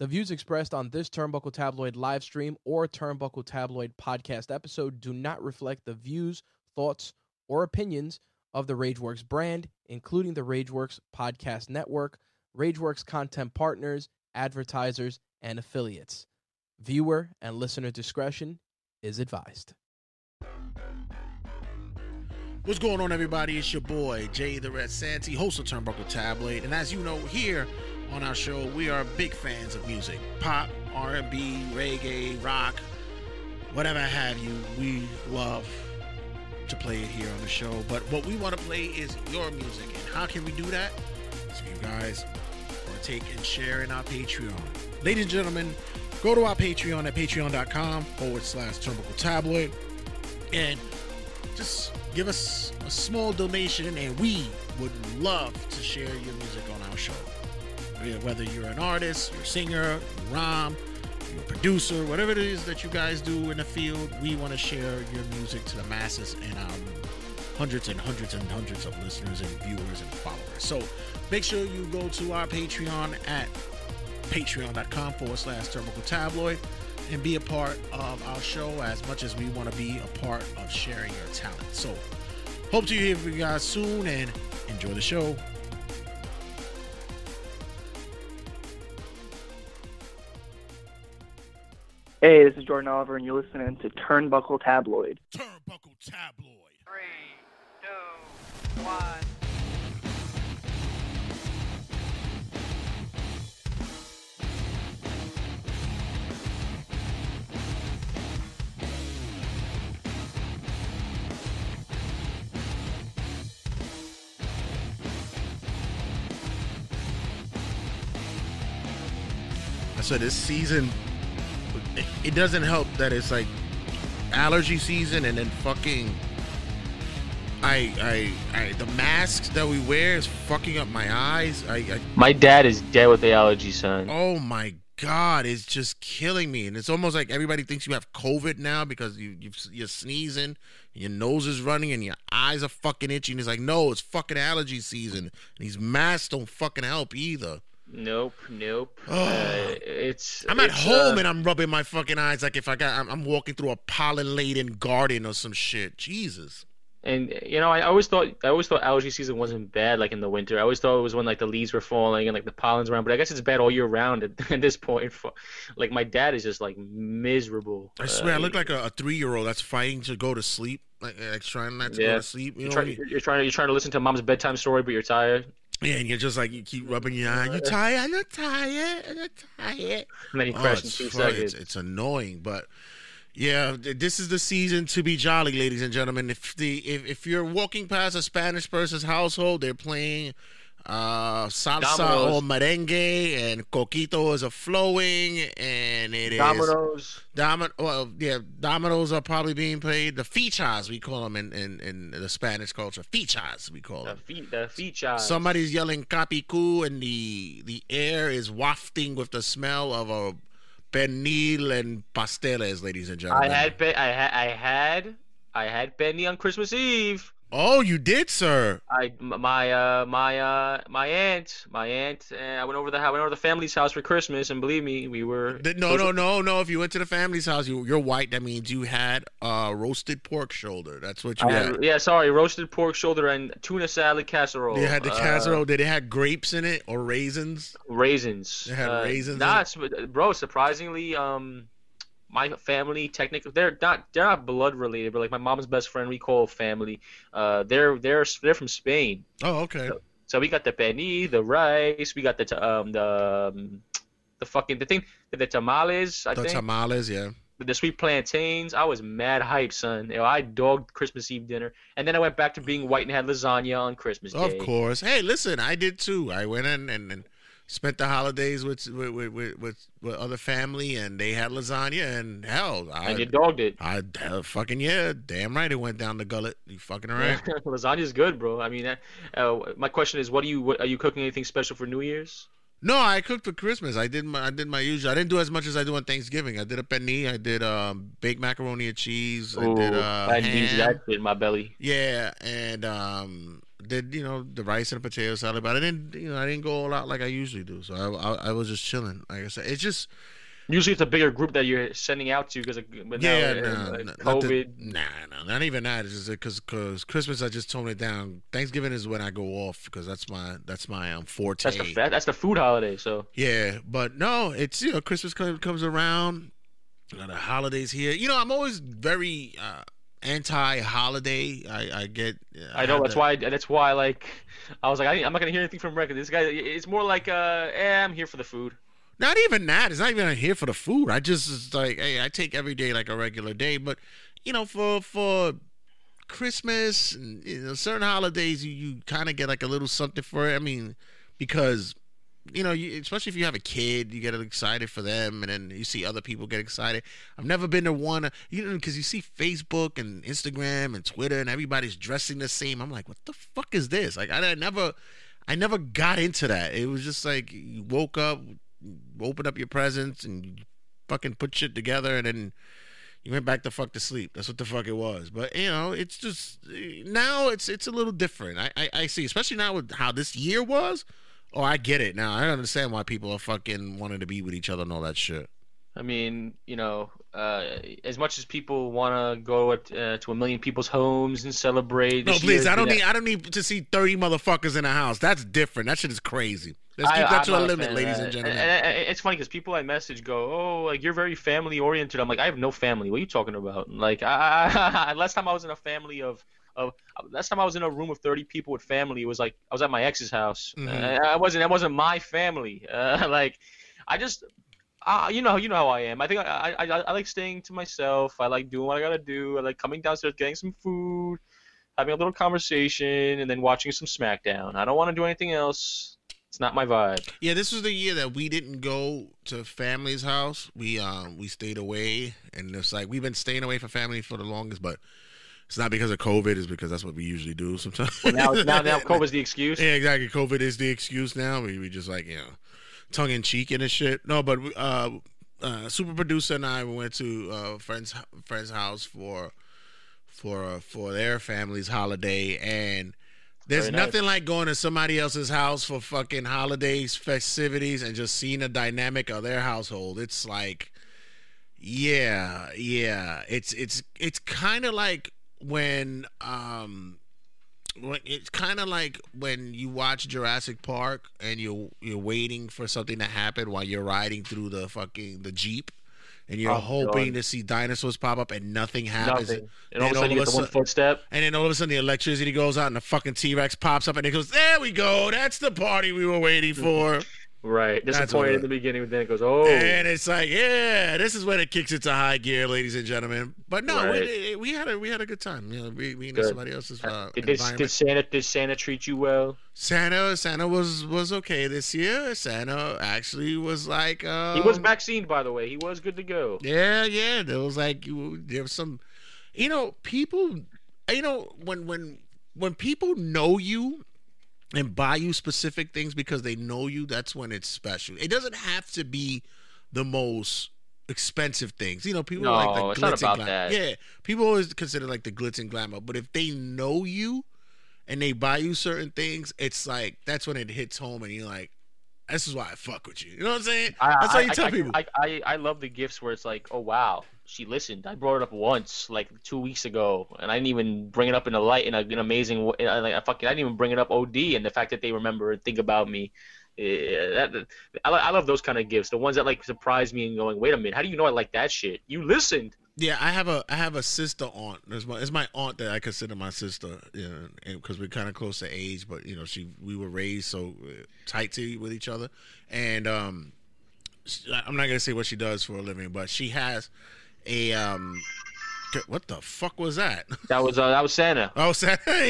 The views expressed on this Turnbuckle Tabloid live stream or Turnbuckle Tabloid podcast episode do not reflect the views, thoughts, or opinions of the Rageworks brand, including the Rageworks podcast network, Rageworks content partners, advertisers, and affiliates. Viewer and listener discretion is advised. What's going on, everybody? It's your boy Jay the Red Santa, host of Turnbuckle Tabloid, and as you know, here on our show, we are big fans of music, pop, R&B, reggae, rock, whatever have you. We love to play it here on the show. But what we want to play is your music, and how can we do that? So you guys partake and share in our Patreon. Ladies and gentlemen, go to our Patreon at patreon.com forward slash Turnbuckle Tabloid, and just give us a small donation, and we would love to share your music on our show whether you're an artist, you're a singer, you're Rom, you're a producer, whatever it is that you guys do in the field, we want to share your music to the masses and our hundreds and hundreds and hundreds of listeners and viewers and followers. So make sure you go to our Patreon at patreon.com forward slash Turnbuckle Tabloid and be a part of our show as much as we want to be a part of sharing your talent. So hope to hear from you guys soon and enjoy the show. Hey, this is Jordan Oliver, and you're listening to Turnbuckle Tabloid. Turnbuckle Tabloid. Three, two, one. I said this season it doesn't help that it's like allergy season and then fucking I I I the masks that we wear is fucking up my eyes. I, I My dad is dead with the allergy, son. oh my god, it's just killing me. And it's almost like everybody thinks you have COVID now because you you you're sneezing, your nose is running, and your eyes are fucking itchy. And it's like, no, it's fucking allergy season. And these masks don't fucking help either. Nope, nope. Oh. Uh, it's. I'm at it's, home uh, and I'm rubbing my fucking eyes like if I got I'm, I'm walking through a pollen laden garden or some shit. Jesus. and you know, I always thought I always thought allergy season wasn't bad like in the winter. I always thought it was when like the leaves were falling and like the pollen's around. But I guess it's bad all year round at, at this point. For, like my dad is just like miserable. I swear, I Uh, look like a, a three year old that's fighting to go to sleep, like, like trying not to go to sleep. You You're, know, try, what I mean? you're trying. You're trying to listen to mom's bedtime story, but you're tired. Yeah, and you're just like you keep rubbing your eye. You uh, tired? I'm not tired. I'm not tired. You Oh, crash it's, two fuck- seconds. it's it's annoying, but yeah, this is the season to be jolly, ladies and gentlemen. If the if, if you're walking past a Spanish person's household, they're playing uh salsa Dominoes. or merengue, and coquito is a flowing, and it is Dominoes. Domin- well, yeah, dominoes are probably being played. The fichas, we call them in, in, in the Spanish culture. Fichas, we call The them. feet. The child. Somebody's yelling capicu, and the the air is wafting with the smell of a pernil and pasteles, ladies and gentlemen. I had. Be- I had. I had. I had Benny on Christmas Eve. Oh, you did, sir. I my uh my uh my aunt my aunt uh, I went over the I went over the family's house for Christmas and believe me we were Th- No, no, no, no. If you went to the family's house, you, you're white. That means you had uh, roasted pork shoulder. That's what you I had. yeah sorry roasted pork shoulder and tuna salad casserole. They had the uh, casserole. Did it have grapes in it or raisins? raisins. They had uh, raisins in Nah, it? bro. Surprisingly, um, my family technically they're not they're not blood related, but like my mom's best friend we call family. Uh, they're they're they're from Spain. Oh, okay. So we got the penne, the rice, we got the um the um, the fucking the thing the tamales. I The think tamales, yeah. the sweet plantains. I was mad hype, son. Yo, I dogged Christmas Eve dinner, and then I went back to being white and had lasagna on Christmas Day. Of course. Hey, listen, I did too. I went in and, and spent the holidays with with, with with with other family, and they had lasagna, and hell, I And you dogged it. I fucking yeah, damn right, it went down the gullet. You fucking right. Lasagna's good, bro. I mean, uh, uh, my question is, what do you what, are you cooking anything special for New Year's? No, I cooked for Christmas. I did my I did my usual. I didn't do as much as I do on Thanksgiving. I did a penne. I did um baked macaroni and cheese. I did Ooh, uh I ham. that shit in my belly. Yeah, and um did you know the rice and potato salad, but I didn't you know I didn't go all out like I usually do. So I I, I was just chilling. Like I said, it's just Usually it's a bigger group that you're sending out to because of but yeah, no, no, not COVID. the- nah, no, not even that. It's just because because Christmas I just toned it down. Thanksgiving is when I go off because that's my that's my um forte. That's the that's the food holiday. So Yeah, but no, it's you know Christmas comes, comes around, uh, the holidays here. You know, I'm always very uh, anti-holiday. I, I get. I know that's that- why that's why like I was like I, I'm not gonna hear anything from Rick. This guy it's more like uh eh, I'm here for the food. Not even that. It's not even here for the food. I just it's like, hey, I take every day like a regular day. But you know, for for Christmas and you know, certain holidays, you, you kind of get like a little something for it. I mean, because you know, you, especially if you have a kid, you get excited for them, and then you see other people get excited. I've never been to one, you know, because you see Facebook and Instagram and Twitter, and everybody's dressing the same. I'm like, what the fuck is this? Like, I, I never, I never got into that. It was just like you woke up, opened up your presents, and you fucking put shit together, and then you went back to fuck to sleep. That's what the fuck it was. But you know, it's just eh, now it's it's a little different. I I, I see, especially now with how this year was. Oh, I get it now. I understand why people are fucking wanting to be with each other and all that shit. I mean, you know, uh, as much as people want to go at, uh, to a million people's homes and celebrate. No, please. year, I don't do need. I don't need to see thirty motherfuckers in a house. That's different. That shit is crazy. Let's I- keep that I'm to a limit, ladies and gentlemen. And- and- and it's funny because people I message go, "Oh, like you're very family oriented." I'm like, I have no family. What are you talking about? Like, I, I, last time I was in a family of of last time I was in a room of 30 people with family, it was like I was at my ex's house. Mhm. Uh, I wasn't. That wasn't my family. Uh, like, I just. Uh, you know, you know how I am. I think I, I, I, I like staying to myself. I like doing what I gotta do. I like coming downstairs, getting some food, having a little conversation, and then watching some SmackDown. I don't want to do anything else. It's not my vibe. Yeah, this was the year that we didn't go to family's house. We um we stayed away, and it's like we've been staying away from family for the longest, but it's not because of COVID. It's because that's what we usually do sometimes. Now, now, now, COVID's the excuse. Yeah, exactly. COVID is the excuse now. We, we just like you know, tongue in cheek and shit. No, but uh, uh, super producer and I went to uh, friends friend's house for for uh, for their family's holiday, and there's nice. nothing like going to somebody else's house for fucking holidays, festivities, and just seeing the dynamic of their household. It's like, yeah, yeah. It's it's it's kind of like when um when it's kind of like when you watch Jurassic Park and you you're waiting for something to happen while you're riding through the fucking the jeep, and you're Oh, hoping God. to see dinosaurs pop up and nothing happens. Nothing. And all of a sudden you get the one footstep. And then all of a sudden the electricity goes out and the fucking T Rex pops up and it goes, there we go, that's the party we were waiting for. Right. Disappointed in the beginning, but then it goes, oh. And it's like, yeah, this is when it kicks into high gear, ladies and gentlemen. But no, Right. we, we had a we had a good time. You know, we we Good. somebody else's uh, did, did, did Santa did Santa treat you well? Santa Santa was was okay this year. Santa actually was like um, He was vaccinated, by the way. He was good to go. Yeah, yeah. There was like you there was some you know, people you know, when when when people know you and buy you specific things because they know you, that's when it's special. It doesn't have to be the most expensive things. You know, people No, like the it's not glitz about and glamour. that. Yeah. People always consider like the glitz and glamour. But if they know you and they buy you certain things, it's like that's when it hits home and you're like, this is why I fuck with you. You know what I'm saying? I, That's how you I- tell I, people. I, I, I love the gifts where it's like, oh wow, she listened. I brought it up once, like two weeks ago, and I didn't even bring it up in a light in a, an amazing way. I- Like I fucking, I didn't even bring it up OD, and the fact that they remember and think about me. eh, that, I, I love those kind of gifts. The ones that like surprise me and going, wait a minute, how do you know I like that shit? You listened. Yeah, I have a I have a sister aunt. It's my it's my aunt that I consider my sister. You know, because we're kind of close to age, but you know, she we were raised so uh, tight to with each other, and um, I'm not gonna say what she does for a living, but she has a um, what the fuck was that? That was uh, that was Santa. Oh, Santa.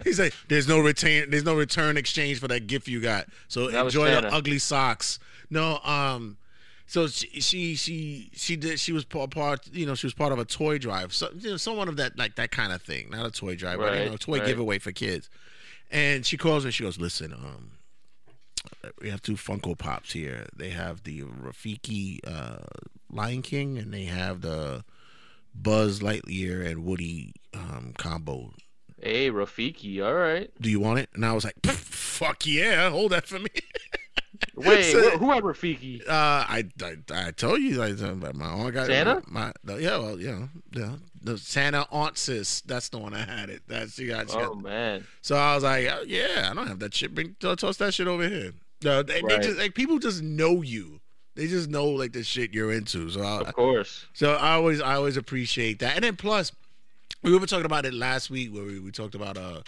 he said, there's no return, there's no return exchange for that gift you got. So That enjoy the ugly socks. No, um, so she she she she did she was part you know she was part of a toy drive. So you know someone of that like that kind of thing, not a toy drive, but you know a toy right. giveaway for kids. And she calls me. She goes, listen, um. We have two Funko Pops here. They have the Rafiki uh, Lion King, and they have the Buzz Lightyear and Woody um, combo. Hey, Rafiki. All right. Do you want it? And I was like, fuck yeah, hold that for me. Wait, So- wh- who had Rafiki? Uh, I, I, I told you, like, uh, my aunt got Santa? My, my yeah, well, yeah, yeah. The Santa aunt sis, that's the one I had it. That's she got. She Oh got man. so I was like, oh, yeah, I don't have that shit. Bring toss that shit over here. No, they, they just like people just know you. They just know like the shit you're into. So I, Of course. so I always I always appreciate that. And then plus, we were talking about it last week where we, we talked about uh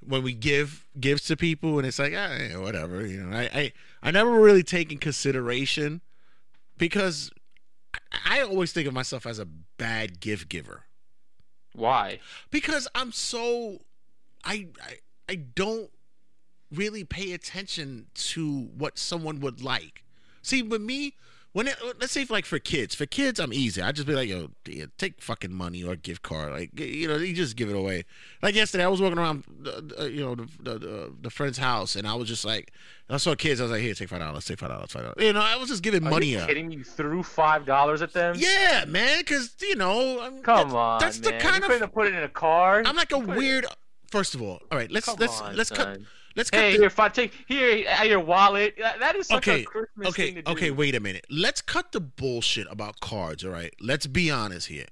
when we give gifts to people and it's like ah, yeah, whatever you know I, I I never really take in consideration because I, I always think of myself as a bad gift giver Why? because I'm so I I, I don't really pay attention to what someone would like. See, with me, when it, let's say like for kids, for kids I'm easy. I just be like, yo, take fucking money or gift card, like you know, you just give it away. Like yesterday, I was walking around, uh, uh, you know, the, the the the friend's house, and I was just like, I saw kids, I was like, here, take five dollars, take five dollars, five dollars. You know, I was just giving Are money you kidding me? You threw five dollars at them? Yeah, man, because you know, I'm, Come that's, on, that's man. the kind you of put it in a card. I'm like a weird. First of all, all right, let's Come let's on, let's cut son. Let's cut Hey, the- I take here at your wallet, that, that is such okay, a Christmas okay, thing to do. okay. Wait a minute. Let's cut the bullshit about cards. All right. Let's be honest here.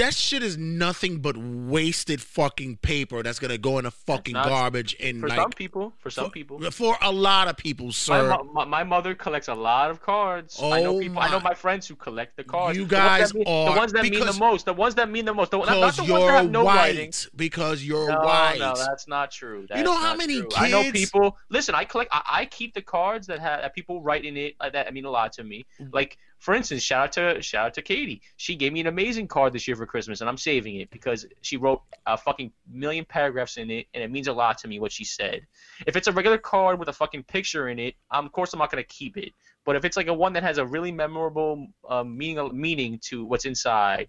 That shit is nothing but wasted fucking paper that's gonna go in a fucking not- garbage and For like some people, for some for, people, for a lot of people, my, sir. mo- my, my mother collects a lot of cards. I know Oh people. I know my- my friends who collect the cards. You The that guys mean- are- the ones that mean the most. The ones that mean the most. The, not, the ones you're that have no white. writing. Because you're No, white. no, that's not true. That's know how many true. I know people. Listen, I collect. I, I keep the cards that have that people write in it. uh, that mean a lot to me. Like for instance, shout out to shout out to Katie. She gave me an amazing card this year for Christmas, and I'm saving it because she wrote a fucking million paragraphs in it, and it means a lot to me what she said. If it's a regular card with a fucking picture in it, um, of course I'm not gonna keep it. But if it's like a one that has a really memorable um, meaning meaning to what's inside,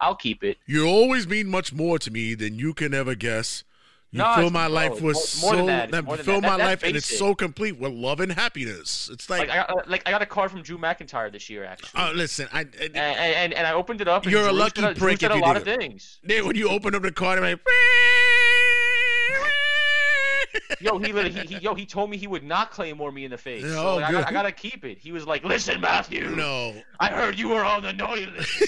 I'll keep it. You always mean much more to me than you can ever guess. You No, fill my life with more- so more than that, more than fill that. my That- life and it's so complete with love and happiness. It's like, Like I got, like I got a card from Drew McIntyre this year actually. uh, listen, I, I and, and, and I opened it up. And You're a Drew lucky said, Drew prick said if a lot of things. then when you open up the card, I'm like, Yo, he, he, he yo he told me he would not claymore me in the face. Oh, so like, I. I gotta keep it. He was like, "Listen, Matthew, no. I heard you were on the naughty list.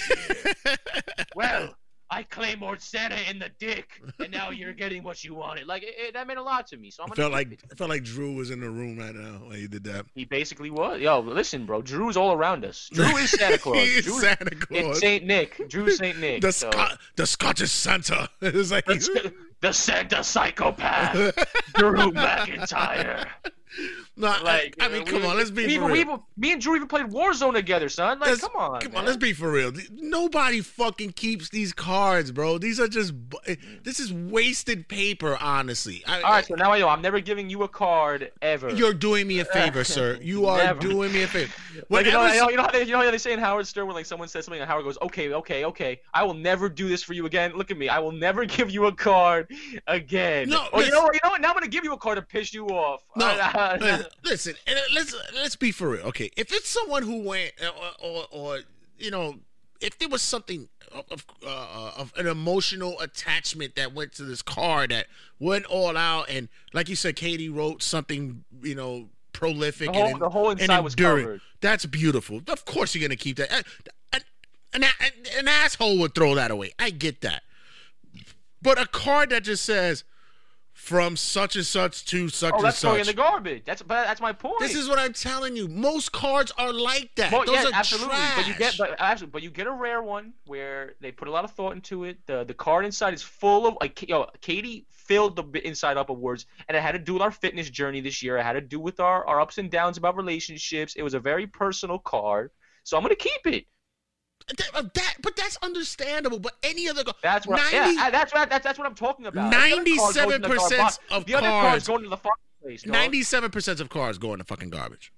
well, I claymored Santa in the dick, and now you're getting what you wanted. Like it, it, that meant a lot to me. So I'm I felt like it. I felt like Drew was in the room right now when he did that. he basically was. Yo, listen, bro. Drew's all around us. Drew is Santa Claus. he is Santa it's Claus. Saint Nick. Drew's Saint Nick. the so. The Scottish Santa. It's like the, the Santa psychopath, Drew McIntyre. no, Like, I, uh, mean, come on, let's be we, for even, we real. me and Drew even played Warzone together, son. Like, Let's- come on, Come man. on, let's be for real. Nobody fucking keeps these cards, bro. These are just this is wasted paper, honestly. I, All right, so now I know I'm never giving you a card ever. You're doing me a favor, sir. You are Never. doing me a favor. like, you know, you know, you know how they, you know how they say in Howard Stern when like someone says something and Howard goes, "Okay, okay, okay, I will never do this for you again. Look at me, I will never give you a card again." No, you know what? You know what? Now I'm gonna give you a card to piss you off. No, Uh, listen, listen, and uh, let's let's be for real. Okay, if it's someone who went, or, or, or you know, if there was something of, of, uh, of an emotional attachment that went to this car that went all out, and like you said, Katie wrote something, you know, prolific The whole- and, the whole and inside was covered. That's beautiful. Of course, you're gonna keep that. An, an, an, an asshole would throw that away. I get that, but a card that just says. From such and such to such oh, and that's going in such. the garbage. That's but that's my point. This is what I'm telling you. Most cards are like that. Well, Those yeah, are absolutely. But you get, trash. but actually, but you get a rare one where they put a lot of thought into it. The the card inside is full of like, yo, Katie filled the inside up of words, and it had to do with our fitness journey this year. It had to do with our our ups and downs about relationships. It was a very personal card, so I'm gonna keep it. That- that- but that's understandable. But any other car, That's what. 90 yeah, that's what. That's, that's what I'm talking about. The other cards go in the 97% of the other cards- cards go into the fireplace. ninety-seven percent of cars go in the fucking garbage.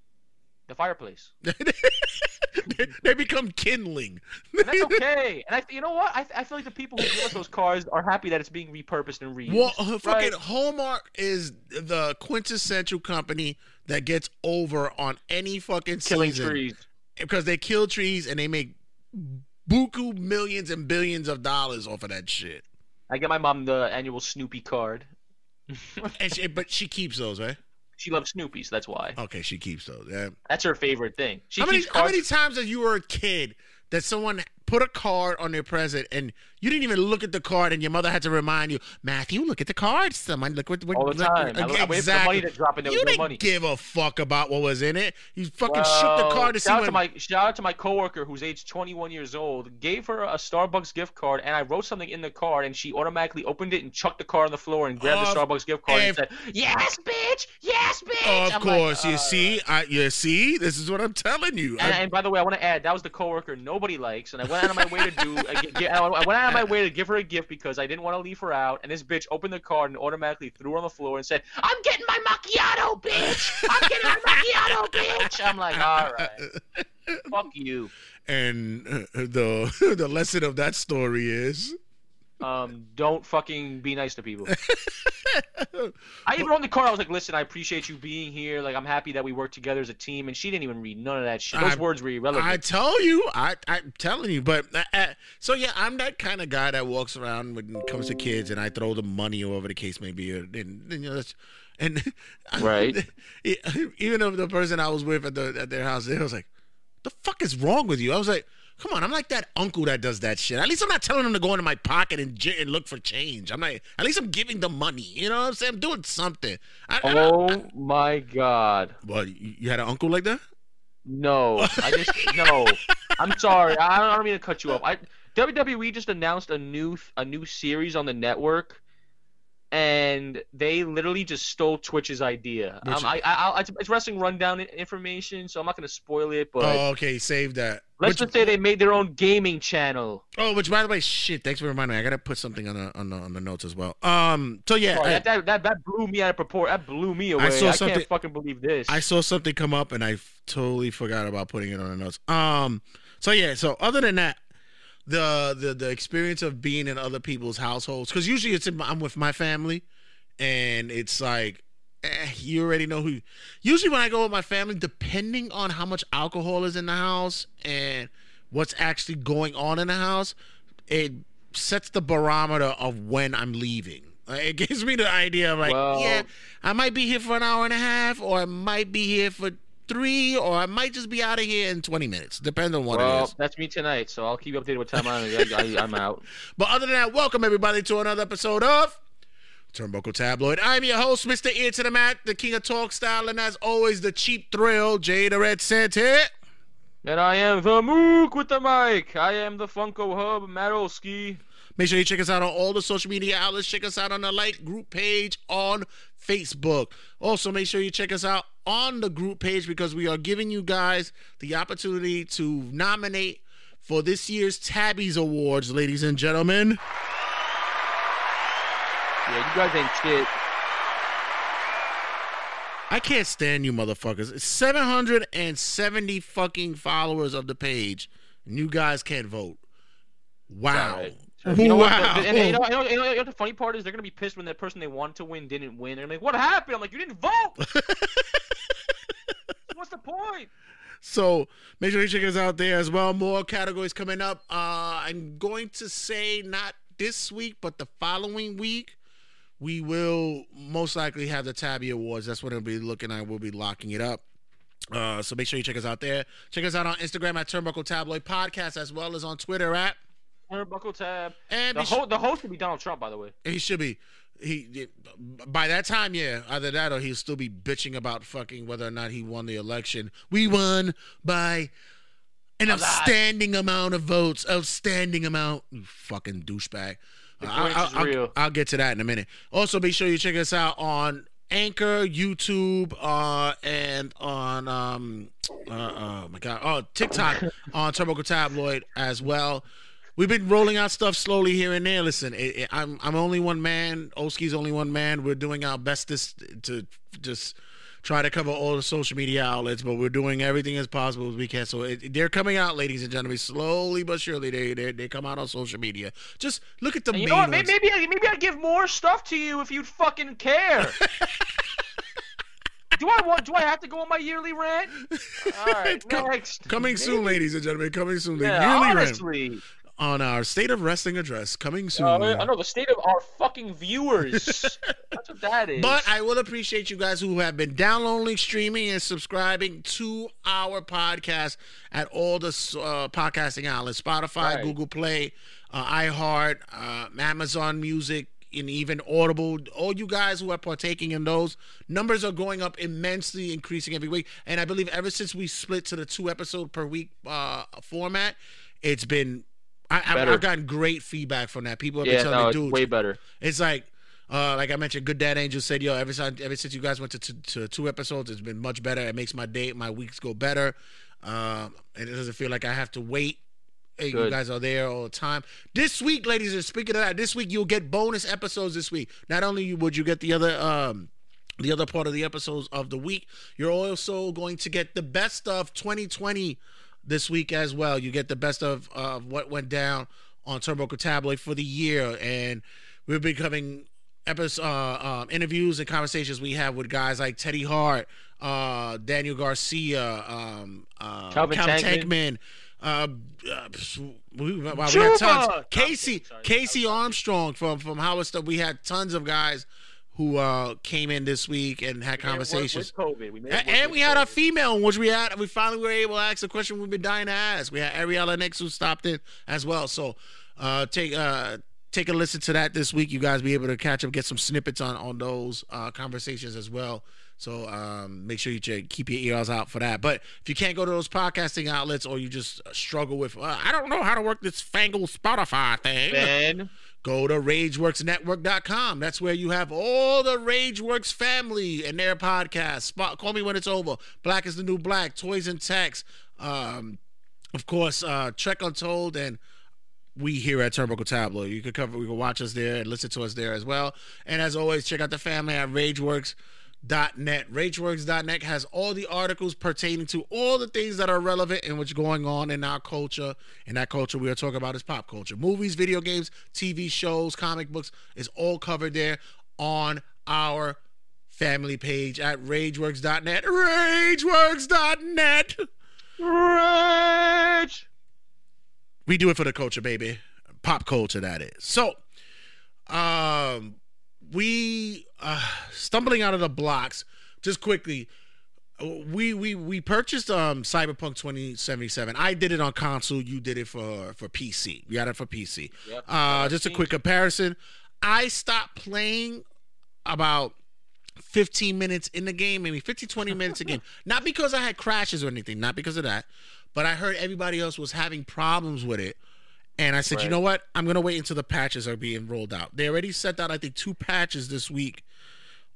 The fireplace. they, they become kindling. And that's okay. And I, you know what? I, I feel like the people who give us those cars are happy that it's being repurposed and reused. Well, uh, fucking right? Hallmark is the quintessential company that gets over on any fucking killing season trees. because they kill trees and they make buku millions and billions of dollars off of that shit. I get my mom the annual Snoopy card. And she, but she keeps those, right? She loves Snoopy, so that's why. Okay, she keeps those. Yeah. That's her favorite thing. She how many keeps how many times as you were a kid that someone put a card on their present and you didn't even look at the card and your mother had to remind you, Matthew, look at the card. Someone look what, what all the look- time. I, I for the exactly. money to drop, and there you was no didn't money. give a fuck about what was in it. You fucking shook the card to see shout out what. to my shout out to my coworker who's age 21 years old. Gave her a Starbucks gift card, and I wrote something in the card, and she automatically opened it and chucked the card on the floor and grabbed Of- the Starbucks gift card if- and said, "Yes, bitch, yes, bitch." of I'm course, like, you uh, see, I, you see, this is what I'm telling you. And, I- and by the way, I want to add that was the coworker nobody likes, and I went out of my way to do. I, gi- I went out of my way to give her a gift because I didn't want to leave her out. And this bitch opened the card and automatically threw her on the floor and said, "I'm getting my macchiato, bitch. I'm getting my macchiato, bitch." I'm like, all right, fuck you. and the the lesson of that story is Um, don't fucking be nice to people. I even wrote in the car. I was like, "Listen, I appreciate you being here. Like, I'm happy that we work together as a team." And she didn't even read none of that shit. Those I- words were irrelevant. I tell you, I I'm telling you. But uh, uh, so yeah, I'm that kind of guy that walks around when it comes to kids, and I throw the money or whatever the case may be, and, and you know, that's, and Right. even if the person I was with at the at their house, they was like, "The fuck is wrong with you?" I was like. Come on, I'm like that uncle that does that shit. At least I'm not telling them to go into my pocket and, j- and look for change. I'm like, at least I'm giving them money. You know what I'm saying? I'm doing something. I, I oh my god. Well, you had an uncle like that? No, I just no. I'm sorry. I don't, I don't mean to cut you off. I WWE just announced a new a new series on the network, and they literally just stole Twitch's idea. Um, I, I, I, it's, it's wrestling rundown information, so I'm not gonna spoil it. But oh, okay, save that. Let's Which- just say they made their own gaming channel. Oh, which by the way, shit. Thanks for reminding me. I gotta put something on the on the, on the notes as well. Um. So yeah, Oh, I, that, that, that that blew me out of proportion. That blew me away. I, saw something- can't fucking believe this. I saw something come up and I f- totally forgot about putting it on the notes. Um. So yeah. So other than that, the the the experience of being in other people's households, because usually it's in, I'm with my family, and it's like. Eh, you already know who. Usually, when I go with my family, depending on how much alcohol is in the house and what's actually going on in the house, it sets the barometer of when I'm leaving. It gives me the idea of like, Well- yeah, I might be here for an hour and a half, or I might be here for three, or I might just be out of here in 20 minutes. Depends on what it well, is. that's me tonight, so I'll keep you updated with time I'm, I, I'm out. But other than that, welcome everybody to another episode of Turnbuckle Tabloid. I'm your host, Mr. Ear to the Mat, the king of talk style, and as always, the cheap thrill, Jay the Red Santa. And I am the Mook with the mic. I am the Funko Hub, Matt Olskey. Make sure you check us out on all the social media outlets. Check us out on the like group page on Facebook. Also, make sure you check us out on the group page because we are giving you guys the opportunity to nominate for this year's Tabbies Awards, ladies and gentlemen. Yeah, you guys ain't shit. I can't stand you motherfuckers. It's 770 fucking followers of the page, and you guys can't vote. Wow. Alright. You know what? wow. And, and you, know, you, know, you, know, you know what the funny part is? They're gonna be pissed when that person they wanted to win didn't win. They're like, "What happened?" I'm like, "You didn't vote." What's the point? So make sure you check us out there as well. More categories coming up. Uh, I'm going to say not this week, but the following week, we will most likely have the Tabby Awards. That's what I'll be looking at. We'll be locking it up. Uh, so make sure you check us out there. Check us out on Instagram at Turnbuckle Tabloid Podcast, as well as on Twitter at. Turnbuckle tab. And The, ho- the host would be Donald Trump, by the way. He should be. He by that time, yeah. Either that or he'll still be bitching about fucking whether or not he won the election. We won by an outstanding amount of votes. Outstanding amount. You fucking douchebag. The I'll, Grinch I'll- is I'll- real. I'll get to that in a minute. Also, be sure you check us out on Anchor, YouTube, uh, and on um, uh, oh my god, oh TikTok on Turbo Tabloid as well. We've been rolling out stuff slowly here and there. Listen, it, it- I'm I'm only one man. Oski's only one man. We're doing our bestest to just try to cover all the social media outlets, but we're doing everything as possible as we can. So it, they're coming out, ladies and gentlemen, slowly but surely. They they they come out on social media. Just look at the And you know what? Maybe, maybe, maybe I'd give more stuff to you if you'd fucking care. do I want? Do I have to go on my yearly rant? All right, next. Coming soon, ladies and gentlemen. Coming soon. The Yeah, yearly rant. On our state of wrestling address coming soon. Uh, I know the state of our fucking viewers. That's what that is. But I will appreciate you guys who have been downloading, streaming, and subscribing to our podcast at all the uh, podcasting outlets Spotify, Right. Google Play, uh, iHeart, uh, Amazon Music, and even Audible. All you guys who are partaking in those numbers are going up immensely, increasing every week. And I believe ever since we split to the two episode per week uh, format, it's been. I, I've, I've gotten great feedback from that. People have yeah, been telling no, me, it's dude, way better. it's like, uh, like I mentioned, Good Dad Angel said, yo, ever since ever since you guys went to, to, to two episodes, it's been much better. It makes my day, my weeks go better. Um, and it doesn't feel like I have to wait. Hey, you guys are there all the time. This week, ladies, and speaking of that, this week you'll get bonus episodes. This week, not only would you get the other um, the other part of the episodes of the week, you're also going to get the best of 2020 this week as well. You get the best of uh, what went down on Turbo Tabloid for the year, and we'll be covering episode, uh, um, interviews and conversations we have with guys like Teddy Hart, uh, Daniel Garcia, um, uh, Calvin Tankman. Tankman. Uh, uh, we, wow, we had tons. Casey, Casey Armstrong from from Howard Stuff. We had tons of guys who uh came in this week and had conversations. We And, and we had COVID. female, in which we had we finally were able to ask the question we've been dying to ask. We had Ariella Nix who stopped in as well. So uh take uh take a listen to that this week. You guys be able to catch up, get some snippets on on those uh conversations as well. So um make sure you check, keep your ears out for that. But if you can't go to those podcasting outlets or you just struggle with uh, I don't know how to work this fangled Spotify thing Ben, go to rageworksnetwork.com that's where you have all the rageworks family and their podcasts Spot, call me when it's over black is the new black toys and techs um, of course uh, trek untold and we here at Turnbuckle Tabloid. You can cover, we can watch us there and listen to us there as well. And as always, check out the family at RageWorks.net. RageWorks.net has all the articles pertaining to all the things that are relevant and what's going on in our culture. And that culture we are talking about is pop culture. Movies, video games, TV shows, comic books is all covered there on our family page at RageWorks.net. RageWorks.net. Rage. we do it for the culture, baby. Pop culture, that is. So, um, we uh, stumbling out of the blocks. Just quickly, we we we purchased um Cyberpunk 2077. I did it on console. You did it for for PC. We got it for PC. Yep. Uh, just a quick comparison. I stopped playing about 15 minutes in the game, maybe 15, 20 minutes a game. Not because I had crashes or anything, not because of that, but I heard everybody else was having problems with it. And I said, you know what? I'm going to wait until the patches are being rolled out. They already sent out, I think, two patches this week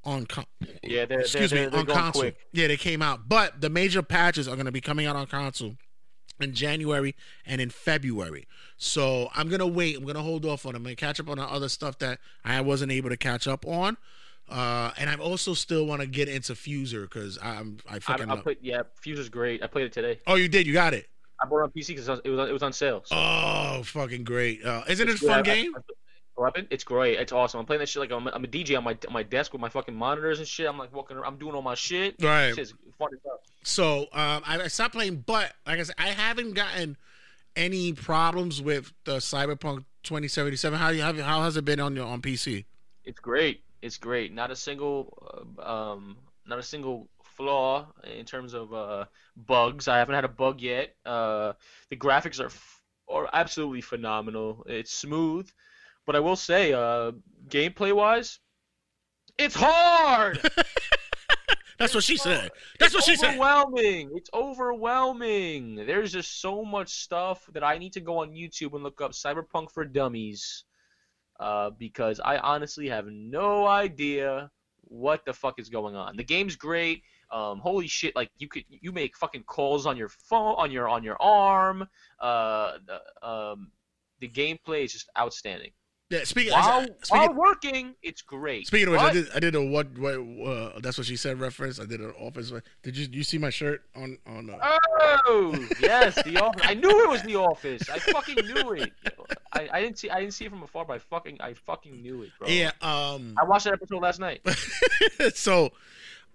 on con- Yeah, they're, excuse they're, me they're on going console. quick. Yeah, they came out, but the major patches are going to be coming out on console in January and in February. So I'm gonna wait. I'm gonna hold off on them and catch up on the other stuff that I wasn't able to catch up on. Uh, and I also still want to get into Fuser because I'm I I, fucking I love. put yeah, Fuser's great. I played it today. oh, you did. You got it. I bought it on PC because it was it was on, it was on sale. So. Oh, fucking great. Uh, isn't it a fun game? Weapon? It's great. It's awesome. I'm playing that shit like I'm, I'm a DJ on my on my desk with my fucking monitors and shit. I'm like walking. around. I'm doing all my shit. Right. Shit's fun as hell. So um, I, I stopped playing, but like I said, I haven't gotten any problems with the Cyberpunk 2077. How how, how has it been on your on PC? It's great. It's great. Not a single, uh, um, not a single flaw in terms of uh, bugs. I haven't had a bug yet. Uh, the graphics are f- are absolutely phenomenal. It's smooth, but I will say, uh, gameplay wise, it's hard. That's what she said. That's what she it's said. overwhelming. It's overwhelming. There's just so much stuff that I need to go on YouTube and look up Cyberpunk for Dummies, uh, because I honestly have no idea what the fuck is going on. The game's great. Um, holy shit! Like you could you make fucking calls on your phone on your on your arm. Uh, the, um, the gameplay is just outstanding. Yeah, speaking, While, speaking, while working, it's great. Speaking of which, I did I did a what what uh, that's what she said reference. I did an office. Did you you see my shirt on on? Uh, Oh yes, the office. I knew it was the office. I fucking knew it. I, I didn't see I didn't see it from afar, but I fucking I fucking knew it, bro. yeah. Um. I watched that episode last night. so,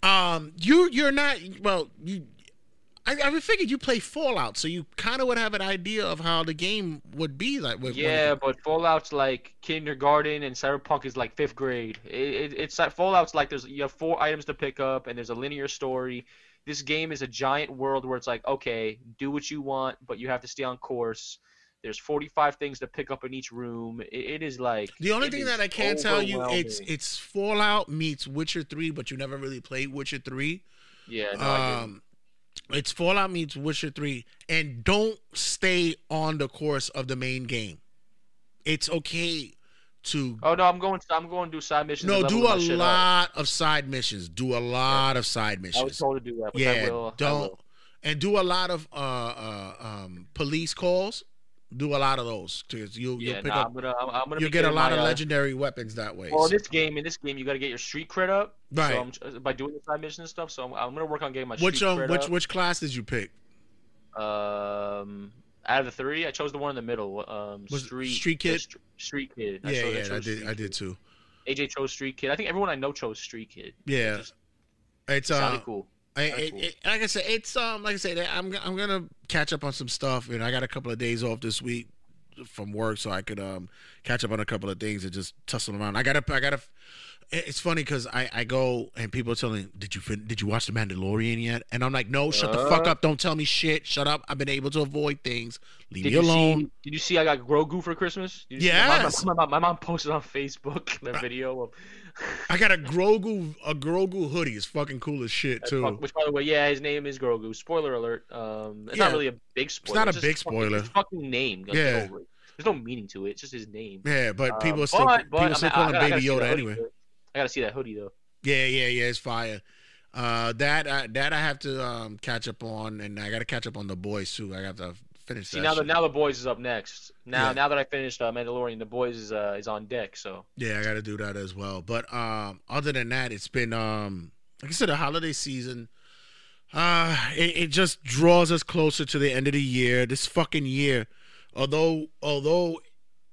um, you you're not well. You, I, I figured you play Fallout, so you kind of would have an idea of how the game would be like. with- when- Yeah, but Fallout's like kindergarten and Cyberpunk is like fifth grade. It, it, it's like Fallout's like there's you have four items to pick up and there's a linear story. This game is a giant world where it's like okay, do what you want, but you have to stay on course. There's 45 things to pick up in each room. It, it is like The only thing that I can tell you, it's it's Fallout meets Witcher Three, but you never really played Witcher Three. yeah. No, um, it's Fallout meets Witcher Three, and don't stay on the course of the main game. It's okay to oh no, I'm going. I'm going to do side missions. no do a shit up. lot of side missions. Do a lot of side missions. I was told to do that. Yeah, I will, don't and do a lot of uh, uh um police calls. Do a lot of those because you Yeah, you'll pick nah, up I'm gonna. I'm, I'm gonna. you'll get a lot my, of uh, legendary weapons that way. Well, in this game, in this game, you got to get your street cred up. Right. So I'm, by doing the side mission and stuff, so I'm, I'm gonna work on getting my which street um cred which up. which class did you pick? Um, out of the three, I chose the one in the middle. Um, Was street Street Kid? str- street kid. I yeah, chose- yeah, I chose did I did too. AJ chose street kid. I think everyone I know chose street kid. Yeah, Just it's uh, cool. I, it, it, like I said, it's um, like I said, I'm I'm gonna catch up on some stuff, and I got a couple of days off this week from work, so I could um catch up on a couple of things and just tussle around. I gotta, I gotta. It's funny because I I go and people are telling, me, did you fin- did you watch the Mandalorian yet? And I'm like, no, shut the fuck Uh. up, don't tell me shit, shut up. I've been able to avoid things. Leave me alone. see? Did you see? I got Grogu for Christmas. Did you see- Yes. My, my, my, mom posted on Facebook the video of. I got a Grogu a Grogu hoodie. It's fucking cool as shit too. fuck- Which, by the way, yeah, his name is Grogu. Spoiler alert. Um, it's Yeah. not really a big spoiler. It's not a just big fucking- spoiler. His fucking name. Like, Yeah. There's no meaning to it. It's just his name. Yeah, but Um, people are still but- but, people I mean, call him Baby Yoda anyway. I gotta see that hoodie though. Yeah, yeah, yeah. It's fire. Uh, that I, that I have to um catch up on, and I got to catch up on the boys too. I have to finish See that. now the now the boys is up next. Now Yeah. now that I finished uh, Mandalorian, the boys is uh, is on deck. So yeah, I got to do that as well. But um, other than that, it's been um, like I said, the holiday season. Uh, it, it just draws us closer to the end of the year. This fucking year, although although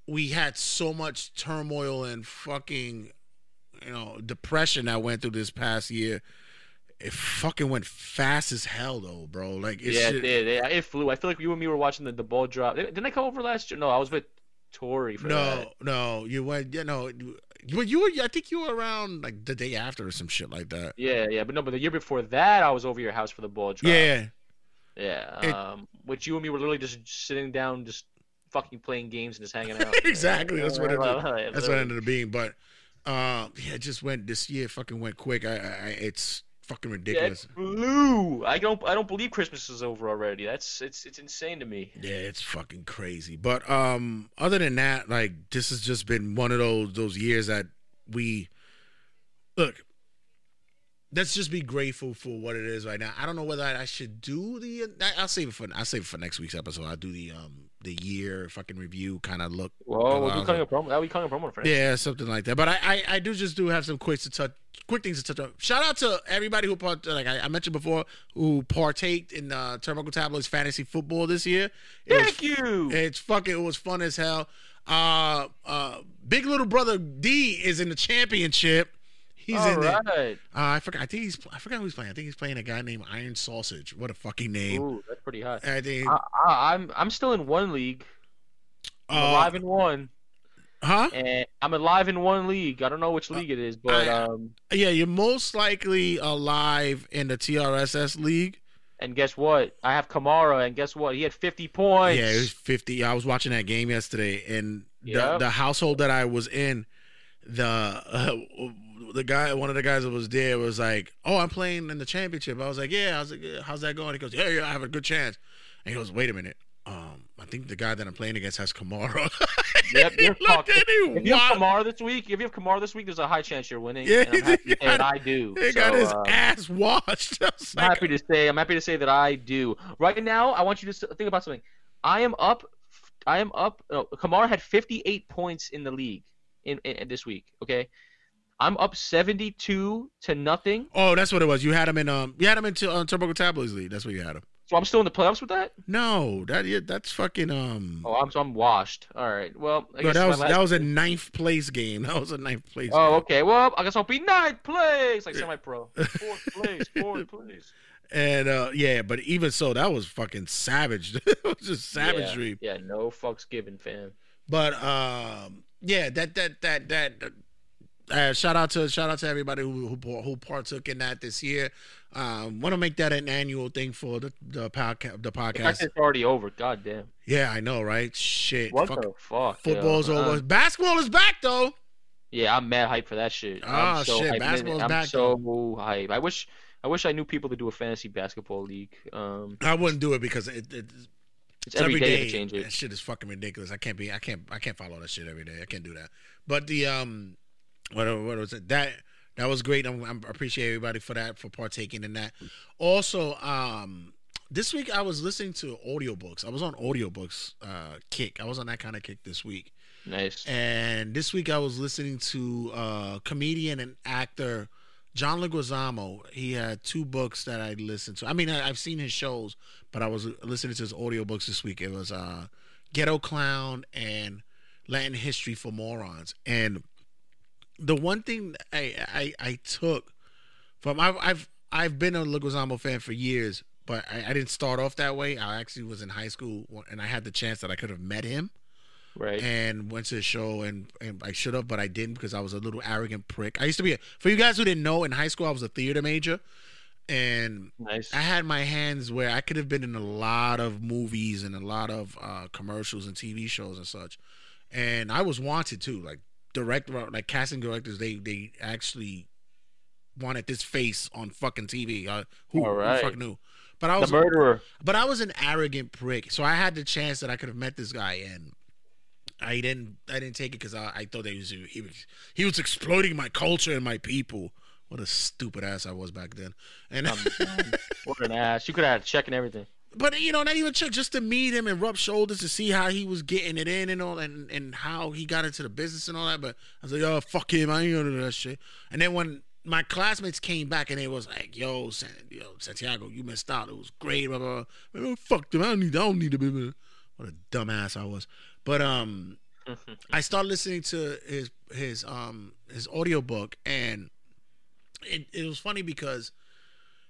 we had so much turmoil and fucking you know depression that went through this past year. It fucking went fast as hell though, bro. Like it's yeah, it, did. it, it flew. I feel like you and me were watching the, the ball drop. Didn't I come over last year? No, I was with Tori for No, that. no, you went. You know, you, you were. I think you were around like the day after or some shit like that. Yeah, yeah, but no, but the year before that, I was over your house for the ball drop. Yeah, yeah. It- Um, which you and me were literally just sitting down, just fucking playing games and just hanging out. exactly. That's what it. That's what it ended up being. But um, yeah, it just went. This year fucking went quick. I, I, I it's fucking Yeah, ridiculous. flew. I don't, I don't believe Christmas is over already. That's, it's, it's insane to me. Yeah, it's fucking crazy. But um, other than that, like this has just been one of those those years that we look. Let's just be grateful for what it is right now. I don't know whether I should do the. I- I'll save it for. I'll save it for next week's episode. I'll do the um the year fucking review kind of look. Well, be cutting a promo. That'll be cutting a promo next Yeah, something like that. But I, I, I do just do have some quick to touch, quick things to touch on. Shout out to everybody who part, like I, I mentioned before, who partaked in uh, Turnbuckle Tabloids fantasy football this year. It was Thank you. it's fucking. It was fun as hell. Uh, uh, Big Little Brother D is in the championship. He's All in there. Uh, I forgot. I think he's. I forgot who he's playing. I think he's playing a guy named Iron Sausage. What a fucking name. Ooh, that's pretty hot. I think. I, I, I'm, I'm still in one league. I'm uh, alive in one, huh? and I'm alive in one league. I don't know which league it is, but I- um, Yeah, you're most likely alive in the TRSS league. and guess what? I have Kamara, and guess what? He had 50 points. Yeah, it was 50. I was watching that game yesterday, and the, the household that I was in, the uh, the guy, one of the guys that was there, was like, "Oh, I'm playing in the championship." I was like, "Yeah." I was like, "Yeah, "How's that going?" He goes, "Yeah, yeah, I have a good chance." And he goes, "Wait a minute." Um, I think the guy that I'm playing against has Kamara. Yep, you're fucked. at. If you have. Kamara this week, if you have Kamara this week, there's a high chance you're winning. Yeah, and happy got- that I do. He So, got his uh, ass washed. I I'm like, happy to say I'm happy to say that I do. Right now, I want you to think about something. I am up. I am up. No, Kamara had 58 points in the league in, in, in this week. Okay, I'm up 72 to nothing. "Oh, that's what it was. You had him in um, you had him in t- uh, Turbo Tabloids league. That's where you had him." So I'm still in the playoffs with that. No, that yeah, that's fucking um. Oh, I'm so I'm washed. All right. Well, I guess that was last- that was a ninth place game. That was a ninth place. Oh, game. okay. Well, I guess I'll be ninth place, like semi-pro. Fourth place. Fourth place. And uh yeah, but even so, that was fucking savage. it was just savagery. Yeah, yeah, no fucks given, fam. But um, yeah, that that that that. Uh, shout out to shout out to everybody who who, who partook in that this year. Um, want to make that an annual thing for the the podcast. The podcast. it's already over. God damn. Yeah, I know, right? Shit, What Fuck- the fuck? yo? football's Uh, over. Basketball is back though. Yeah, I'm mad hype for that shit. Ah, I'm so shit, hyped. basketball's I'm back, so hype. I wish I wish I knew people to do a fantasy basketball league. Um, I wouldn't do it because it, it it's every day, change That shit is fucking ridiculous. I can't be. I can't. I can't follow that shit every day. I can't do that. But the um, what what was it? That that was great. I'm, I'm I appreciate everybody for that for partaking in that. Also, um, this week I was listening to audiobooks. I was on audiobooks uh kick. I was on that kind of kick this week. Nice. And this week I was listening to uh, comedian and actor John Leguizamo. He had two books that I listened to. I mean, I, I've seen his shows, but I was listening to his audiobooks this week. It was uh, Ghetto Clown and Latin History for Morons. And the one thing I I, I took from I've, I've I've been a Leguizamo fan for years, but I, I didn't start off that way. I actually was in high school and I had the chance that I could have met him Right. and went to the show and, and I should have, but I didn't because I was a little arrogant prick. I used to be a, for you guys who didn't know in high school I was a theater major and nice. I had my hands where I could have been in a lot of movies and a lot of uh, commercials and TV shows and such. And I was wanted too, like director, like casting directors. They they actually wanted this face on fucking TV. Uh, who, All who right. fuck knew? But I was the murderer. but I was an arrogant prick, so I had the chance that I could have met this guy, and I didn't. I didn't take it because I, I thought that he was he was he was exploiting my culture and my people. What a stupid ass I was back then. And Um, what an ass. You could have had a check and everything. But you know, not even check just to meet him and rub shoulders to see how he was getting it in and all, and and how he got into the business and all that. But I was like, oh fuck him, I ain't gonna do that shit. And then when my classmates came back and it was like, yo, San, yo, Santiago, you missed out. It was great. Blah blah. blah. Man, fuck them. I don't need. I don't need to be. What a dumbass I was. But um, I started listening to his his um his audiobook and it, it was funny because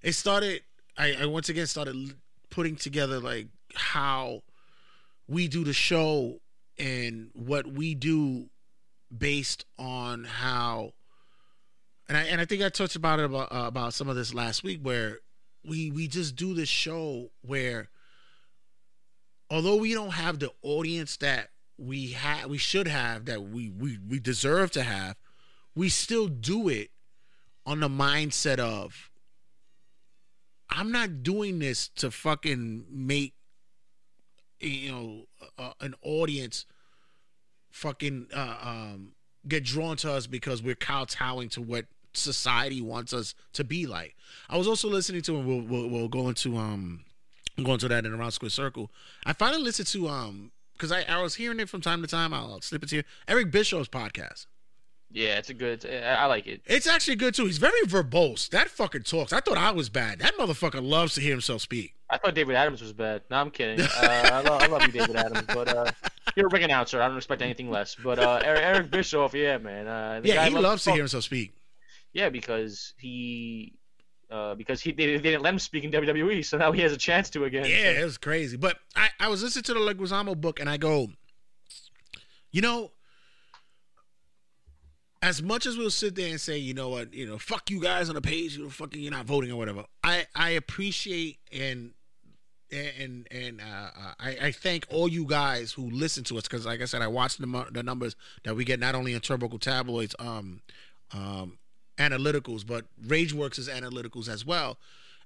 it started I, I once again started putting together like how we do the show and what we do based on how and I and I think I touched about it about uh, about some of this last week where we we just do this show where although we don't have the audience that we have we should have that we we we deserve to have we still do it on the mindset of I'm not doing this to fucking make you know uh, an audience fucking uh, um get drawn to us because we're kowtowing to what society wants us to be like. I was also listening to and we'll we'll, we'll go into um go into that in around square circle. I finally listened to um because I, I was hearing it from time to time. I'll slip it to you. Eric Bischoff's podcast. Yeah, it's a good. I, like it. It's actually good too. He's very verbose. That fucking talks. I thought I was bad. That motherfucker loves to hear himself speak. I thought David Adams was bad. No, I'm kidding. Uh, I, love, I love you, David Adams, but uh, you're a ring announcer. I don't expect anything less. But uh, Eric, Eric Bischoff, yeah, man. Uh, Yeah, he loves to hear himself speak. Yeah, because he, uh, because he they, they didn't let him speak in WWE, so now he has a chance to again. Yeah, it was crazy. But I, I was listening to the Leguizamo book and I go, you know, as much as we'll sit there and say, you know what, you know, fuck you guys on the page, you know, fucking you're not voting or whatever. I I appreciate and and and uh, I, I thank all you guys who listen to us because, like I said, I watch the, the numbers that we get not only in Turnbuckle Tabloids, um, um, analyticals, but RageWorks is analyticals as well.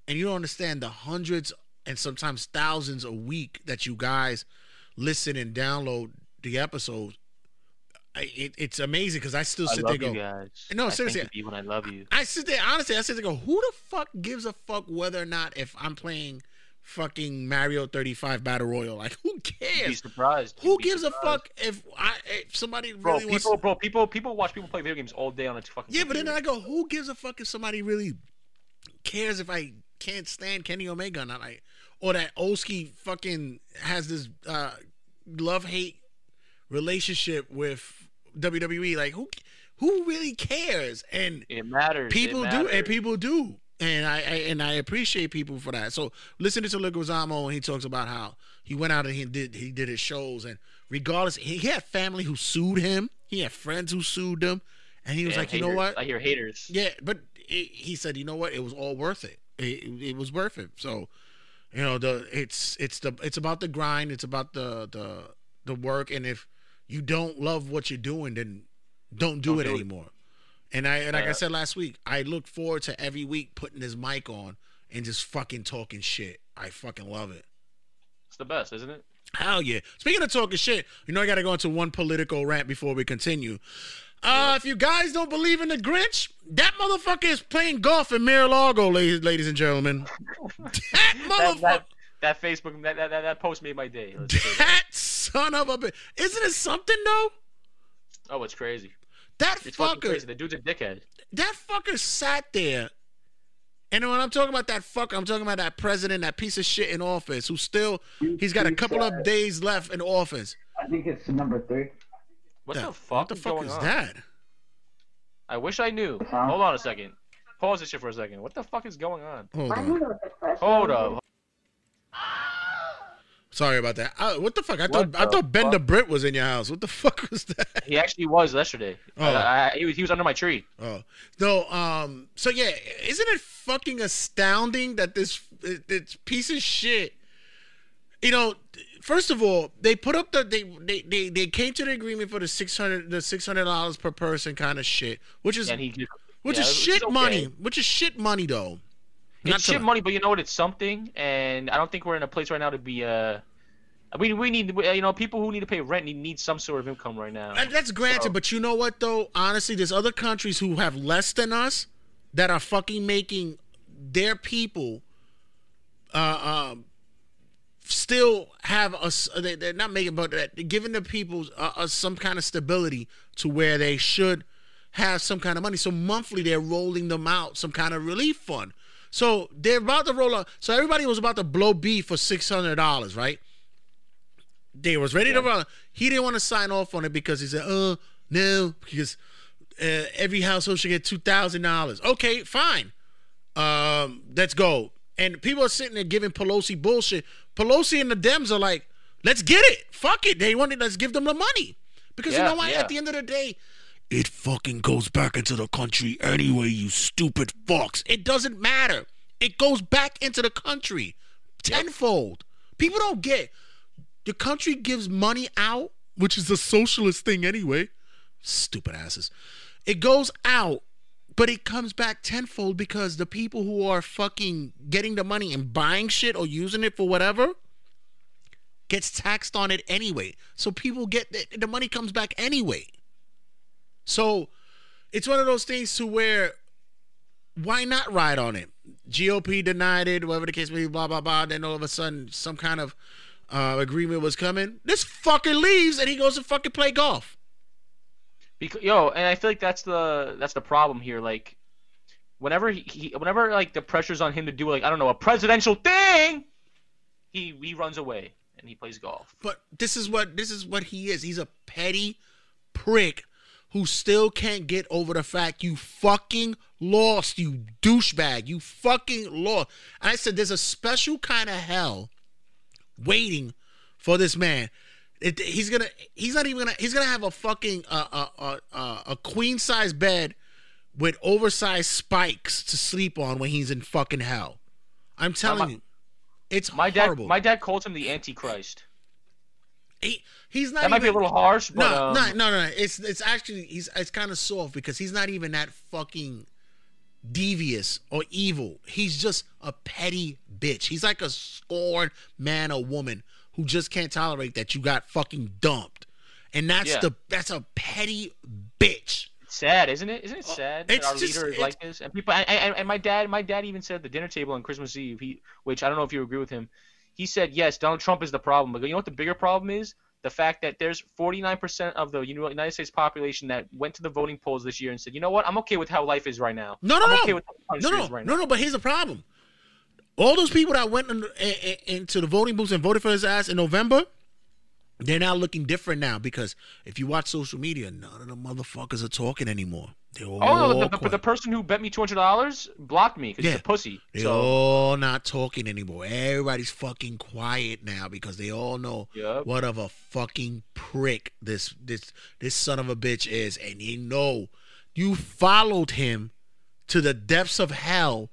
And you don't understand the hundreds and sometimes thousands a week that you guys listen and download the episodes. I, it, it's amazing because I still I sit there love you go, guys. No, I seriously. You when I love you. I sit there honestly. I sit there go, who the fuck gives a fuck whether or not if I'm playing fucking Mario 35 Battle Royal? Like, who You'd be cares? surprised. Who be gives a fuck if I if somebody Bro, really wants? people, bro, people, people watch people play video games all day on a fucking. Yeah, but then. I go, who gives a fuck if somebody really cares if I can't stand Kenny Omega or not? Like, or that Oski fucking has this uh, love hate relationship with WWE. Like, who who really cares? And it matters. it people do, and people do. and I, I and I appreciate people for that. So listening to Leguizamo and he talks about how he went out and he did he did his shows and regardless he, he had family who sued him, he had friends who sued him, and he was like, you know what? I hear haters. Yeah, but it, he said, you know what? It was all worth it. It, it was worth it. So, you know, the it's it's the it's about the grind. It's about the the the work. And if you don't love what you're doing, then don't do Don't it do it. anymore. And I and like I said last week, I look forward to every week putting this mic on and just fucking talking shit. I fucking love it. It's the best, isn't it? Hell yeah. Speaking of talking shit, you know I gotta go into one political rant before we continue. Uh, if you guys don't believe in the Grinch, that motherfucker is playing golf in Mar-a-Lago, ladies, ladies and gentlemen. That That, motherfucker, that, that Facebook that, that, that, that post made my day. That. That son of a bitch. Isn't it something though? Oh, it's crazy. That It's fucker, crazy. The dude's a dickhead. that fucker sat there. And when I'm talking about that fucker, I'm talking about that president, that piece of shit in office, who still he's got a couple of days left in office. I think it's number three. What That- the fuck What the is fuck going is on? that? I wish I knew. Huh? Hold on a second. Pause this shit for a second. What the fuck is going on? Hold on. don't know what the question Hold up. Sorry about that. Uh, what the fuck? I What thought I thought Ben the fuck? Brit was in your house. What the fuck was that? He actually was yesterday. Oh. I, I, he, was, he was under my tree. Oh no. Um. So yeah, isn't it fucking astounding that this this piece of shit? You know, first of all, they put up the they they they, they came to the agreement for the six hundred the six hundred dollars per person kind of shit, which is And he which yeah, is shit okay. money, which is shit money though. Not It's shit money, but you know what? It's something, and I don't think we're in a place right now to be. Uh, we we need you know people who need to pay rent need, need some sort of income right now. And That's granted, So- but you know what though? Honestly, there's other countries who have less than us that are fucking making their people uh um still have us they, they're not making but that giving the people uh, uh, some kind of stability to where they should have some kind of money so monthly they're rolling them out some kind of relief fund so they're about to roll out so everybody was about to blow B for $600 right they was ready to run. He didn't want to sign off on it because he said, "Oh no," because uh, every household should get two thousand dollars. Okay, fine. Um, let's go. And people are sitting there giving Pelosi bullshit. Pelosi and the Dems are like, "Let's get it. Fuck it. They want it. Let's give them the money." Because you know what? yeah. At the end of the day, it fucking goes back into the country anyway. You stupid fucks. It doesn't matter. It goes back into the country tenfold. People don't get the country gives money out, which is a socialist thing anyway. Stupid asses. It goes out, but it comes back tenfold because the people who are fucking getting the money and buying shit or using it for whatever gets taxed on it anyway. So people get the, the money comes back anyway. So it's one of those things to where why not ride on it? GOP denied it, whatever the case may be, blah blah blah. Then all of a sudden, some kind of uh, agreement was coming. This fucker leaves and he goes to fucking play golf. Because, yo, and I feel like that's the that's the problem here. Like, whenever he, he whenever like the pressure's on him to do like I don't know a presidential thing, he he runs away and he plays golf. But this is what this is what he is. He's a petty prick who still can't get over the fact you fucking lost, you douchebag. You fucking lost. And I said there's a special kind of hell waiting for this man. It, he's gonna. He's not even gonna. He's gonna have a fucking uh, uh, uh, uh, a queen size bed with oversized spikes to sleep on when he's in fucking hell. I'm telling my- you, it's My dad horrible. my dad calls him the Antichrist. He, he's not. That might be a little harsh, but no, um, no, no, no. It's it's actually he's it's kind of soft because he's not even that fucking devious or evil. He's just a petty bitch. He's like a scorned man or woman who just can't tolerate that you got fucking dumped, and that's Yeah. the that's a petty bitch. It's sad, isn't it? Isn't it sad that our just- leader is like this? And people, and, and, and my dad, my dad even said at the dinner table on Christmas Eve, he, which I don't know if you agree with him, he said yes, Donald Trump is the problem, but you know what the bigger problem is? The fact that there's 49% of the United States population that went to the voting polls this year and said, you know what, I'm okay with how life is right now. No, no, I'm no. okay with how No, no, right no, no. But here's the problem: all those people that went in, in, into the voting booths and voted for his ass in November, they're now looking different now because if you watch social media, none of the motherfuckers are talking anymore. They're all Oh, no, the, the, person who bet me two hundred dollars blocked me because Yeah. he's a pussy. They're So, all not talking anymore. Everybody's fucking quiet now because they all know Yup. what of a fucking prick this this this son of a bitch is, and you know you followed him to the depths of hell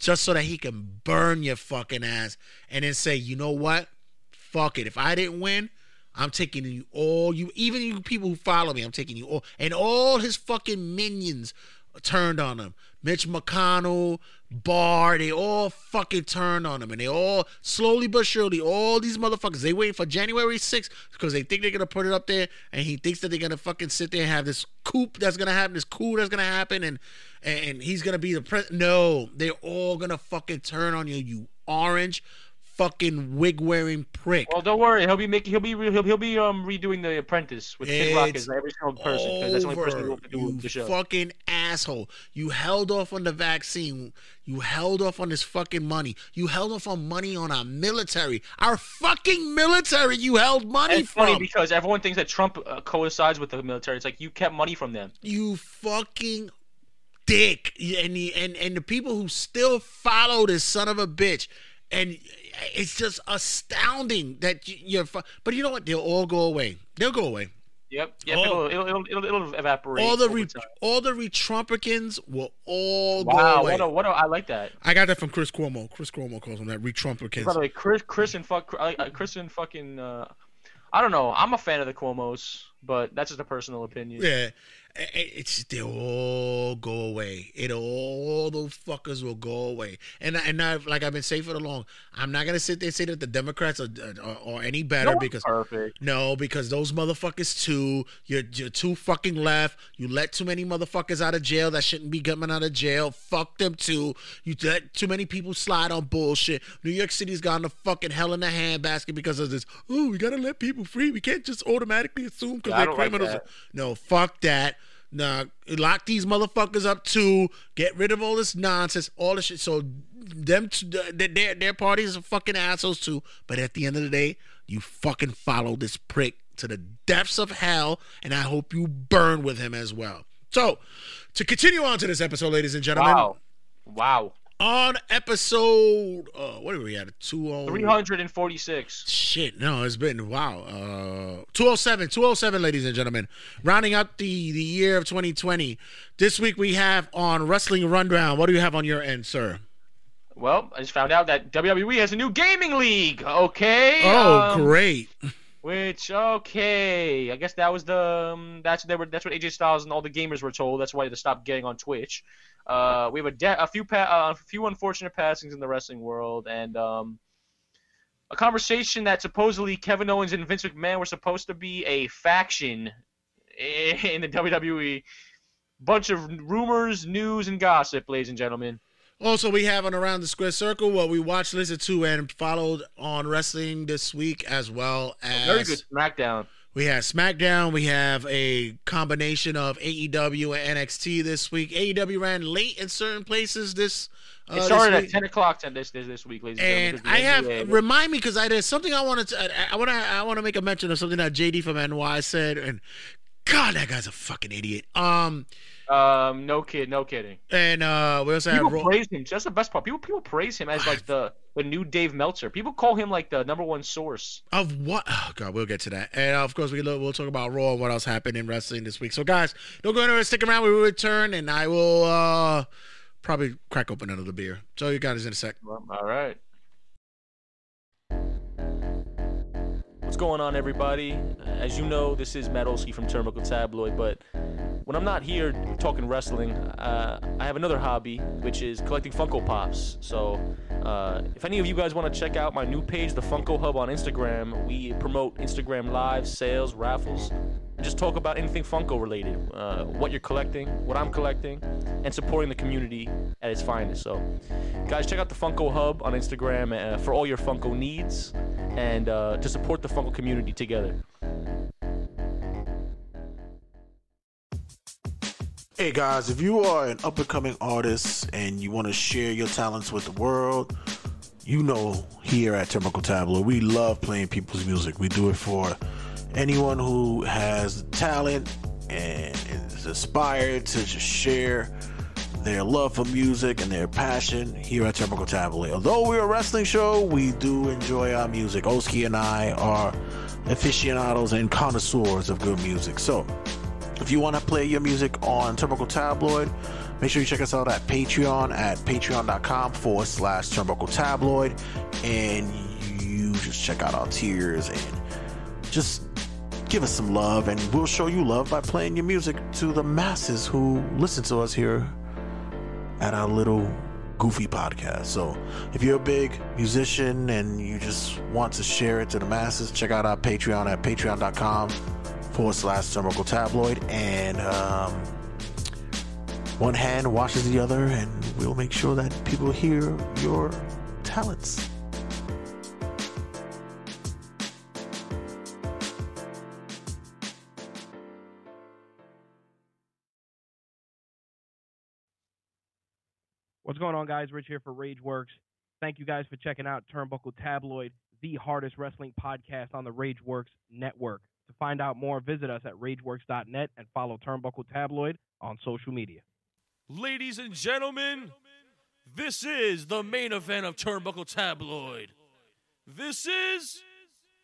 just so that he can burn your fucking ass and then say, you know what? Fuck it. If I didn't win, I'm taking you all you even you people who follow me, I'm taking you all and all his fucking minions turned on him. Mitch McConnell, Barr, they all fucking turned on him. And they all slowly but surely, all these motherfuckers, they waiting for January 6th because they think they're gonna put it up there and he thinks that they're gonna fucking sit there and have this coup that's gonna happen, this coup that's gonna happen, and and he's gonna be the president. No, they're all gonna fucking turn on you, you orange fucking wig wearing prick. Well, don't worry. He'll be making. He'll be. re- He'll, he'll be um redoing The Apprentice with Kid Rock as every single person because that's the only person who will do the show. fucking asshole. You held off on the vaccine. You held off on this fucking money. You held off on money on our military. Our fucking military. You held money And it's funny because everyone thinks that Trump uh, coincides with the military. It's like you kept money from them. you fucking dick. And the and and the people who still follow this son of a bitch. And it's just astounding that you- you're. But you know what? They'll all go away. They'll go away. Yep. Yep. Oh. It'll, it'll, it'll, it'll, it'll evaporate. all the over re- all the retrumpicans will all go Wow. away. What a, what a, I like that. I got that from Chris Cuomo. Chris Cuomo calls them that By the way, Chris, Chris and fuck, uh, uh, Chris and fucking. Uh, I don't know. I'm a fan of the Cuomo's, but that's just a personal opinion. Yeah, I- I- Eh, eh, it's they'll all go away. It all those fuckers will go away. And I- and I, like I've been saying for the long, I'm not gonna sit there and say that the Democrats are are, are any better No because perfect. No, because those motherfuckers too. You're you're too fucking left. You let too many motherfuckers out of jail that shouldn't be coming out of jail. Fuck them too. You let too many people slide on bullshit. New York City's gone to fucking hell in a handbasket because of this. Oh, we gotta let people free. We can't just automatically assume because they're don't like criminals. no, fuck that. Nah, lock these motherfuckers up too. Get rid of all this nonsense, all this shit. So them, t- their their parties are fucking assholes too. But at the end of the day, you fucking follow this prick to the depths of hell, and I hope you burn with him as well. So, to continue on to this episode, ladies and gentlemen, Wow. Wow. On episode, uh, what are we at? Two oh 346. Shit, no, it's been wow. Uh 207, 207, ladies and gentlemen. Rounding out the the year of 2020. This week we have on Wrestling Rundown. What do you have on your end, sir? Well, I just found out that WWE has a new gaming league. Okay. Oh, um, great. Which okay, I guess that was the um, that's they were that's what AJ Styles and all the gamers were told. That's why they stopped getting on Twitch. Uh, we have a de- a few pa- uh, a few unfortunate passings in the wrestling world, and um, a conversation that supposedly Kevin Owens and Vince McMahon were supposed to be a faction in the WWE. Bunch of rumors, news, and gossip, ladies and gentlemen. Also, we have on Around the Square Circle what we watched, listened to, and followed on wrestling this week, as well as Very good SmackDown. We have SmackDown. We have a combination of AEW and NXT this week. AEW ran late in certain places this. Uh, It started at 10 o'clock this, this this week, ladies and And gentlemen. I have NBA remind me because I did something I wanted to. I want to. I want to make a mention of something that JD from NY said, and God, that guy's a fucking idiot. Um, Um, no kid, no kidding. and uh, we also have People praise him. That's the best part. People people praise him as like the the new Dave Meltzer. People call him like the number one source. of what? Oh God, we'll get to that. And uh, of course, we we'll talk about Raw and what else happened in wrestling this week. So, guys, don't go anywhere. Stick around. We will return, and I will uh probably crack open another beer. So, you guys in a sec. Well, all right. What's going on, everybody? As you know, this is Matt Olskey from Turnbuckle Tabloid, but when I'm not here talking wrestling, uh, I have another hobby, which is collecting Funko Pops. So, uh, if any of you guys want to check out my new page, the Funko Hub on Instagram, we promote Instagram live, sales, raffles, and just talk about anything Funko related, uh, what you're collecting, what I'm collecting, and supporting the community at its finest. So, guys, check out the Funko Hub on Instagram uh, for all your Funko needs and uh, to support the Funko community together. Hey guys, if you are an up and coming artist and you want to share your talents with the world, you know here at Turnbuckle Tabloid, we love playing people's music. We do it for anyone who has talent and is inspired to just share their love for music and their passion here at Turnbuckle Tabloid. Although we're a wrestling show, we do enjoy our music. Oski and I are aficionados and connoisseurs of good music. So, if you want to play your music on Turnbuckle Tabloid, make sure you check us out at Patreon at patreon.com forward slash Turnbuckle Tabloid. And you just check out our tiers and just give us some love. And we'll show you love by playing your music to the masses who listen to us here at our little goofy podcast. So if you're a big musician and you just want to share it to the masses, check out our Patreon at patreon.com forward slash Turnbuckle Tabloid. And um, one hand washes the other, and we'll make sure that people hear your talents. What's going on, guys? Rich here for Rageworks. Thank you guys for checking out Turnbuckle Tabloid, the hardest wrestling podcast on the Rageworks network. To find out more, visit us at rageworks.net and follow Turnbuckle Tabloid on social media. Ladies and gentlemen, this is the main event of Turnbuckle Tabloid. This is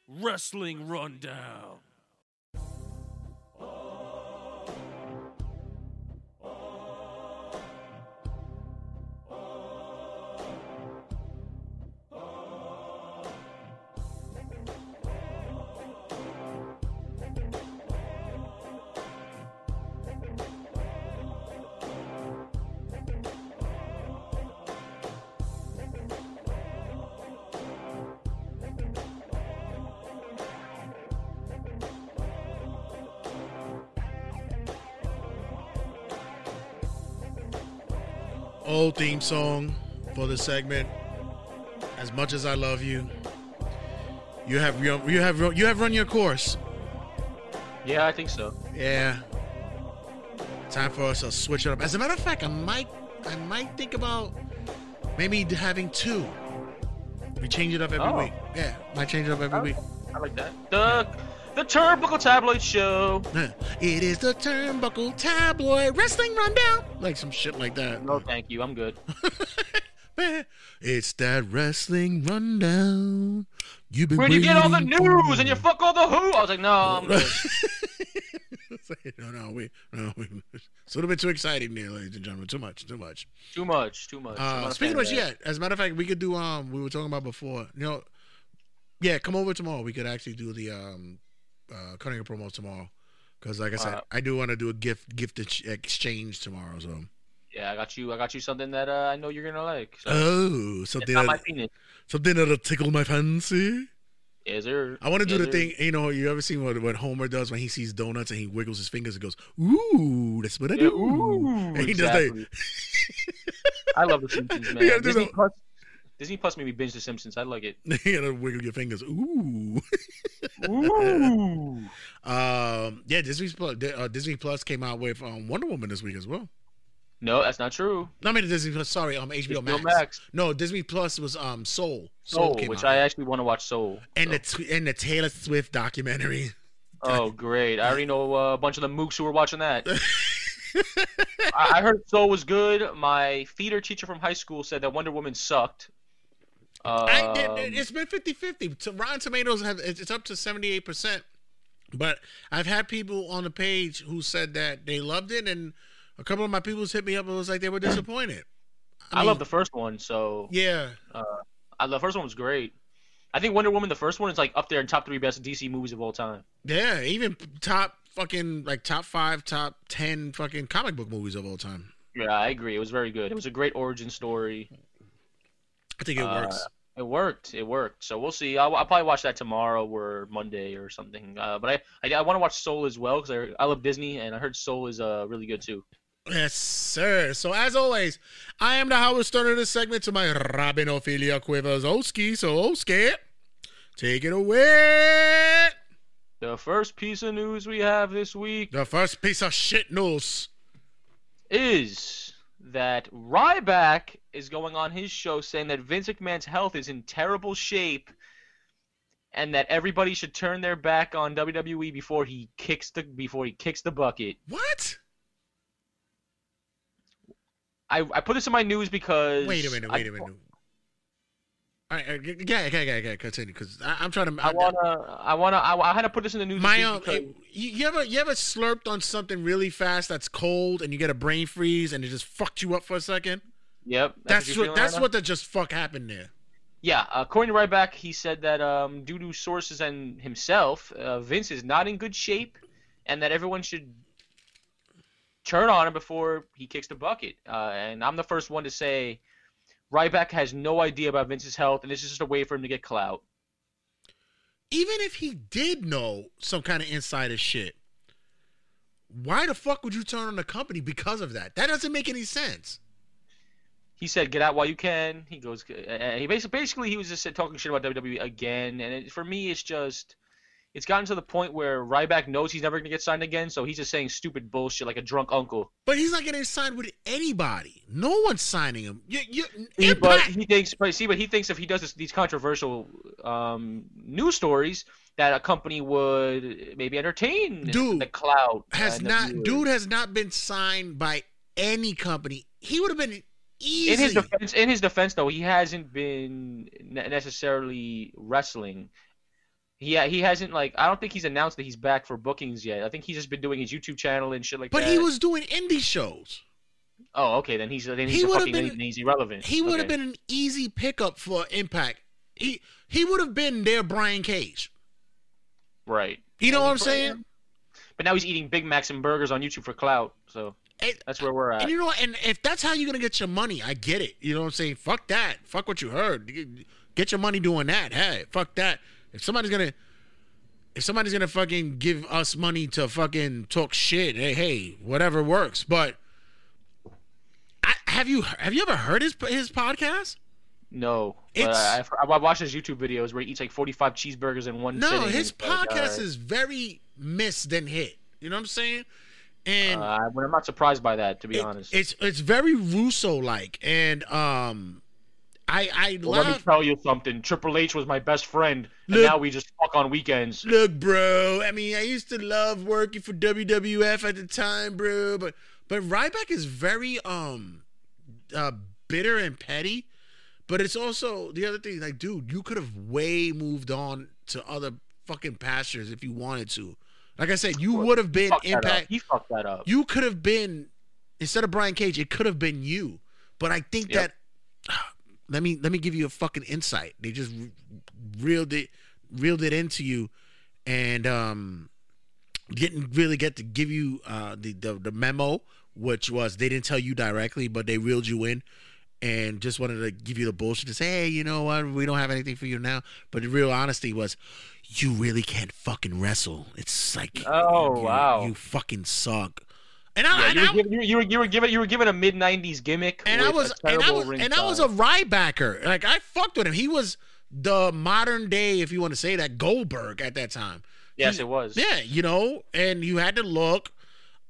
Wrestling Rundown. Theme song for the segment. As much as I love you, you have you have you have run your course. Yeah, I think so. Yeah. Time for us to switch it up. As a matter of fact, I might I might think about maybe having two. We change it up every Oh. week. Yeah, might change it up every week. I like that. The the Turnbuckle Tabloid Show. It is the Turnbuckle Tabloid Wrestling Rundown. Like some shit like that. No, thank you. I'm good. it's that wrestling rundown. You've been When you get all the news and you fuck all the who, I was like, no, I'm good. no, no, we, no, we, it's a little bit too exciting there, ladies and gentlemen. Too much, too much. too much, too much. Uh, speaking of which, yeah. As a matter of fact, we could do. Um, we were talking about before. You know, yeah. Come over tomorrow. We could actually do the um, uh, cutting a promo tomorrow. Because, like I said, Uh, I do want to do a gift gift exchange tomorrow. So, Yeah, I got you. I got you something that uh, I know you're gonna like. So oh, something not my that, penis. something that'll tickle my fancy. Is there? I want to do the thing. You know, you ever seen what what Homer does when he sees donuts and he wiggles his fingers and goes, "Ooh, that's what I Yeah, do." ooh, and he does that. exactly. I love the Simpsons, man. Disney Plus, Disney Plus made me binge the Simpsons. I like it. you gotta wiggle your fingers. Ooh. Ooh. Um, yeah, Disney Plus, uh, Disney Plus came out with um, Wonder Woman this week as well. No, that's not true. No, I mean Disney Plus. Sorry, um, HBO, HBO Max. Max. No, Disney Plus was um Soul. Soul, came which out. I actually want to watch Soul. and so. the tw- and the Taylor Swift documentary. Oh, great! I already know uh, a bunch of the mooks who were watching that. I, I heard Soul was good. My theater teacher from high school said that Wonder Woman sucked. Um, I, it, it's been 50-50. So Rotten Tomatoes have it's up to seventy eight percent. But I've had people on the page who said that they loved it, and a couple of my people hit me up and was like they were disappointed. I, love the first one, so yeah. I, the first one was great. I think Wonder Woman, the first one, is like up there in top three best DC movies of all time. Yeah, even top fucking like top five, top ten fucking comic book movies of all time. Yeah, I agree. It was very good. It was a great origin story. I think it Uh, works. It worked. It worked. So we'll see. I'll, I'll probably watch that tomorrow or Monday or something. Uh, but I, I, I want to watch Soul as well because I, I love Disney and I heard Soul is uh, really good too. Yes, sir. So as always, I am the Howard Stern of this segment to my Robin Ophelia Quivers Oski. So Oski, take it away. The first piece of news we have this week The first piece of shit news. is that Ryback is going on his show saying that Vince McMahon's health is in terrible shape and that everybody should turn their back on WWE before he kicks the before he kicks the bucket. What? I, I put this in my news because Wait a minute. Wait a minute. All right, uh, yeah, yeah, yeah, yeah, continue, because I'm trying to. I wanna I wanna I, I had to put this in the news. My um, because- you, ever you ever slurped on something really fast that's cold and you get a brain freeze and it just fucked you up for a second? yep. That's, you're what that's right now? what the just fuck happened there. Yeah, according to Ryback, he said that um, due to sources and himself, uh, Vince is not in good shape, and that everyone should turn on him before he kicks the bucket. Uh, and I'm the first one to say Ryback has no idea about Vince's health, and this is just a way for him to get clout. Even if he did know some kind of insider shit, why the fuck would you turn on the company because of that? That doesn't make any sense. He said, "Get out while you can." He goes, uh, he basically, basically he was just talking shit about WWE again, and it, for me, it's just, it's gotten to the point where Ryback knows he's never gonna get signed again, so he's just saying stupid bullshit like a drunk uncle. But he's not getting signed with anybody. No one's signing him. You, you, See, but he thinks, but see, but he thinks if he does this, these controversial um, news stories, that a company would maybe entertain Dude, the cloud. has not viewers. dude has not been signed by any company. He would have been easy. In his defense, in his defense, though, he hasn't been necessarily wrestling. He uh, he hasn't like I don't think he's announced that he's back for bookings yet. I think he's just been doing his YouTube channel and shit like but that. But he was doing indie shows. Oh, okay, then he's then he's He fucking been- then he's irrelevant. He would have Okay. been an easy pickup for Impact. He he would have been their Brian Cage. right. You know And what I'm saying? But now he's eating Big Macs and burgers on YouTube for clout. So It- that's where we're at. and you know? And if that's how you're gonna get your money, I get it. You know what I'm saying? Fuck that. Fuck what you heard. Get your money doing that. Hey, fuck that. If somebody's gonna if somebody's gonna fucking give us money to fucking talk shit, hey, hey, whatever works. But I, have you have you ever heard his his podcast? No, It's- but I, I, watched his YouTube videos where he eats like 45 cheeseburgers in one No, sitting. his like, podcast uh, is very miss than hit. You know what I'm saying? And Uh, I'm not surprised by that, to be it- honest. it's it's very Russo like, and um, I I Well, let me tell you something. Triple H was my best friend, and now we just fuck on weekends. Look, bro. I mean, I used to love working for WWF at the time, bro. But but Ryback is very um uh bitter and petty. But it's also the other thing, like, dude, you could have way moved on to other fucking pastures if you wanted to. Like I said, you would have been up. impact. He fucked that up. You could have been instead of Brian Cage, it could have been you. But I think Yep. that let me let me give you a fucking insight. They just reeled it reeled it into you, and um, didn't really get to give you uh the the, the memo, which was they didn't tell you directly, but they reeled you in. And just wanted to give you the bullshit to say, hey, you know what? We don't have anything for you now. But the real honesty was, you really can't fucking wrestle. It's like, Oh, you- wow. you fucking suck. And I, Yeah, and you, I- were given, you, you were you were given you were given a mid '90s gimmick, and I was a and I was and I was a. Rybacker. Like I fucked with him. He was the modern day, if you want to say that, Goldberg at that time. yes, He- it was. Yeah, you know, and you had to look,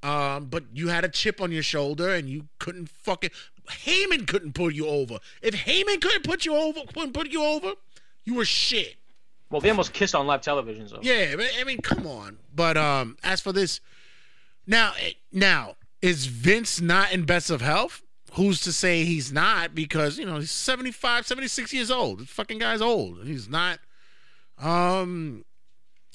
um, but you had a chip on your shoulder, and you couldn't fucking. Heyman couldn't pull you over. If Heyman couldn't put you over, couldn't put you over, you were shit. Well, they almost kissed on live television, so. Yeah, I mean, come on. But um, as for this, now, eh, now is Vince not in best of health? Who's to say he's not? Because you know he's 75, 76 years old. This fucking guy's old. He's not. Um,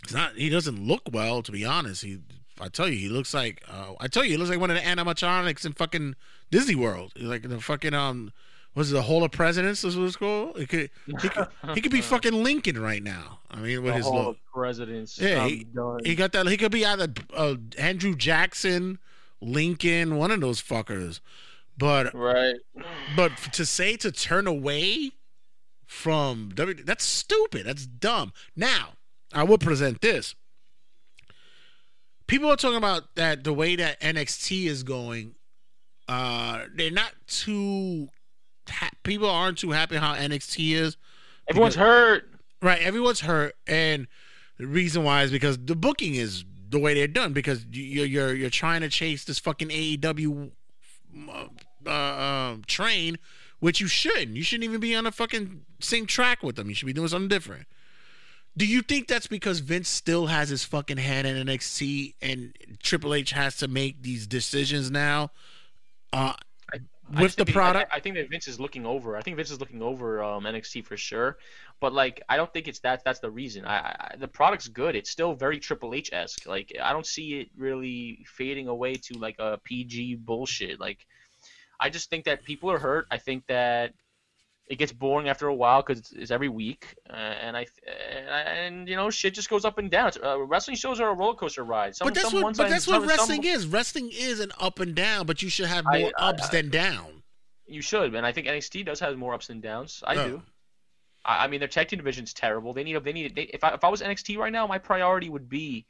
it's not. He doesn't look well, to be honest. He, I tell you, he looks like. Uh, I tell you, he looks like one of the animatronics in fucking Disney World. Like the fucking um. Was it the Hall of Presidents? Is what it's called. It could, he could, he could be fucking Lincoln right now. I mean, with The his Hall look. of Presidents. Yeah, he, he got that. He could be either uh, Andrew Jackson, Lincoln, one of those fuckers. But right. but to say to turn away from W, that's stupid. That's dumb. Now I will present this. People are talking about that the way that NXT is going. Uh, they're not too. Ha- people aren't too happy how NXT is. Everyone's Because- hurt. Right, everyone's hurt, and the reason why is because the booking is the way they're done. Because you- you're you're you're trying to chase this fucking AEW uh, um, train, which you shouldn't. You shouldn't even be on a fucking same track with them. You should be doing something different. Do you think that's because Vince still has his fucking hand in NXT and Triple H has to make these decisions now? Uh, with the think product? I, I think that Vince is looking over. I think Vince is looking over um, NXT for sure. But like, I don't think it's that. That's the reason. I, I the product's good. It's still very Triple H esque. Like, I don't see it really fading away to like a PG bullshit. Like, I just think that people are hurt. I think that it gets boring after a while because it's, it's every week, uh, and I and, and you know shit just goes up and down. It's, uh, wrestling shows are a roller coaster ride. Some, but that's what but I- that's what some- wrestling some- is. Wrestling is an up and down, but you should have more I- I- ups than down. You should, and I think NXT does have more ups and downs. I Oh. do. I, I mean, their tag team division's terrible. They need. They need. They, if I if I was NXT right now, my priority would be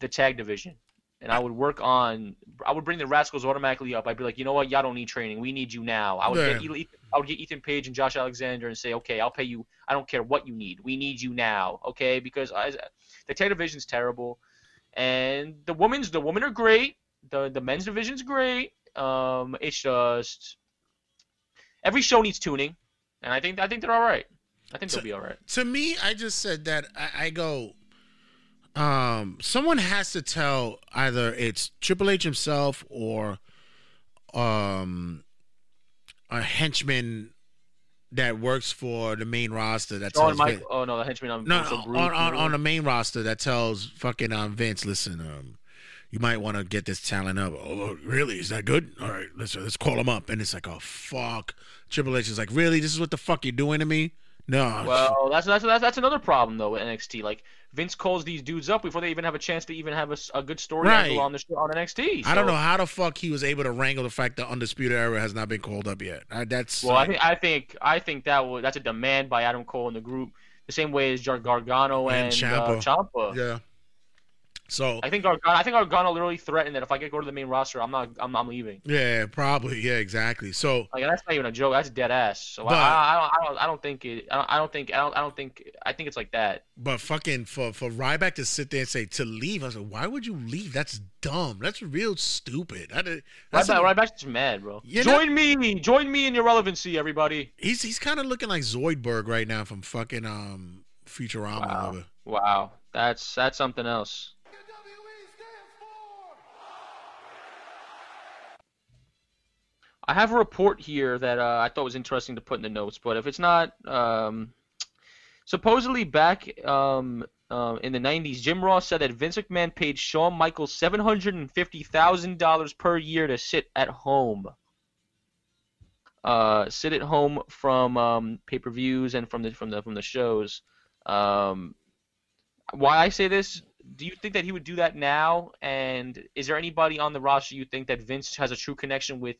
the tag division, and I would work on. I would bring the Rascals automatically up. I'd be like, you know what, y'all don't need training. We need you now. I would get. Ethan- I would get Ethan Page and Josh Alexander and say, okay, I'll pay you. I don't care what you need. We need you now, okay? Because I, the tag division's terrible, and the women's the women are great. The the men's division's great. Um, it's just every show needs tuning, and I think I think they're all right. I think So- they'll be all right. To me, I just said that I, I go. Um, someone has to tell either it's Triple H himself or um a henchman that works for the main roster that tells Mike, Vin- oh no, the henchman on no, on, Bruce, on, Bruce. on the main roster that tells fucking um, Vince, listen, um, you might want to get this talent up. Oh, really? Is that good? All right, let's let's call him up. And it's like, oh fuck. Triple H is like, really? This is what the fuck you're doing to me? No. Well, that's, that's that's that's another problem though with NXT. Like Vince calls these dudes up before they even have a chance to even have a, a good story Right. angle on the show, on NXT. I don't know how the fuck he was able to wrangle the fact that Undisputed Era has not been called up yet. I, that's Well, I think I think I think that was that's a demand by Adam Cole and the group, the same way as Gargano And and, uh, Ciampa. Ciampa. yeah. So I think Gargano, I think Gargano literally threatened that if I get go to the main roster, I'm not I'm, I'm leaving. yeah, probably yeah, exactly. So Like that's not even a joke. That's dead ass. So But- I, I, I don't I don't I don't think it. I don't, I don't think I don't I don't think I think it's like that. But fucking for for Ryback to sit there and say to leave, I was like, why would you leave? That's dumb. That's real stupid. I that's back, Ryback's just mad, bro. Join me, join me in your relevancy, everybody. He's he's kind of looking like Zoidberg right now from fucking um Futurama. Wow. Wow, that's that's something else. I have a report here that uh, I thought was interesting to put in the notes, but if it's not, um, supposedly back um, uh, in the 90s, Jim Ross said that Vince McMahon paid Shawn Michaels $750,000 per year to sit at home. Uh, sit at home from um, pay-per-views and from the from the from the shows. Um, why I say this? Do you think that he would do that now? And is there anybody on the roster you think that Vince has a true connection with?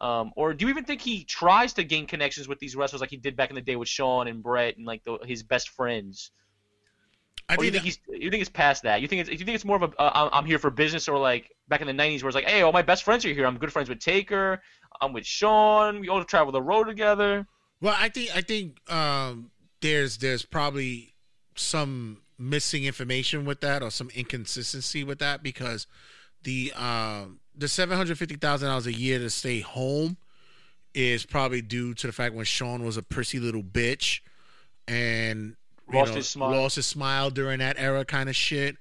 Um, or do you even think he tries to gain connections with these wrestlers like he did back in the day with Shawn and Brett and like the, his best friends? I or you think he's you think it's past that? You think it's you think it's more of a uh, I'm- I'm here for business or like back in the '90s where it's like, hey, all my best friends are here. I'm good friends with Taker. I'm with Shawn. We all travel the road together. Well, I think I think um, there's there's probably some missing information with that or some inconsistency with that because the um, the seven hundred fifty thousand dollars a year to stay home is probably due to the fact when Shawn was a prissy little bitch and Lost know, his smile. lost his smile during that era kind of shit,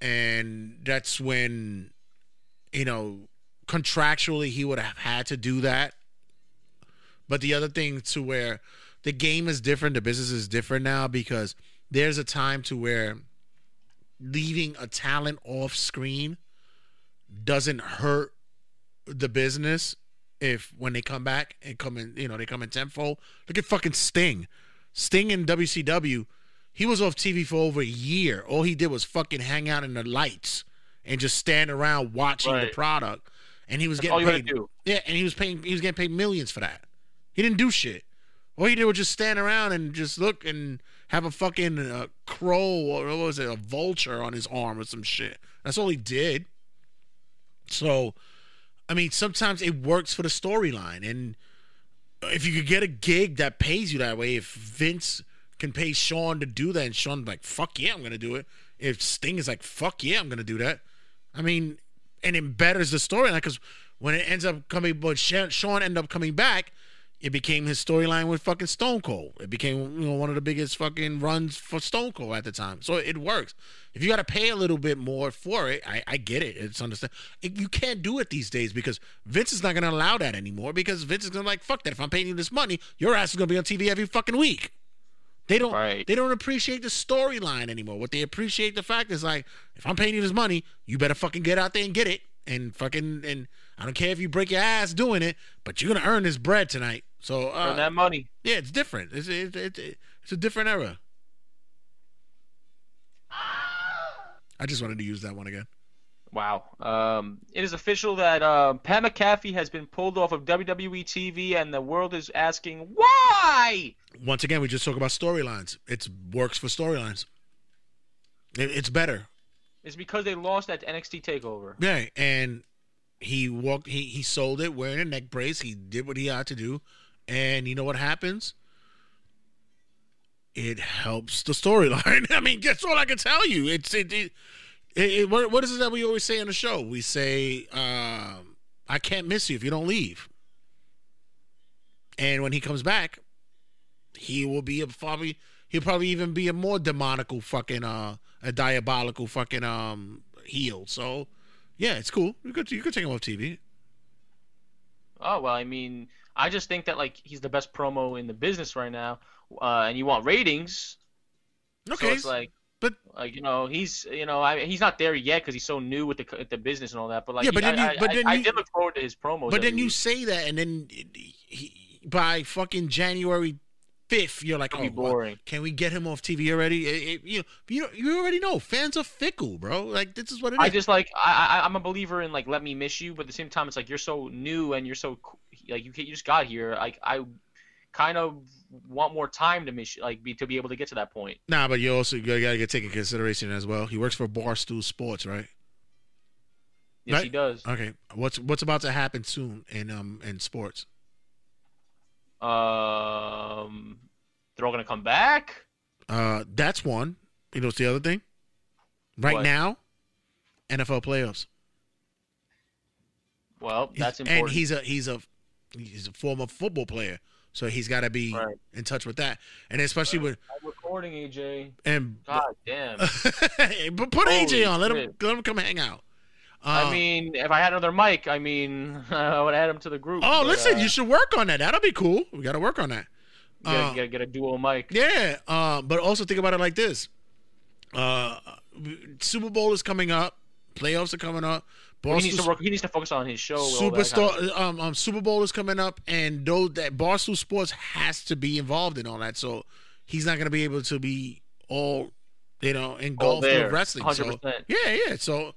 and that's when you know contractually he would have had to do that but the other thing to where the game is different, the business is different now because there's a time to where leaving a talent off screen doesn't hurt the business if when they come back and come in, you know, they come in tenfold. Look at fucking Sting. Sting in WCW, he was off TV for over a year. All he did was fucking hang out in the lights and just stand around watching the product. And he was That's getting paid. Yeah, and he was paying. He was getting paid millions for that. He didn't do shit. All he did was just stand around and just look and have a fucking uh, crow or what was it, a vulture on his arm or some shit. That's all he did. So, I mean, sometimes it works for the storyline, and if you could get a gig that pays you that way, if Vince can pay Shawn to do that, and Shawn's like, "Fuck yeah, I'm gonna do it." If Sting is like, "Fuck yeah, I'm gonna do that," I mean, and it betters the storyline because when it ends up coming, but Shawn end up coming back, it became his storyline with fucking Stone Cold. It became you know one of the biggest fucking runs for Stone Cold at the time. So it works. If you got to pay a little bit more for it, I, I get it. It's understand. It, you can't do it these days because Vince is not going to allow that anymore. Because Vince is going to like fuck that. If I'm paying you this money, your ass is going to be on TV every fucking week. They don't. Right. They don't appreciate the storyline anymore. What they appreciate the fact is like, if I'm paying you this money, you better fucking get out there and get it, and fucking and I don't care if you break your ass doing it, but you're gonna earn this bread tonight. So uh, Earn that money. yeah, it's different. It's it's, it's it's a different era. I just wanted to use that one again. Wow. Um, it is official that uh, Pat McAfee has been pulled off of WWE TV, and the world is asking why. Once again, we just talk about storylines. It works for storylines. It, it's better. It's because they lost at NXT Takeover. Yeah, and he walked. He he sold it wearing a neck brace. He did what he had to do, and you know what happens? It helps the storyline. I mean, that's all I can tell you. It's it. it, it, what is it that we always say on the show? We say, um, "I can't miss you if you don't leave." And when he comes back, he will be a probably he'll probably even be a more demonical fucking uh a diabolical fucking um heel. So yeah, it's cool. You could you could take him off TV. Oh well, I mean, I just think that like he's the best promo in the business right now, uh, and you want ratings. Okay, So it's like, but like you know, he's you know, I he's not there yet because he's so new with the with the business and all that. But like, Yeah, but he- then you- but I, then I you- did look forward to his promos. but then you week. say that, and then he, by fucking January fifth, you're like, oh, what? can we get him off TV already? It- it- you you you already know fans are fickle, bro. Like this is what it is. I just like I, I I'm a believer in like let me miss you, but at the same time it's like you're so new and you're so like you you just got here. Like I kind of want more time to miss like be to be able to get to that point. nah, but you also you gotta get taken consideration as well. He works for Barstool Sports, right? Yes, Right. he does. Okay, what's what's about to happen soon in um in sports? Um, they're all gonna come back. Uh, that's one. You know what's the other thing? Right What? now, NFL playoffs. Well, that's important. and he's a he's a he's a former football player, so he's got to be Right. in touch with that, and especially with I'm recording, AJ. and God damn. but put AJ on, let him let him come hang out. Uh, I mean, if I had another mic, I mean, I would add him to the group. oh, but, listen, uh, you should work on that. That'll be cool. We got to work on that. you gotta, uh, you gotta get a dual mic. Yeah, uh, but also think about it like this: uh, Super Bowl is coming up, playoffs are coming up. He needs to work. He needs to focus on his show. that kind of Superstar, um, um, Super Bowl is coming up, and those that Barstool Sports has to be involved in all that. So he's not going to be able to be all, you know, engulfed with wrestling. So 100%. yeah, yeah. So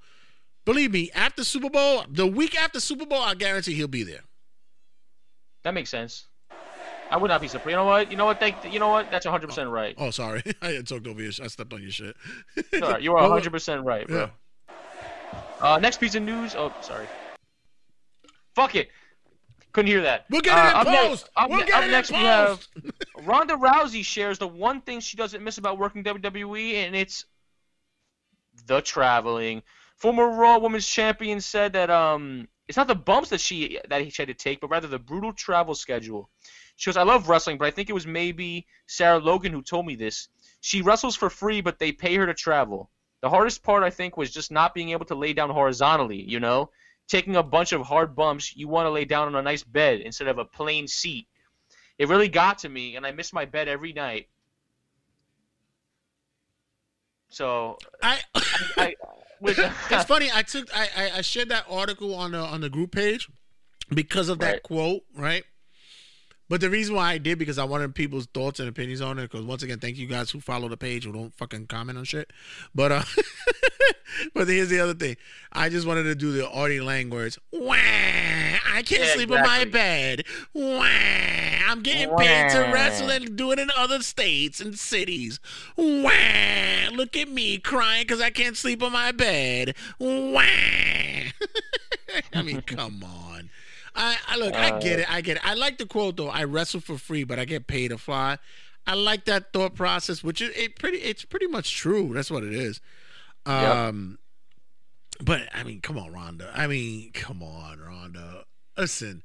believe me, after Super Bowl, the week after Super Bowl, I guarantee he'll be there. That makes sense. I would not be surprised. You know what? You know what? Thank. You know what? That's 100 percent right. Oh, sorry, I talked over your. I stepped on your shit. Sorry, you are Well, 100 percent right, bro. Yeah. Uh, next piece of news. Oh, sorry. Fuck it. Couldn't hear that. We'll get Uh, it in up next- post. we'll ne- get it next in we have. Ronda Rousey shares the one thing she doesn't miss about working WWE, and it's the traveling. Former Raw Women's Champion said that um, it's not the bumps that she that she had to take, but rather the brutal travel schedule. She goes, "I love wrestling, but I think it was maybe Sarah Logan who told me this. She wrestles for free, but they pay her to travel. The hardest part, I think, was just not being able to lay down horizontally. You know, taking a bunch of hard bumps, you want to lay down on a nice bed instead of a plain seat. It really got to me, and I miss my bed every night. So, I, I, with, it's funny. I took I, I I shared that article on the on the group page because of that Right. quote, right? But the reason why I did because I wanted people's thoughts and opinions on it. Because once again, thank you guys who follow the page who don't fucking comment on shit. But uh, but here's the other thing. I just wanted to do the Artie Lange words. Wah! I can't Yeah, sleep in my bed. Wah! I'm getting paid to wrestle and do it in other states and cities. Wah! Look at me crying because I can't sleep on my bed. Wah! I mean, come on. I, I look. I get it. I get it. I like the quote though. I wrestle for free, but I get paid to fly. I like that thought process, which is it pretty. It's pretty much true. That's what it is. Um, but I mean, come on, Ronda. I mean, come on, Ronda. Listen,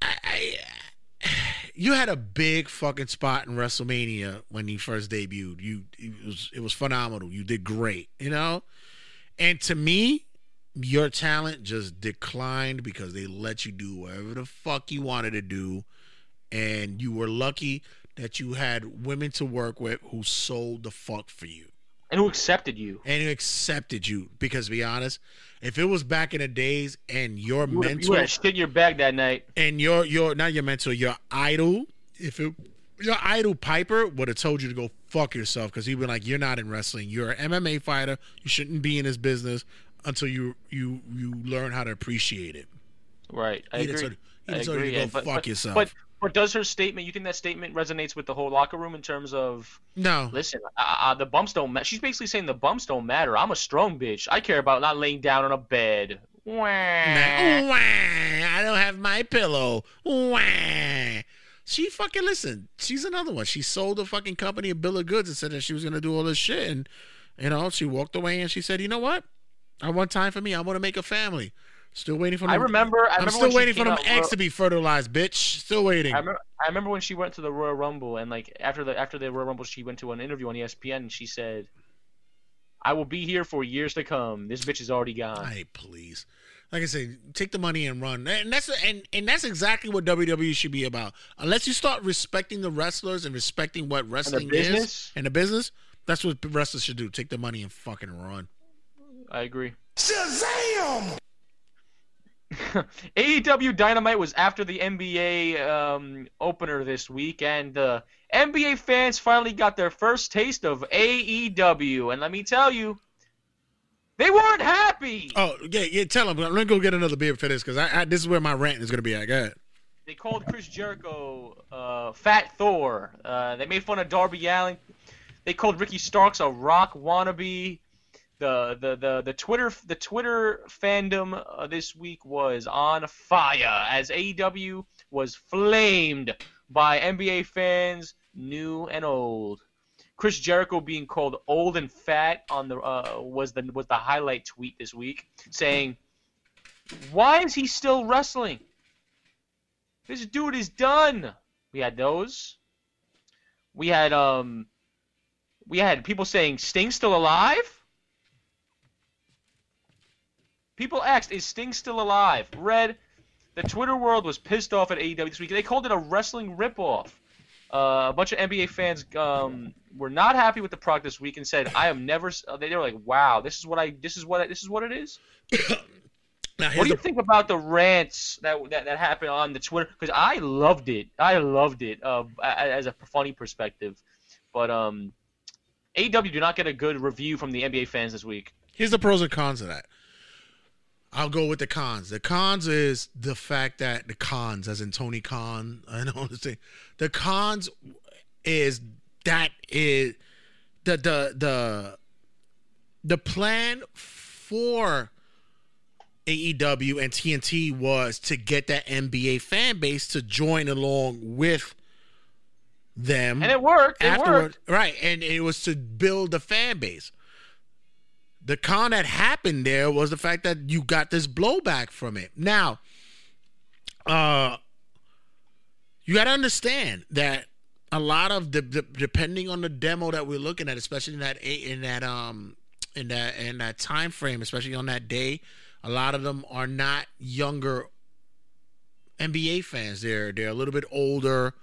I, I you had a big fucking spot in WrestleMania when you first debuted. You it was it was phenomenal. You did great, you know? And to me, your talent just declined because they let you do whatever the fuck you wanted to do. And you were lucky that you had women to work with who sold the fuck for you And who accepted you? and who accepted you. Because to be honest, if it was back in the days and your You would have mentor shit in your bag that night. and your your not your mentor, your idol, if it your idol Piper would have told you to go fuck yourself because he'd be like, "You're not in wrestling. You're an MMA fighter. You shouldn't be in this business until you you you learn how to appreciate it." Right. I He'd agree. told- he'd I told you agree. go but, fuck but, yourself. But but does her statement? You think that statement resonates with the whole locker room in terms of No, listen, uh, uh, the bumps don't matter. She's basically saying the bumps don't matter. I'm a strong bitch. I care about not laying down on a bed. Wah. Wah, I don't have my pillow. Wah. She fucking listen. She's another one. She sold the fucking company a bill of goods and said that she was gonna do all this shit, and you know she walked away and she said, "You know what? I want time for me. I want to make a family." Still waiting for. Them. I remember. I I'm remember still waiting for them out eggs to be fertilized, bitch. Still waiting. I remember, I remember when she went to the Royal Rumble and like after the after the Royal Rumble, she went to an interview on ESPN and she said, "I will be here for years to come. This bitch is already gone." Hey, please. Like I say, take the money and run. And that's and, and that's exactly what WWE should be about. Unless you start respecting the wrestlers and respecting what wrestling is and the business, that's what wrestlers should do. Take the money and fucking run. I agree. Shazam! AEW Dynamite was after the NBA um, opener this week, and uh, NBA fans finally got their first taste of AEW. And let me tell you, they weren't happy. Oh yeah, yeah. Tell them. Let me go get another beer for this because I, I this is where my rant is gonna be at. Go ahead. They called Chris Jericho uh, Fat Thor. Uh, they made fun of Darby Allin. They called Ricky Starks a rock wannabe. The the the, the Twitter the Twitter fandom uh, this week was on fire as AEW was flamed by NBA fans, new and old. Chris Jericho being called old and fat on the uh, was the was the highlight tweet this week, saying, "Why is he still wrestling? This dude is done." We had those. We had um, we had people saying Sting's still alive. People asked, "Is Sting still alive?" Red, the Twitter world was pissed off at AEW this week. They called it a wrestling ripoff. Uh, a bunch of NBA fans um, were not happy with the product this week and said, "I am never." They they were like, "Wow, this is what I. This is what. I, this is what it is." Now What do you the, think about the rants that that, that happened on the Twitter? Because I loved it. I loved it uh, as a funny perspective. But um, AEW do not get a good review from the NBA fans this week. here's the pros and cons of that. I'll go with the cons. The cons is the fact that the cons, as in Tony Khan, I don't understand. The cons is that is the the the the plan for AEW and TNT was to get that NBA fan base to join along with them And it worked. It afterward, worked. right? And it was to build the fan base. The con that happened there was the fact that you got this blowback from it. Now, uh, you got to understand that a lot of the, the depending on the demo that we're looking at, especially in that eight in that um in that in that time frame, especially on that day, a lot of them are not younger NBA fans. They're they're a little bit older,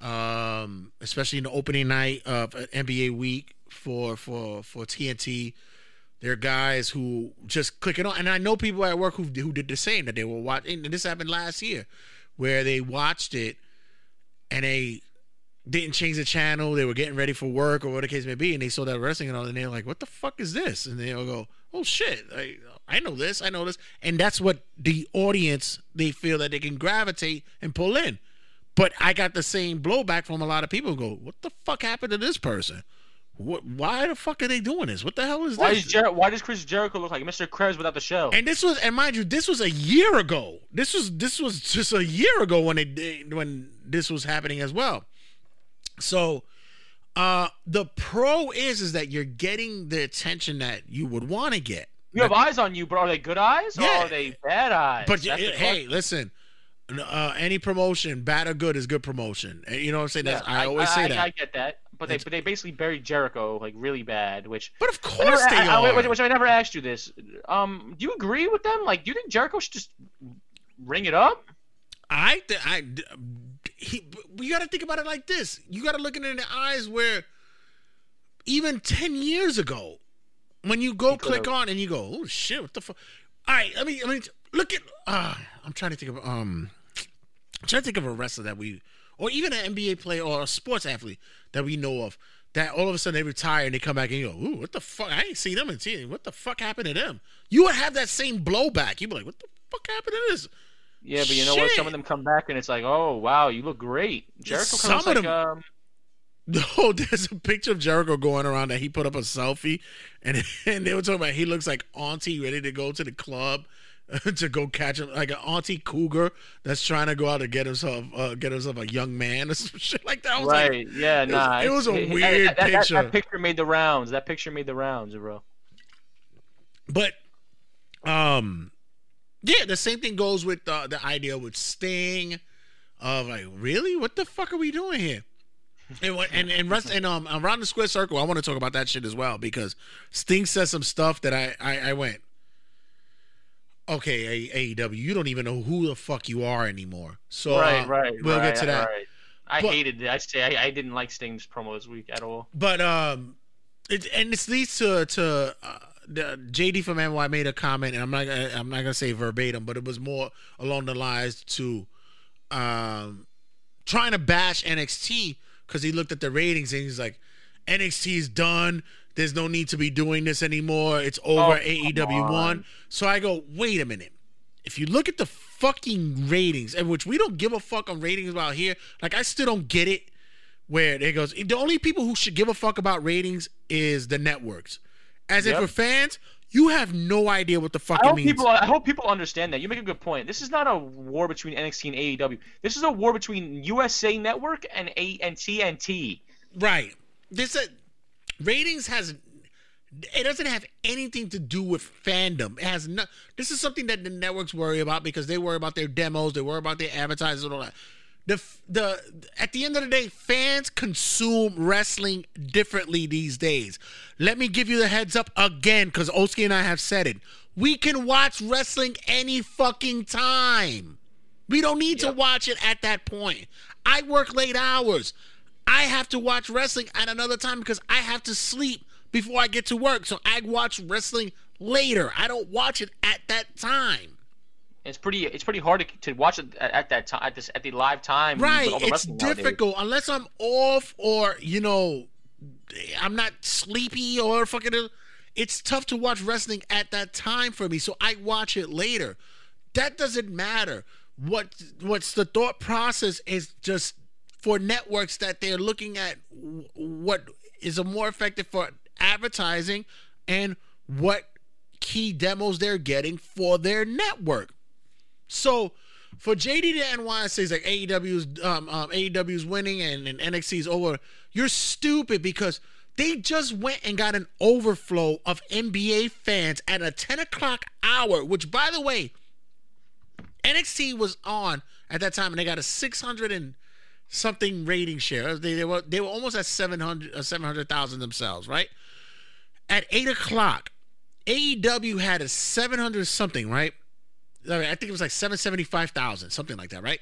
um, especially in the opening night of NBA week for for for TNT. They're guys who just click it on, and I know people at work who who did the same. That they were watching, and this happened last year, where they watched it and they didn't change the channel. They were getting ready for work or whatever the case may be, and they saw that wrestling and all, and they're like, "What the fuck is this?" And they'll go, "Oh shit, I, I know this, I know this," and that's what the audience they feel that they can gravitate and pull in. But I got the same blowback from a lot of people. Who go, "What the fuck happened to this person? What? Why the fuck are they doing this? What the hell is Why this?" does Jer- Why does Chris Jericho look like Mr. Krabs without the show? And this was, and mind you, this was a year ago. This was this was just a year ago when it did- when this was happening as well. So, uh, the pro is is that you're getting the attention that you would want to get. you have eyes on you, but are they good eyes or are they bad eyes? But the hey, listen, uh, any promotion, bad or good, is good promotion. You know what I'm saying? Yeah, I, always say I, that. I get that, but they but they basically buried Jericho like really bad, which. but of I never- course they I- I- are. which, which I never asked you this. Um, do you agree with them? Like, do you think Jericho should just ring it up? I, th- I, he, we got to think about it like this. You got to look it in the eyes where, even ten years ago, when you go click on and you go, oh shit, what the fuck? All right, I mean, I mean, look at. Uh, I'm trying to think of um, I'm trying to think of a wrestler that we, or even an NBA player or a sports athlete that we know of. That all of a sudden they retire and they come back and you go, ooh, what the fuck? I ain't seen them in ten. What the fuck happened to them? You would have that same blowback. You'd be like, what the fuck happened to this? Yeah, but you know what? Some of them come back and it's like, oh wow, you look great. Jericho Some of like, them- um, No, there's a picture of Jericho going around that he put up a selfie, and and they were talking about he looks like Auntie ready to go to the club to go catch him, like an Auntie Cougar that's trying to go out to get himself uh, get himself a young man or some shit like that. I was like, right? yeah, was- nah. it was a that- weird that, that- picture. That, picture made the rounds. That picture made the rounds, bro. but um, yeah, the same thing goes with uh, the idea with Sting. Of like, really, what the fuck are we doing here? And and and, rest, and um around the square circle, I want to talk about that shit as well because Sting says some stuff that I I, I went, okay, AEW, you don't even know who the fuck you are anymore. So right, uh, right. we'll right, get to that. Right. I But- hated it. I say I, I didn't like Sting's promo this week at all. But um, it and this leads to to uh, the JD from NY made a comment, and I'm not gonna, I'm not gonna say verbatim, but it was more along the lines to um trying to bash NXT because he looked at the ratings and he's like, NXT is done. There's no need to be doing this anymore. It's over. Oh, AEW won. So I go, wait a minute. If you look at the fucking ratings, and which we don't give a fuck on ratings about here, like I still don't get it. Where it goes, the only people who should give a fuck about ratings is the networks. As if Yep. for fans, you have no idea what the fuck I it hope means. people. I hope people understand that. You make a good point. This is not a war between NXT and AEW. This is a war between USA Network and A and TNT. Right. This uh, ratings has it doesn't have anything to do with fandom. It has no. This is something that the networks worry about because they worry about their demos, they worry about their advertisers and all that. The the at the end of the day, fans consume wrestling differently these days. Let me give you the heads up again because Oski and I have said it. We can watch wrestling any fucking time. We don't need to watch it at that point. I work late hours. I have to watch wrestling at another time because I have to sleep before I get to work. So I watch wrestling later. I don't watch it at that time. It's pretty. It's pretty hard to, to watch it at, at that time. At this at the live time. Right. It's wrestling nowadays. difficult unless I'm off or, you know, I'm not sleepy or fucking. It's tough to watch wrestling at that time for me. So I watch it later. That doesn't matter. What What's the thought process is just for networks that they're looking at what is a more effective for advertising and what key demos they're getting for their network. So for JD to NY says like AEW's um, um AEW's winning and, and NXT's over, you're stupid because they just went and got an overflow of NBA fans at a 10 o'clock hour, which by the way, NXT was on at that time and they got a 600 and something rating share. They, they were they were almost at 700 uh, 700,000 themselves, right? At 8 o'clock, AEW had a 700 something, right? I think it was like 775,000, something like that, right?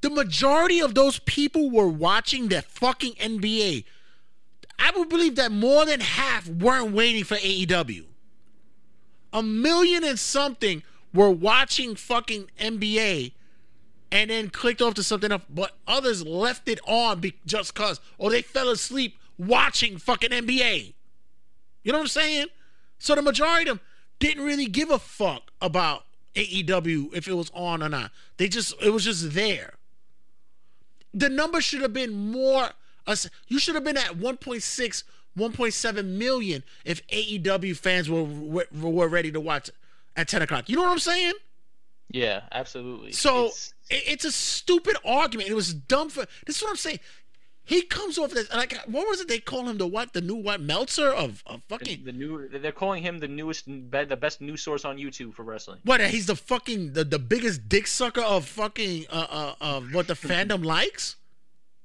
The majority of those people were watching the fucking NBA. I would believe that more than half weren't waiting for AEW. A million and something were watching fucking NBA and then clicked off to something else, but others left it on be- just cause, or they fell asleep watching fucking NBA. You know what I'm saying? So the majority of them didn't really give a fuck about AEW if it was on or not. They just it was just there. The number should have been more. You should have been at 1.6, 1.7 million if AEW fans were were, were ready to watch at 10 o'clock. You know what I'm saying? Yeah, absolutely. So It's- it's a stupid argument. It was dumb for. This is what I'm saying. He comes off this like what was it they call him the what the new what Meltzer of, of fucking The new they're calling him the newest, the best news source on YouTube for wrestling. what he's the fucking the, the biggest dick sucker of fucking uh uh of what the fandom likes.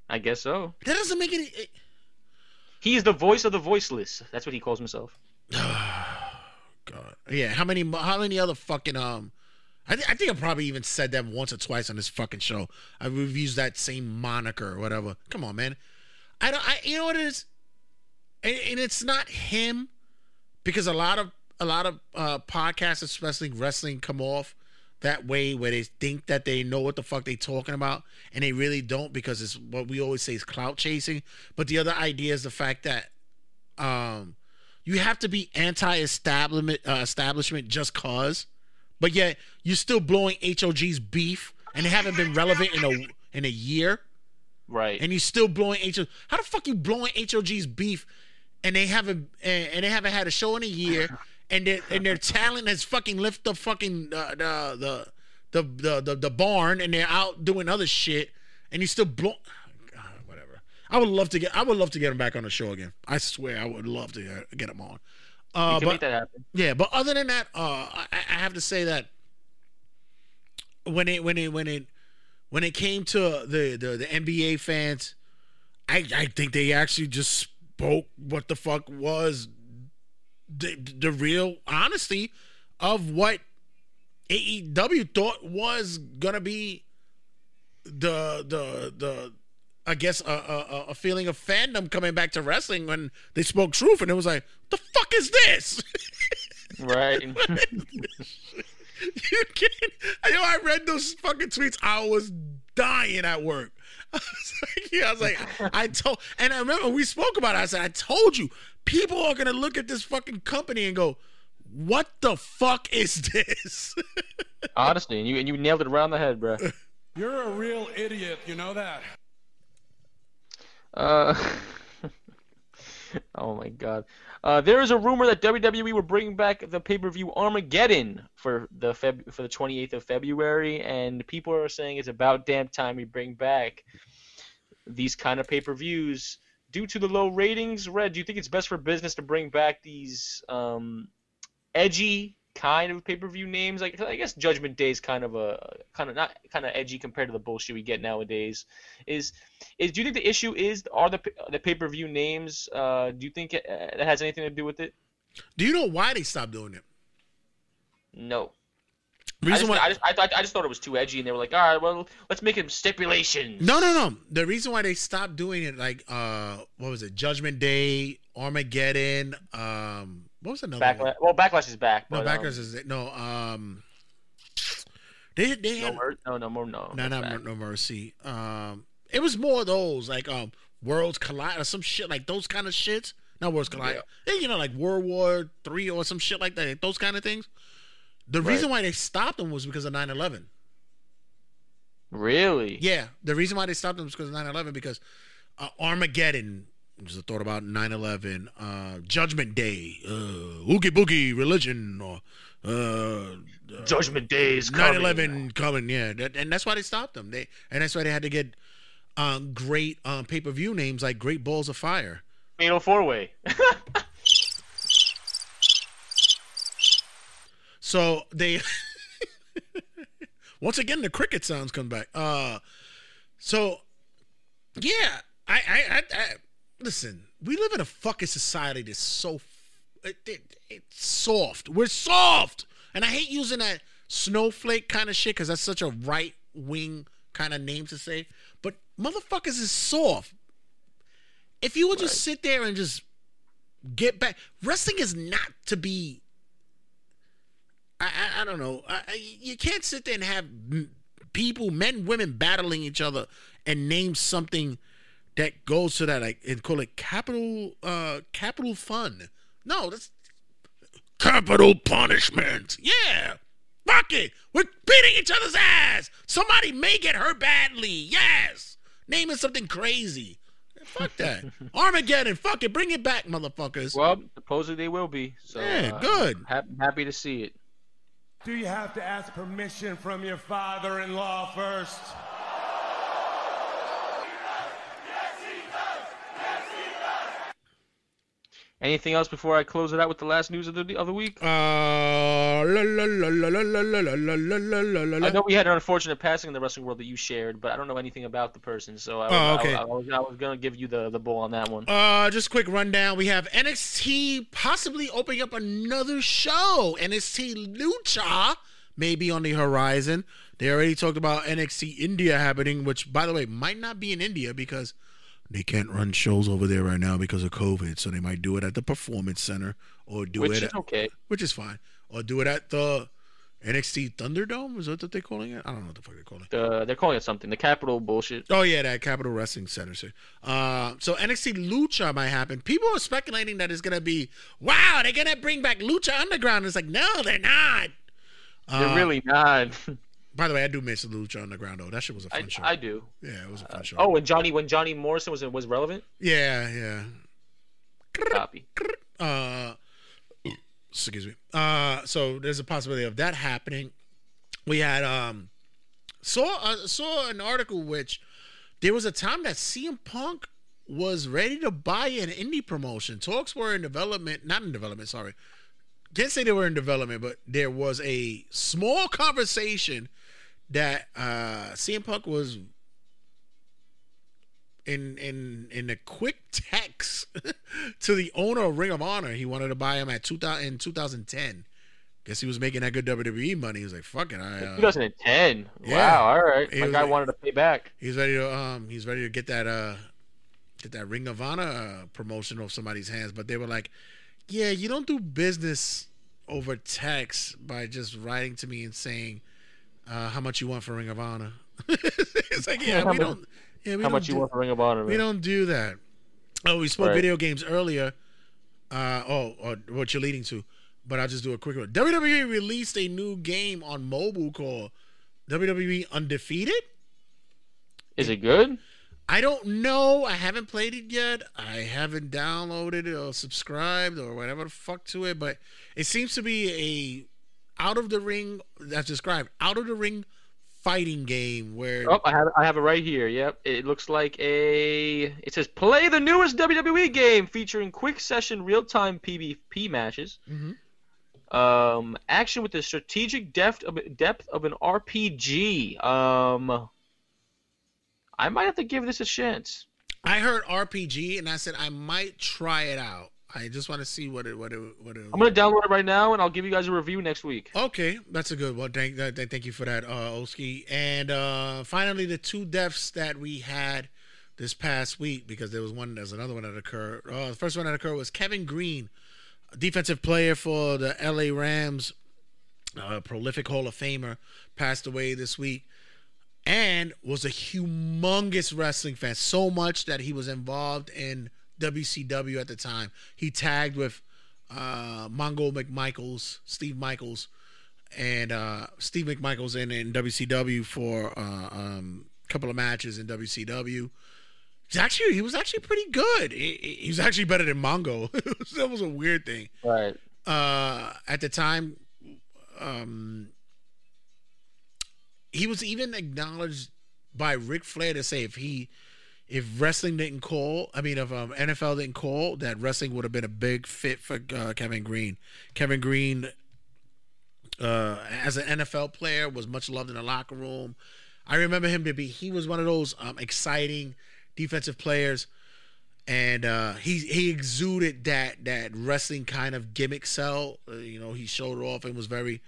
I guess so. That doesn't make any. It, He is the voice of the voiceless. That's what he calls himself. God. Yeah, how many how many other fucking um I, th- I think I probably even said that once or twice on this fucking show. I we've used that same moniker or whatever. Come on, man. I don't I you know what it is? And, and it's not him because a lot of a lot of uh podcasts, especially wrestling, come off that way where they think that they know what the fuck they talking about and they really don't because it's what we always say is clout chasing. But the other idea is the fact that um you have to be anti-establishment uh, establishment just cause, but yet you're still blowing HOG's beef, and they haven't been relevant in a in a year, Right. and you're still blowing HOG. How the fuck you blowing HOG's beef, and they haven't and, and they haven't had a show in a year, and their and their talent has fucking lifted the fucking uh, the, the the the the the barn, and they're out doing other shit, and you still blow. God, whatever. I would love to get. I would love to get him back on the show again. I swear, I would love to get- get him on. Uh, but that happen. yeah, but other than that, uh, I, I have to say that when it when it when it when it came to the the, the NBA fans, I I think they actually just spoke what the fuck was the the real honesty of what AEW thought was gonna be the the the I guess a, a, a feeling of fandom coming back to wrestling when they spoke truth and it was like the fuck is this Right. you can't you know I read those fucking tweets I was dying at work I was like, yeah, I was like I told and I remember we spoke about it I said I told you people are gonna look at this fucking company and go what the fuck is this Honestly, and you and you nailed it around the head, bro. You're a real idiot, you know that? Uh, oh my God. Uh, there is a rumor that WWE will bring back the pay-per-view Armageddon for the Feb- for the 28th of February, and people are saying it's about damn time we bring back these kind of pay-per-views due to the low ratings. Red, do you think it's best for business to bring back these um, edgy kind of pay-per-view names? Like I guess Judgment Day is kind of a kind of not kind of edgy compared to the bullshit we get nowadays. Is is do you think the issue is are the the pay per view names? Uh, do you think it, uh, that has anything to do with it? do you know why they stopped doing it No. I reason just, why I, just, I, thought, I just thought it was too edgy, and they were like, all right, well, let's make it stipulations. No, no, no. The reason why they stopped doing it, like, uh, what was it? Judgment Day, Armageddon. Um, what was another Backlash. one? Well, Backlash is back. No, but, Backlash um, is no. Um, they they no, had mer- no, no more, no. no, no, no mercy. Um, it was more of those like um, Worlds Collide or some shit like those kind of shits. Not Worlds Collide. Yeah, you know, like World War Three or some shit like that. Those kind of things. The reason why they stopped them was because of 9-11. Really? Yeah, the reason why they stopped them was because of 9-11 because uh, Armageddon a thought about 9-11, uh, Judgment Day, uh, Oogie Boogie Religion, or uh, Judgment Day is coming. 9-11 coming, yeah. And that's why they stopped them. They And that's why they had to get um, great um, pay-per-view names like Great Balls of Fire. Fatal four way. So they once again the cricket sounds come back. Uh so yeah, I, I, I listen, we live in a fucking society that's so it, it, it's soft. We're soft. And I hate using that snowflake kind of shit cuz that's such a right wing kind of name to say, but motherfuckers is soft. If you would just sit there and just get back, wrestling is not to be I, I, I don't know. I, I, you can't sit there and have people, men, women, battling each other and name something that goes to that like and call it capital uh capital fun. No, that's capital punishment. Yeah. Fuck it. We're beating each other's ass. Somebody may get hurt badly. Yes. Name Naming something crazy. Fuck that. Armageddon. Fuck it. Bring it back, motherfuckers. well, supposedly they will be. So, Yeah, uh, good. hap- happy to see it. Do you have to ask permission from your father in law first? Anything else before I close it out with the last news of the of the week? I know we had an unfortunate passing in the wrestling world that you shared, but I don't know anything about the person, so I, oh, okay. I, I, I was, was going to give you the, the bull on that one. Uh, just quick rundown. We have NXT possibly opening up another show. NXT Lucha may be on the horizon. They already talked about NXT India happening, which, by the way, might not be in India because – they can't run shows over there right now because of COVID. So they might do it at the Performance Center or do it which it, is at, okay. which is fine, or do it at the NXT Thunderdome. Is that what they're calling it? I don't know what the fuck they're calling it. The, they're calling it something. The capital bullshit. Oh yeah, that Capitol Wrestling Center. Sir. Uh, so NXT Lucha might happen. People are speculating that it's gonna be wow. They're gonna bring back Lucha Underground. It's like no, they're not. They're Uh, really not. By the way, I do miss the Lucha Underground though. That shit was a fun I, show. I do. yeah, it was a fun show. Oh, when Johnny when Johnny Morrison was was relevant. yeah, yeah. Copy. Uh, excuse me. Uh, so there's a possibility of that happening. We had um saw uh, saw an article which there was a time that CM Punk was ready to buy an indie promotion. Talks were in development, not in development. Sorry, can't say they were in development, but there was a small conversation that uh CM Punk was in in in a quick text to the owner of Ring of Honor. He wanted to buy him at 2000 in 2010. Guess he was making that good WWE money. He was like, "Fuck it, I." Uh, 2010. yeah. Wow. All right. It My guy like- wanted to pay back. he's ready to um he's ready to get that uh get that Ring of Honor uh, promotion off somebody's hands. But they were like, "Yeah, you don't do business over text by just writing to me and saying uh, how much you want for Ring of Honor." it's like, yeah, we don't. Yeah, we How don't much you want for Ring of Honor? We man? don't do that. Oh, we spoke Right. video games earlier. Uh, oh, or what you're leading to, but I'll just do a quick one. WWE released a new game on mobile called WWE Undefeated. Is it good? I don't know. I haven't played it yet. I haven't downloaded it or subscribed or whatever the fuck to it, but it seems to be a out of the ring that's described out of the ring fighting game where Oh, I have I have it right here. Yep. It looks like a. It says play the newest WWE game featuring quick session real time PvP matches. Mhm. Um, action with the strategic depth of depth of an RPG. Um, I might have to give this a chance. I heard RPG and I said I might try it out. I just want to see what it what it what it. I'm gonna download it right now and I'll give you guys a review next week. Okay, that's a good one. Thank uh, th- thank you for that, uh, Oski. And uh, finally, the two deaths that we had this past week because there was one, there's another one that occurred. Uh, the first one that occurred was Kevin Greene, a defensive player for the L.A. Rams, a prolific Hall of Famer, passed away this week. And was a humongous wrestling fan, so much that he was involved in WCW at the time. He tagged with uh, Mongo McMichaels, Steve Michaels, and uh, Steve McMichaels in, in WCW for uh, um, a couple of matches in WCW. He's actually he was actually pretty good. He, he- was actually better than Mongo. that was a weird thing. Right. Uh, at the time, um, he was even acknowledged by Ric Flair to say if he if wrestling didn't call, I mean, if um, NFL didn't call, that wrestling would have been a big fit for uh, Kevin Greene. Kevin Greene, uh, as an NFL player, was much loved in the locker room. I remember him to be. He was one of those um, exciting defensive players, and uh, he he exuded that that wrestling kind of gimmick sell. Uh, you know, he showed it off and was very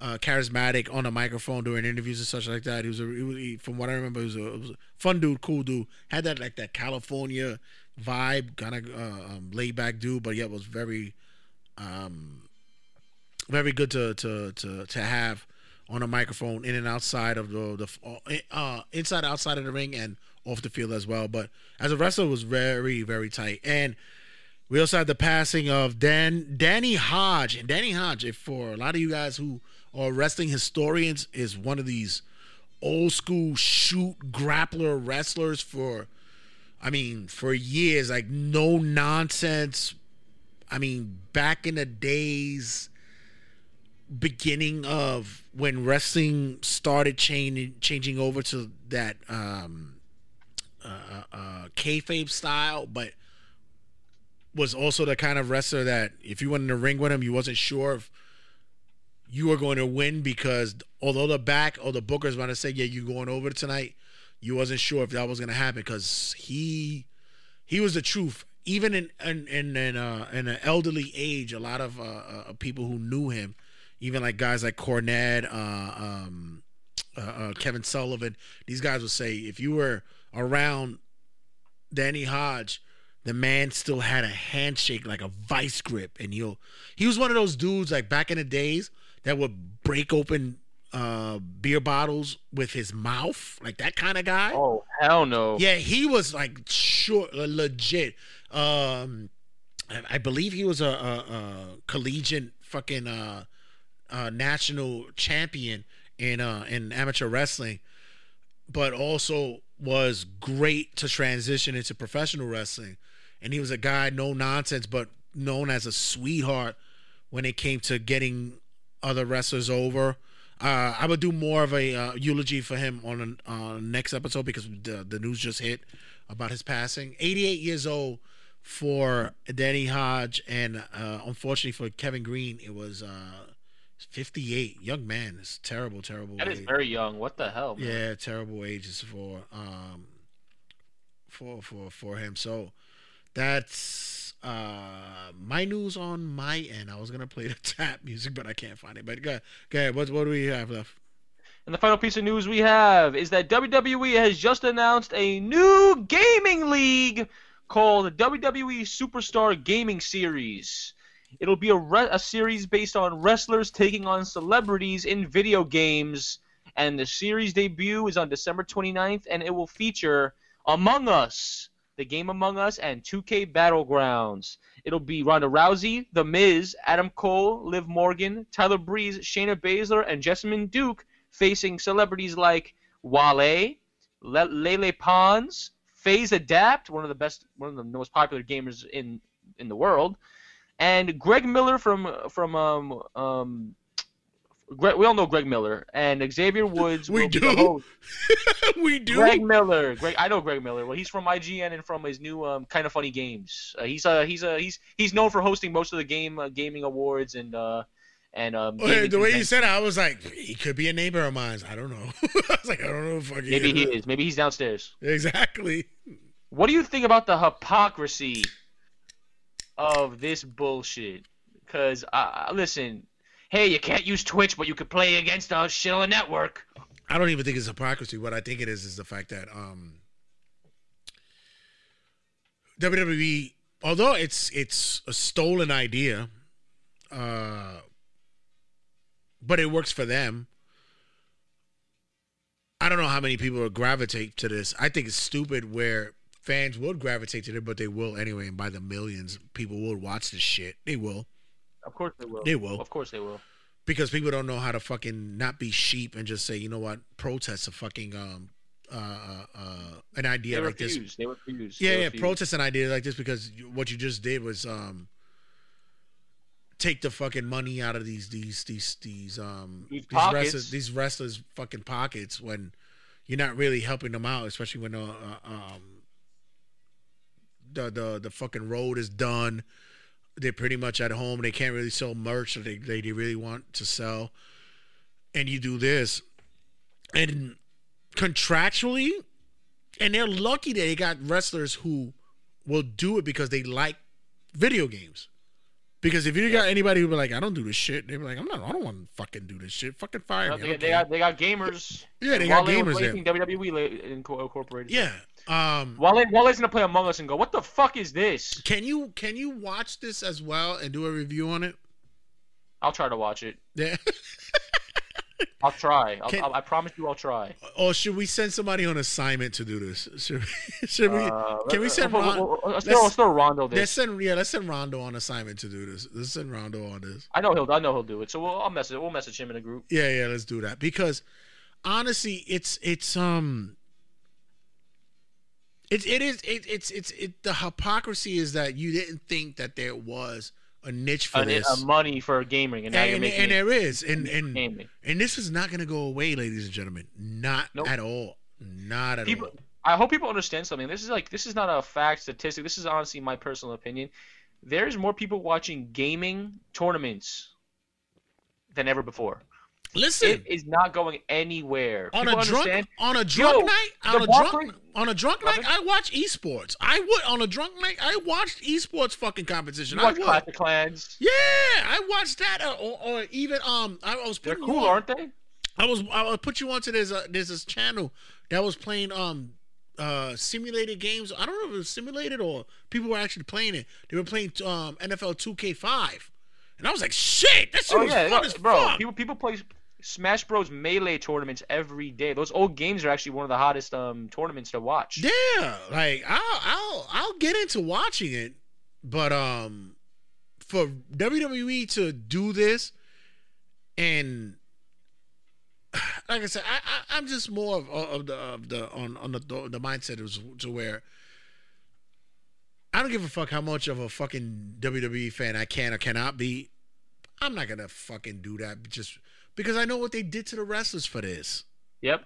uh, charismatic on a microphone during interviews and such like that. He was a, he was, he, from what I remember, he was, a, was a fun dude, cool dude. Had that like that California vibe, kind of uh, um, laid back dude, but yet was very, um, very good to to to to have on a microphone in and outside of the the uh, inside outside of the ring and off the field as well. But as a wrestler, it was very very tight and. We also had the passing of Dan Danny Hodge, and Danny Hodge, if for a lot of you guys who are wrestling historians, is one of these old school shoot grappler wrestlers for, I mean, for years, like no nonsense. I mean, back in the days, beginning of when wrestling started changing changing over to that um, uh, uh, kayfabe style, but was also the kind of wrestler that if you went in the ring with him, you wasn't sure if you were going to win because although the back or the bookers want to say, yeah, you're going over tonight, you wasn't sure if that was going to happen because he he was the truth. Even in in in in, uh, in an elderly age, a lot of uh, uh, people who knew him, even like guys like Cornette, uh, um, uh, uh, Kevin Sullivan, these guys would say if you were around Danny Hodge, the man still had a handshake like a vice grip, and he'll he was one of those dudes like back in the days that would break open uh, beer bottles with his mouth, like that kind of guy. Oh hell no! Yeah, he was like sure, legit. Um, I, I believe he was a, a, a collegiate fucking uh, uh, national champion in uh, in amateur wrestling, but also was great to transition into professional wrestling. And he was a guy no nonsense, but known as a sweetheart when it came to getting other wrestlers over. Uh, I would do more of a uh, eulogy for him on a uh, next episode because the, the news just hit about his passing. 88 years old for Danny Hodge, and uh, unfortunately for Kevin Greene, it was uh, 58. Young man, it's terrible, terrible. That is age. very young. What the hell? Man? Yeah, terrible ages for um for for for him. So that's uh my news on my end. I was gonna play the tap music, but I can't find it. But go, go. What what do we have left? And the final piece of news we have is that WWE has just announced a new gaming league called WWE Superstar Gaming Series. It'll be a, re- a series based on wrestlers taking on celebrities in video games. And the series debut is on December 29th, and it will feature Among Us, the game Among Us, and 2K Battlegrounds. It'll be Ronda Rousey, The Miz, Adam Cole, Liv Morgan, Tyler Breeze, Shayna Baszler, and Jessamyn Duke facing celebrities like Wale, Le- Lele Pons, FaZe Adapt, one of the best, one of the most popular gamers in in the world, and Greg Miller from from um um. Greg, we all know Greg Miller and Xavier Woods. We do? we do. Greg Miller. Greg, I know Greg Miller. Well, he's from IGN and from his new um, kind of funny games. Uh, he's uh, he's uh, he's he's known for hosting most of the game uh, gaming awards and uh, and um. Okay, the way you said it, I was like, he could be a neighbor of mine. I don't know. I was like, I don't know if fucking Maybe he is. Maybe he's downstairs. Exactly. What do you think about the hypocrisy of this bullshit? Because uh, listen, hey, you can't use Twitch, but you could play against a shit on network. I don't even think it's hypocrisy. What I think it is is the fact that um WWE, although it's it's a stolen idea, uh, but it works for them. I don't know how many people will gravitate to this. I think it's stupid where fans would gravitate to it, but they will anyway, and by the millions, people will watch this shit. They will Of course they will. They will. Of course they will. because people don't know how to fucking not be sheep and just say, you know what, protest a fucking um uh uh, uh an idea They like this. refuse. They refuse. Yeah, They yeah, refuse. protest an idea like this because what you just did was um take the fucking money out of these these these these um These these wrestlers these wrestlers fucking pockets when you're not really helping them out, especially when uh, uh, um the the the fucking road is done. They're pretty much at home. They can't really sell merch that they, they, they really want to sell. And you do this. And contractually, and they're lucky that they got wrestlers who will do it because they like video games. Because if you got anybody who be like, I don't do this shit, they be like, I'm not, I don't want to fucking do this shit. Fucking fire No, me. They, they got they got gamers. Yeah, they got gamers there. WWE incorporated. Yeah. Um, Wale, Wale's gonna play Among Us and go, "What the fuck is this?" can you can you watch this as well and do a review on it? I'll try to watch it. Yeah. I'll try. I'll, Can- I promise you, I'll try. or should we send somebody on assignment to do this? Should we? Should we Uh, can we send Ron? we'll- we'll- Let's let's- throw, let's throw Rondo let's send yeah, let's send Rondo on assignment to do this. Let's send Rondo on this. I know he'll. I know he'll do it. So we'll. I'll message. We'll message him in a group. Yeah, yeah, let's do that because honestly, it's it's um. It, it is it, it's it's it the hypocrisy is that you didn't think that there was a niche for A, this a money for gaming, and now you're and, making and there is and and gaming. and this is not going to go away ladies and gentlemen not Nope. at all not at People, all I hope people understand something. This is like this is not a fact statistic. This is honestly my personal opinion. there's more people watching gaming tournaments than ever before. Listen, It is not going anywhere. on People a drunk understand? on a drunk Yo, night on a drunk on a drunk night. I watch esports. I would on a drunk night I watched esports fucking competition. You I watch would. Clash of Clans. Yeah, I watched that uh, or, or even um I was they're cool, on, aren't they? I was I will put you onto this uh, there's this channel that was playing um uh simulated games. I don't know if it was simulated or people were actually playing it. They were playing um NFL 2K5. And I was like, shit, that shit Oh was yeah, fun no, as bro. fuck. People people play Smash Bros. Melee tournaments every day. Those old games are actually one of the hottest um tournaments to watch. Yeah, like I'll I'll I'll get into watching it, but um, for WWE to do this, and like I said, I, I I'm just more of, of the of the on on the the mindset is to where I don't give a fuck how much of a fucking WWE fan I can or cannot be. I'm not gonna fucking do that just because I know what they did to the wrestlers for this. Yep.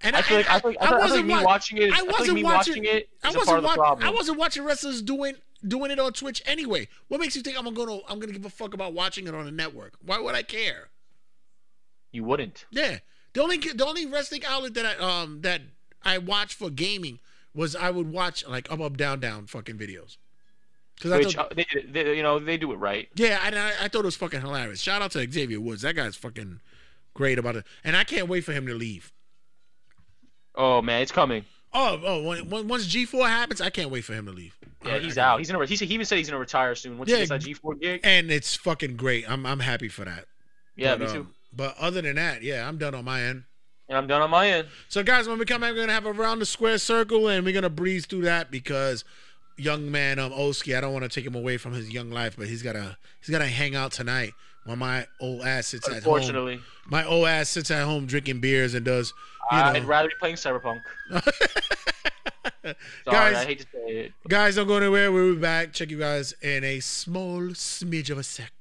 And I feel like I, feel like, I, feel like wasn't me watching it. I I, like wasn't me watching, watching it I wasn't part of the wa- problem. I wasn't watching wrestlers doing doing it on Twitch anyway. What makes you think I'm gonna I'm gonna give a fuck about watching it on a network? Why would I care? You wouldn't. Yeah, the only the only wrestling outlet that I um that I watched for gaming was I would watch like up up down down fucking videos. Which thought, uh, they, they, you know, they do it right. yeah, and I, I thought it was fucking hilarious. Shout out to Xavier Woods. That guy's fucking great about it, and I can't wait for him to leave. Oh man, it's coming. Oh, oh, when, when, once G four happens, I can't wait for him to leave. Yeah, I- he's I- out. He's gonna. He said he even said he's gonna retire soon once Yeah. he gets that G4 gig. and it's fucking great. I'm I'm happy for that. Yeah, But, me um, too. But other than that, yeah, I'm done on my end. And I'm done on my end. So guys, when we come back, we're gonna have a round the square circle, and we're gonna breeze through that because young man um Olskey, I don't want to take him away from his young life, but he's gotta he's gotta hang out tonight while my old ass sits at home. Unfortunately, My old ass sits at home drinking beers and does you know. I'd rather be playing Cyberpunk. Sorry, Guys- I hate to say it. Guys, don't go anywhere. We'll be back. Check you guys in a small smidge of a sec.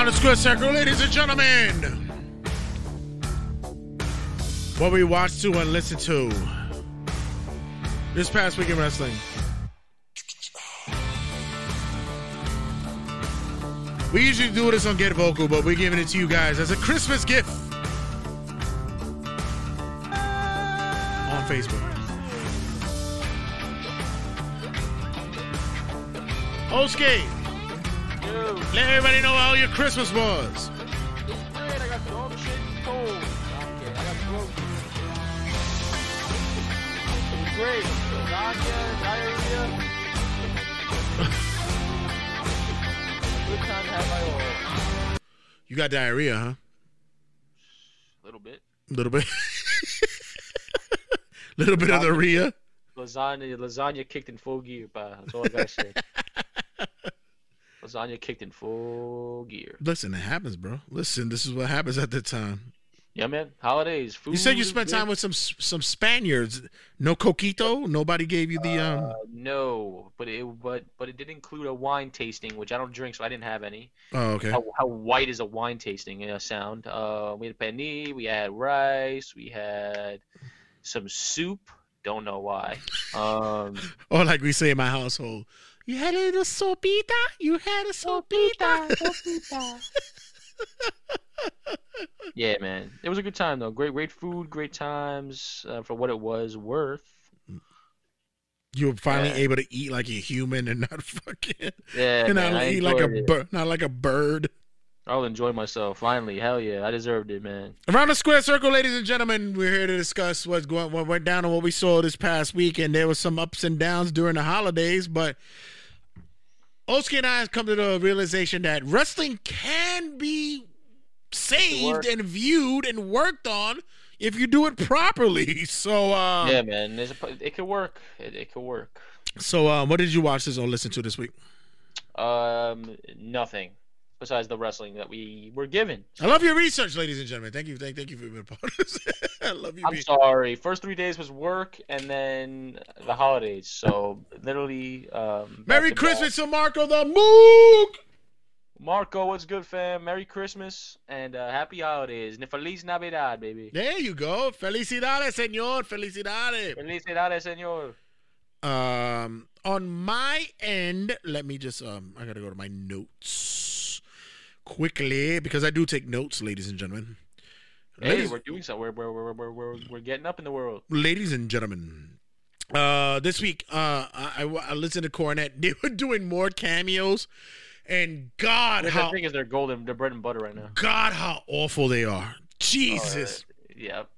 The square circle, ladies and gentlemen. What we watched to and listened to this past week in wrestling. We usually do this on Get Vocal, but we're giving it to you guys as a Christmas gift on Facebook. Let everybody know how your Christmas was. I got dog shit cold. No, I'm kidding. I got throat. It great. Lasagna, diarrhea. Good time to have my all. You got diarrhea, huh? A little bit. A little bit. little bit of the rhea. Lasagna, lasagna kicked in full gear, pa. That's all I gotta say. lasagna kicked in full gear. Listen, it happens, bro. Listen, this is what happens at the time. Yeah, man. Holidays. Food. You said you spent time with some some Spaniards. No coquito. Nobody gave you the um. Uh, no, but it but but it did include a wine tasting, which I don't drink, so I didn't have any. Oh, okay. How, how white is a wine tasting uh, sound? Uh, we had penne, we had rice, we had some soup. Don't know why. Um, Or like we say in my household, you had a little sopita. You had a sopita. Sopita. yeah, man, it was a good time though. Great, great food, great times uh, for what it was worth. you were finally Yeah. able to eat like a human and not fucking Yeah, and man, not I eat like a it. bird, not like a bird. I'll enjoy myself finally. Hell yeah, I deserved it, man. Around the square circle, ladies and gentlemen, we're here to discuss what's going, what went down, and what we saw this past week. And there was some ups and downs during the holidays, but Olskey and I have come to the realization that wrestling can be saved and viewed and worked on if you do it properly. So, uh, yeah, man. A, it could work. It, it could work. so uh, what did you watch this or listen to this week? Um, nothing besides the wrestling that we were given. I love your research, ladies and gentlemen. Thank you, thank, thank you for being a part of this. I love you. I'm being- sorry. First three days was work, and then the holidays. So literally, um. Merry. Christmas to Marco the Mook. Marco. What's good, fam? Merry Christmas and uh, happy holidays. Feliz Navidad, baby. There you go. Felicidades, señor. Felicidades. Felicidades, señor. Um, on my end, let me just um, I gotta go to my notes quickly because I do take notes, ladies and gentlemen. Hey, Ladies, we're doing something. We're, we're, we're, we're, we're, we're getting up in the world. ladies and gentlemen. Uh, this week, uh, I, I, I listened to Cornette. They were doing more cameos, and God, The how thing is, they're golden. They're bread and butter right now. God, how awful they are. Jesus. Yep.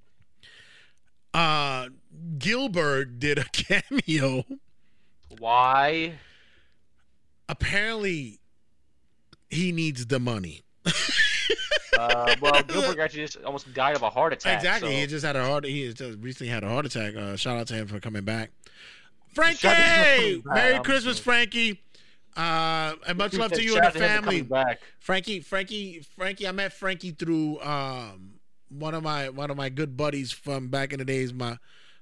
Uh, Gilbert did a cameo. Why? Apparently, he needs the money. Uh, well, Gilbert actually just almost died of a heart attack. Exactly. so- He just had a heart. He just recently had a heart attack. Uh, shout out to him for coming back. Shout out to him for Frankie. Merry I'm Christmas, Frankie. Uh, and much love to you and the to him for family. Back. Frankie, Frankie, Frankie. I met Frankie through um one of my one of my good buddies from back in the days. My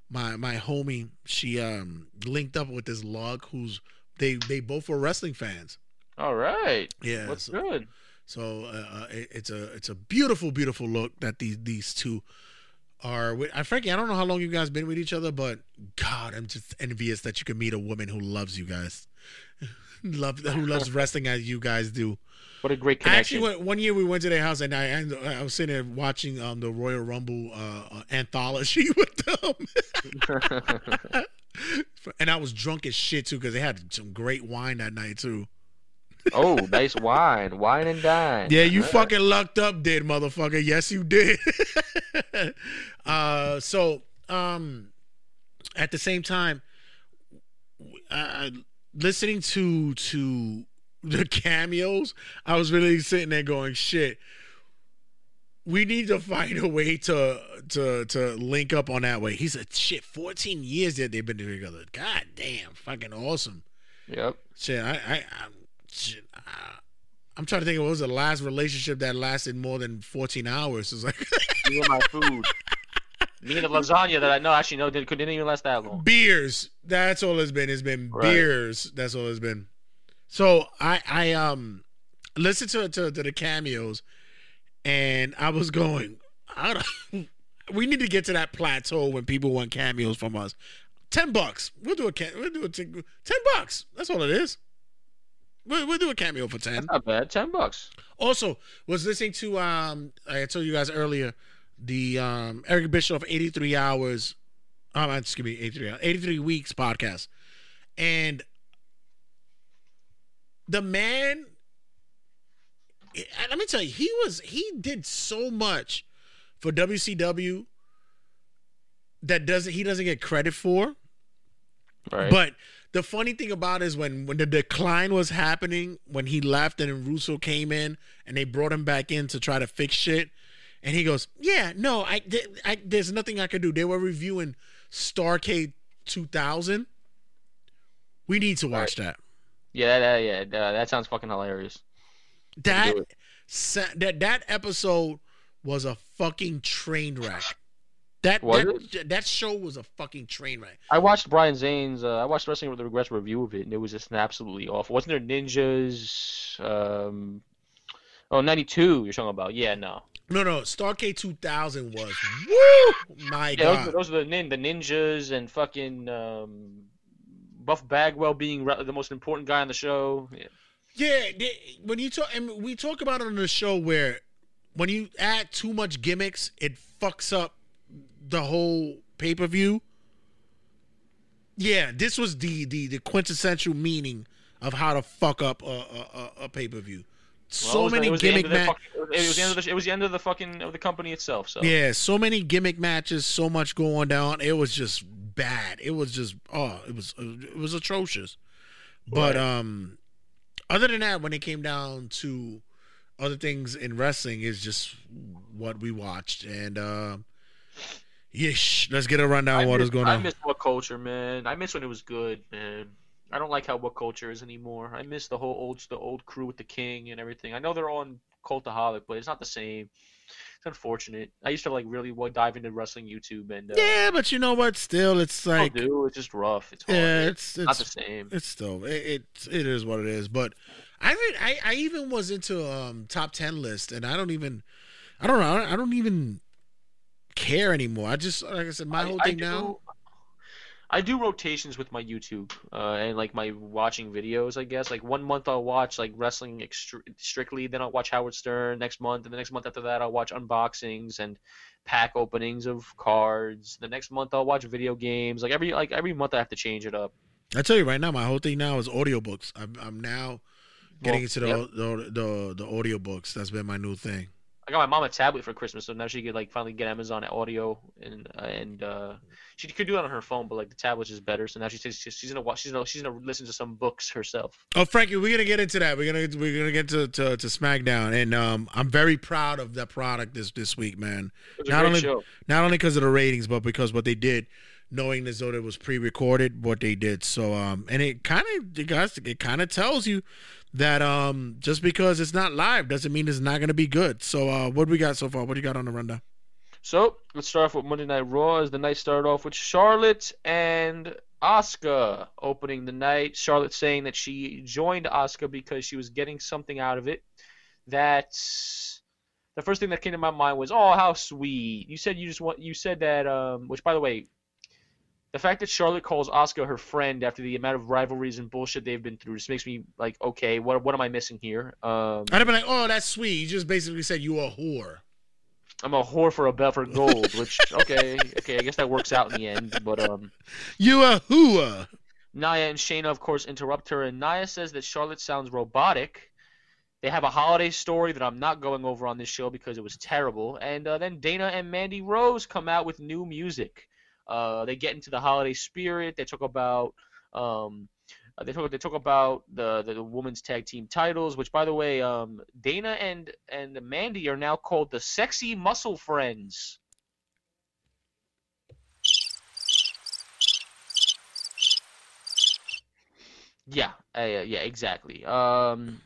my my homie. She um linked up with this lug who's they they both were wrestling fans. All right. Yeah. What's so- good? So uh, uh, it, it's a it's a beautiful beautiful look that these these two are with. I frankly I don't know how long you guys been with each other, but God, I'm just envious that you can meet a woman who loves you guys, love who loves wrestling as you guys do. What a great connection. actually went one year. We went to their house and I and I was sitting there watching um the Royal Rumble uh, uh, anthology with them, and I was drunk as shit too because they had some great wine that night too. Oh, nice wine, wine and dine. Yeah, you right. fucking lucked up, did motherfucker. Yes, you did. uh, so, um, at the same time, uh, listening to to the cameos, I was really sitting there going, "Shit, we need to find a way to to to link up on that way." He said, "Shit, fourteen years that they've been together. God damn, fucking awesome." Yep. Shit, I, I, I, I'm trying to think of what was the last relationship that lasted more than 14 hours. It's like You and my food. Me and the lasagna that I know actually no didn't couldn't even last that long. beers. That's all it's been. It's been Right. beers. That's all it's been. So I, I um, listened to to, to the cameos, and I was going, I don't, we need to get to that plateau when people want cameos from us. Ten bucks. We'll do a. We'll do a ten bucks. That's all it is. We'll, we'll do a cameo for ten. Not bad. Ten bucks. Also, was listening to um I told you guys earlier the um Eric Bischoff 83 hours um excuse me 83 83 weeks podcast. And the man let me tell you, he was he did so much for WCW that doesn't he doesn't get credit for. Right. But the funny thing about it is when when the decline was happening, when he left and then Russo came in and they brought him back in to try to fix shit, and he goes, "Yeah, no, I, I there's nothing I could do." They were reviewing Starcade 2000. We need to watch that. yeah, that, yeah, that, that sounds fucking hilarious. That sa- that that episode was a fucking train wreck. That that, that show was a fucking train wreck. I watched Brian Zane's. Uh, I watched Wrestling with the Regrets review of it, and it was just absolutely awful. Wasn't there ninjas? Um, oh, 92 You're talking about? Yeah, no. No, no, Starcade 2000 was woo, my Yeah, god. those, those are the nin, the ninjas and fucking um, Buff Bagwell being re- the most important guy on the show. Yeah. Yeah, they, when you talk, and we talk about it on the show where when you add too much gimmicks, it fucks up the whole pay per view. Yeah, this was the the the quintessential meaning of how to fuck up a a, a, a pay per view. So Well, it was the- many it was the end gimmick matches. It was the end of the. It was the end of the fucking of the company itself. So Yeah, so many gimmick matches, so much going down. It was just bad. It was just oh, it was it was atrocious. But Right. um other than that, when it came down to other things in wrestling, is just what we watched. And uh, yeesh, let's get a rundown of what miss, going I on. I miss WhatCulture, man. I miss when it was good, man. I don't like how WhatCulture is anymore. I miss the whole old the old crew with the king and everything. I know they're on Cultaholic, but it's not the same. It's unfortunate. I used to like really dive into wrestling YouTube and uh, yeah, but you know what? Still, it's still like do. It's just rough. It's hard. yeah, It's it's not the same. it's still it, it it is what it is. But I mean, I I even was into um top ten list, and I don't even I don't know I don't even care anymore. I just like I said, my I- whole I thing do- now. I do rotations with my YouTube uh, and like my watching videos. I guess like one month I'll watch like wrestling extr- strictly, then I'll watch Howard Stern next month, and the next month after that I'll watch unboxings and pack openings of cards. The next month I'll watch video games. Like every like every month I have to change it up. I tell you right now, my whole thing now is audiobooks. I'm I'm now getting Well, into the, yep. the the the audiobooks. That's been my new thing. I got my mom a tablet for Christmas, so now she could like finally get Amazon Audio and uh, and uh, she could do it on her phone, but like the tablet's just better. So now she says she's, she's gonna watch, she's gonna she's gonna listen to some books herself. Oh, Frankie, we're gonna get into that. We're gonna we're gonna get to, to, to SmackDown, and um, I'm very proud of that product this this week, man. It was a Not only show. not only because of the ratings, but because what they did, knowing as though it was pre-recorded, what they did. So um, and it kind of it guys it kind of tells you that um, just because it's not live doesn't mean it's not gonna be good. So uh, what we got so far? What do you got on the rundown? So let's start off with Monday Night Raw. As the night started off with Charlotte and Asuka opening the night. Charlotte saying that she joined Asuka because she was getting something out of it. That's the first thing that came to my mind was, oh, how sweet. You said you just want. You said that. Um, which by the way, the fact that Charlotte calls Asuka her friend after the amount of rivalries and bullshit they've been through just makes me like, okay, what what am I missing here? Um, I'd have been like, oh, that's sweet. You just basically said you a whore. I'm a whore for a belt for gold, which okay, okay, I guess that works out in the end. But um, You a hooah. Nia and Shayna, of course, interrupt her, and Nia says that Charlotte sounds robotic. They have a holiday story that I'm not going over on this show because it was terrible. And uh, then Dana and Mandy Rose come out with new music. Uh, they get into the holiday spirit. They talk about um, uh, they talk they talk about the, the women's tag team titles, which by the way, um, Dana and and Mandy are now called the Sexy Muscle Friends. Yeah, uh, yeah, exactly. Um,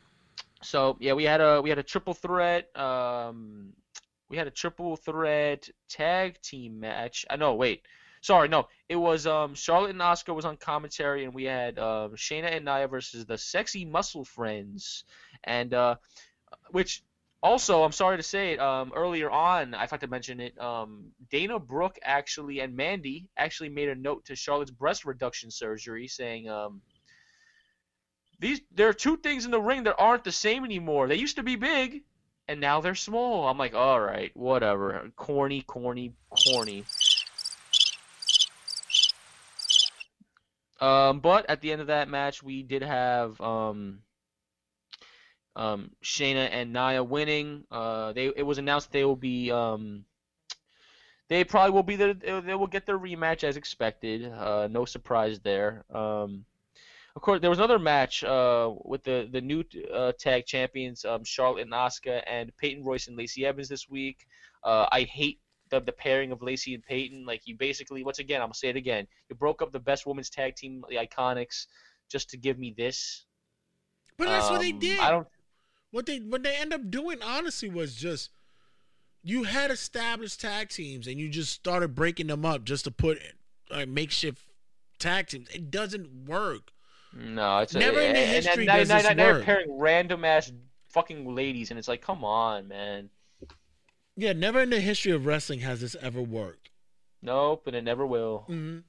so yeah, we had a we had a triple threat. Um, we had a triple threat tag team match. I know. Wait, sorry, no. It was um Charlotte and Asuka was on commentary, and we had um Shayna and Nia versus the Sexy Muscle Friends, and uh, which also I'm sorry to say it. Um, earlier on, I forgot to mention it. Um, Dana Brooke actually and Mandy actually made a note to Charlotte's breast reduction surgery, saying um these there are two things in the ring that aren't the same anymore. They used to be big, and now they're small. I'm like, all right, whatever. Corny, corny, corny. Um, but at the end of that match, we did have um, um, Shayna and Nia winning. Uh, they it was announced they will be um, they probably will be the they will get their rematch as expected. Uh, no surprise there. Um, of course, there was another match uh, with the the new uh, tag champions, um, Charlotte and Asuka, and Peyton Royce and Lacey Evans this week. Uh, I hate the the pairing of Lacey and Peyton. Like you basically, once again, I'm gonna say it again. You broke up the best women's tag team, the Iconics, just to give me this. But that's what they Um, did. I don't. What they what they end up doing honestly was just you had established tag teams and you just started breaking them up just to put like makeshift tag teams. It doesn't work. No, it's Never in the and- and history now, does now, this now, now you're pairing random ass fucking ladies, and it's like, come on, man. Yeah, never in the history of wrestling has this ever worked. Nope, and it never will. Mm-hmm.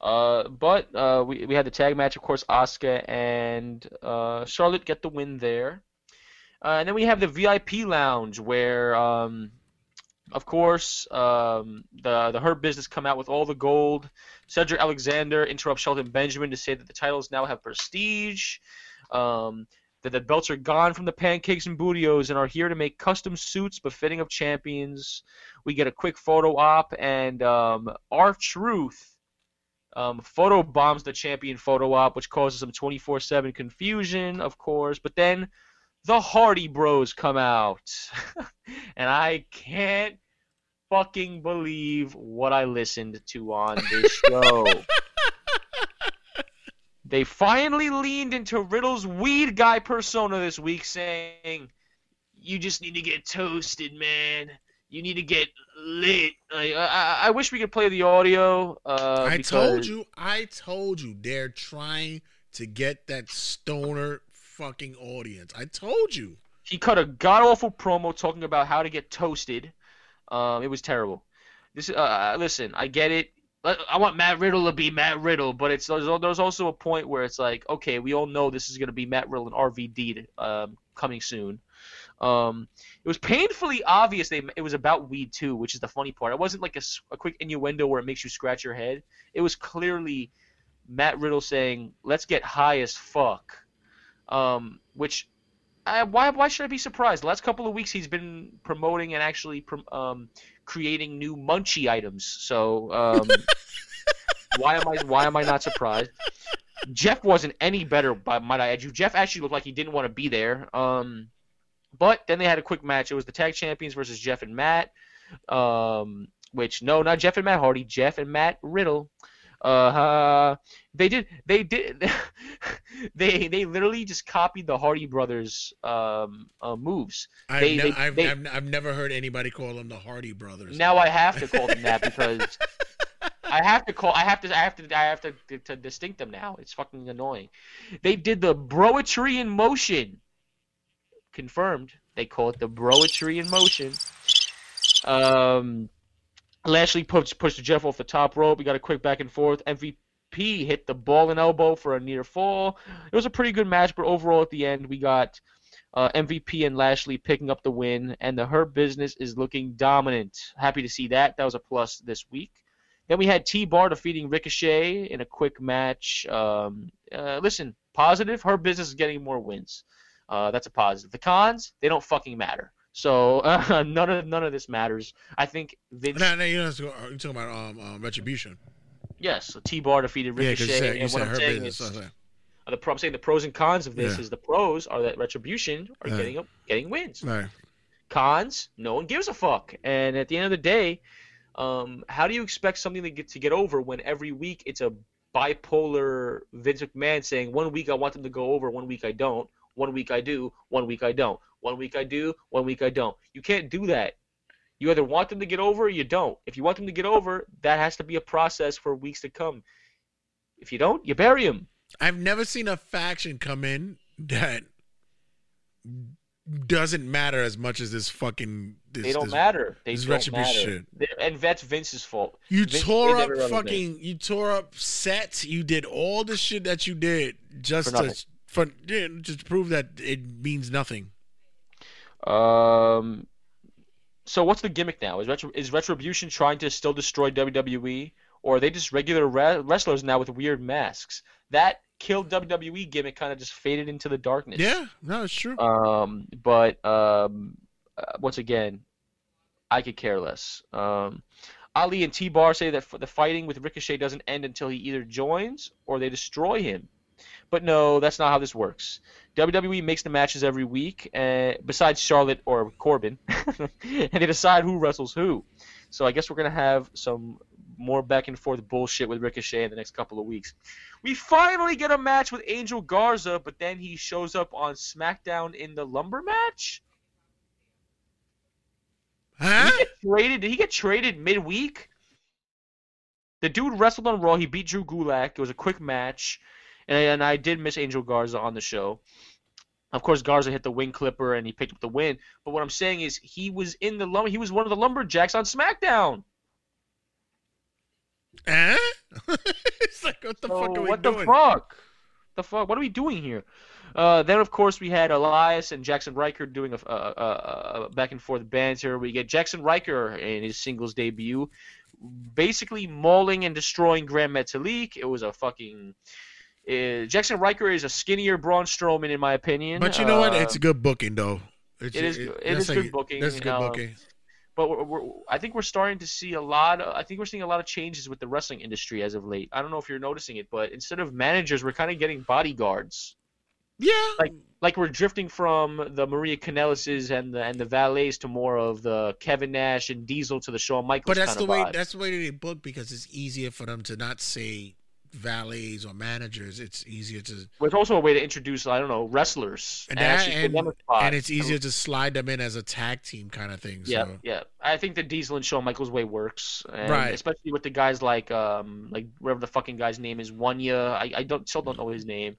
Uh, but uh, we we had the tag match, of course. Asuka and uh, Charlotte get the win there, uh, and then we have the VIP lounge where, um, of course, um, the the Hurt Business come out with all the gold. Cedric Alexander interrupts Shelton Benjamin to say that the titles now have prestige. Um, that the belts are gone from the pancakes and bootios and are here to make custom suits befitting of champions. We get a quick photo op, and um, R-Truth Um, photo bombs the champion photo op, which causes some 24/7 confusion, of course. But then the Hardy Bros come out, and I can't fucking believe what I listened to on this show. They finally leaned into Riddle's weed guy persona this week, saying, "You just need to get toasted, man. You need to get lit." I, I, I wish we could play the audio. Uh, I because- told you. I told you. They're trying to get that stoner fucking audience. I told you. he cut a god awful promo talking about how to get toasted. Um, it was terrible. This, uh, listen, I get it. I want Matt Riddle to be Matt Riddle, but it's there's, there's also a point where it's like, okay, we all know this is going to be Matt Riddle and RVD um, coming soon. Um, it was painfully obvious they it was about weed too, which is the funny part. It wasn't like a quick innuendo where it makes you scratch your head. It was clearly Matt Riddle saying, "Let's get high as fuck," um, which I, why why should I be surprised? The last couple of weeks he's been promoting and actually um, creating new munchie items. So um, why am I why am I not surprised? Jeff wasn't any better, by might I add you. Jeff actually looked like he didn't want to be there. Um, but then they had a quick match. It was the tag champions versus Jeff and Matt. Um, which no, not Jeff and Matt Hardy, Jeff and Matt Riddle. Uh, huh. they did. They did. they they literally just copied the Hardy brothers um, uh, moves. I've, They- ne- they- I've, they- I've, I've never heard anybody call them the Hardy Brothers. Now I have to call them that because I have to call. I have to. I have to. I have to, to, to distinct them now. It's fucking annoying. They did the broetry in motion. Confirmed. They call it the broetry in motion. Um, Lashley pushed pushed Jeff off the top rope. We got a quick back and forth. MVP hit the ball and elbow for a near fall. It was a pretty good match, but overall at the end we got uh, MVP and Lashley picking up the win, and the Hurt Business is looking dominant. Happy to see that. That was a plus this week. Then we had T Bar defeating Ricochet in a quick match. Um, uh, listen, positive. Hurt Business is getting more wins. Uh, that's a positive. The cons, they don't fucking matter. So uh, none of none of this matters. I think Vince. No, no, you know, you're talking about um, um retribution. Yes, so T Bar defeated Ricochet, Yeah, you said, you and what I'm her saying business. is, so I said- uh, the pro, I'm saying the pros and cons of this Yeah. is the pros are that Retribution are Yeah. getting getting wins. Right. Cons, no one gives a fuck. And at the end of the day, um, how do you expect something to get to get over when every week it's a bipolar Vince McMahon saying one week I want them to go over, one week I don't, one week I do, one week I don't, one week I do, one week I don't. You can't do that. You either want them to get over or you don't. If you want them to get over, that has to be a process for weeks to come. If you don't, you bury them. I've never seen a faction come in that doesn't matter as much as this fucking. This, They don't this- matter. They this don't retribution matter. And that's Vince's fault. You Vince tore up fucking. You tore up sets. You did all the shit that you did just For to for yeah, just to prove that it means nothing. Um. So what's the gimmick now? Is retro- is Retribution trying to still destroy WWE, or are they just regular re- wrestlers now with weird masks? That killed WWE gimmick kind of just faded into the darkness. Yeah, no, it's true. Um. But um. uh, once again, I could care less. Um. Ali and T Bar say that f- the fighting with Ricochet doesn't end until he either joins or they destroy him. But no, that's not how this works. WWE makes the matches every week, uh, besides Charlotte or Corbin, and they decide who wrestles who. So I guess we're gonna have some more back and forth bullshit with Ricochet in the next couple of weeks. We finally get a match with Angel Garza, but then he shows up on SmackDown in the lumber match. huh? Did he get traded? Did he get traded midweek? The dude wrestled on Raw. He beat Drew Gulak. It was a quick match, and, and I did miss Angel Garza on the show. Of course, Garza hit the wing clipper and he picked up the win. But what I'm saying is, he was in the lumber. He was one of the lumberjacks on SmackDown. Huh? it's like what the So fuck are we what doing? the fuck? The fuck? What are we doing here? Uh, then of course we had Elias and Jaxson Ryker doing a, a, a, a back and forth banter. We get Jaxson Ryker in his singles debut, basically mauling and destroying Grand Metalik. It was a fucking. Uh, Jaxson Ryker is a skinnier Braun Strowman in my opinion. But you know what? Uh, It's good booking though. It's, it is- it that's is good booking, That's good um, booking. but we're, we're, I think we're starting to see a lot. Of, I think we're seeing a lot of changes with the wrestling industry as of late. I don't know if you're noticing it, but instead of managers, we're kind of getting bodyguards. Yeah. Like like we're drifting from the Maria Kanellis's and the and the valets to more of the Kevin Nash and Diesel to the Shawn Michaels. But that's the way vibe. that's the way they book because it's easier for them to not say valets or managers. It's easier to But it's also a way to introduce I don't know wrestlers and, and, that, and, them in spots. and it's easier to slide them in as a tag team kind of thing. So Yeah, yeah. I think the Diesel and Shawn Michaels way works, and Right. especially with the guys like um like whatever the fucking guy's name is, Wanya. I, I don't still don't know his name,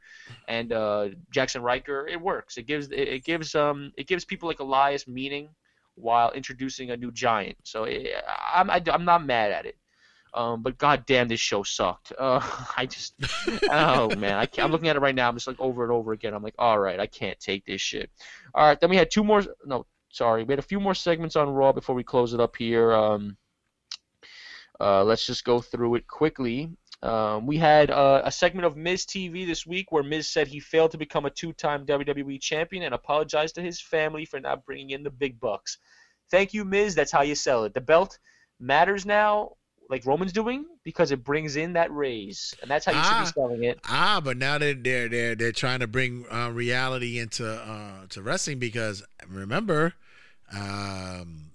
and uh Jaxson Ryker. It works. It gives it, it gives um it gives people like Elias meaning while introducing a new giant. So it, I'm I, am i am not mad at it. Um, but goddamn, this show sucked. Uh, I just, oh man, I I'm looking at it right now. I'm just like over and over again. I'm like, all right, I can't take this shit. All right, then we had two more. No, sorry, we had a few more segments on Raw before we close it up here. Um, uh, let's just go through it quickly. Um, we had uh, a segment of Miz TV this week where Miz said he failed to become a two-time WWE champion and apologized to his family for not bringing in the big bucks. Thank you, Miz. That's how you sell it. The belt matters now, like Roman's doing, because it brings in that raise, and that's how you should Ah. be selling it. Ah, but now they're they're they're, they're trying to bring uh, reality into uh, to wrestling because remember, um,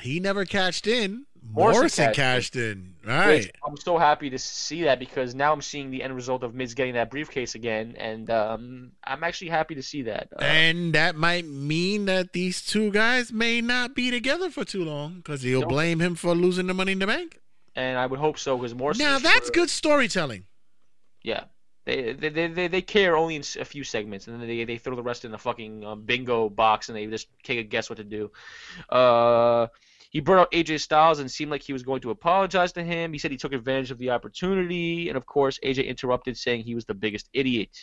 he never cashed in. Morrison Morrison, cashed cashed in. Which Right. I'm so happy to see that because now I'm seeing the end result of Miz getting that briefcase again, and um, I'm actually happy to see that. Uh, And that might mean that these two guys may not be together for too long because he'll blame him for losing the money in the bank. And I would hope so because Morrison. Now that's sure- good storytelling. Yeah, they they, they they care only in a few segments, and then they they throw the rest in the fucking um, bingo box, and they just take a guess what to do. Uh, he brought out AJ Styles and seemed like he was going to apologize to him. He said he took advantage of the opportunity, and of course AJ interrupted, saying he was the biggest idiot.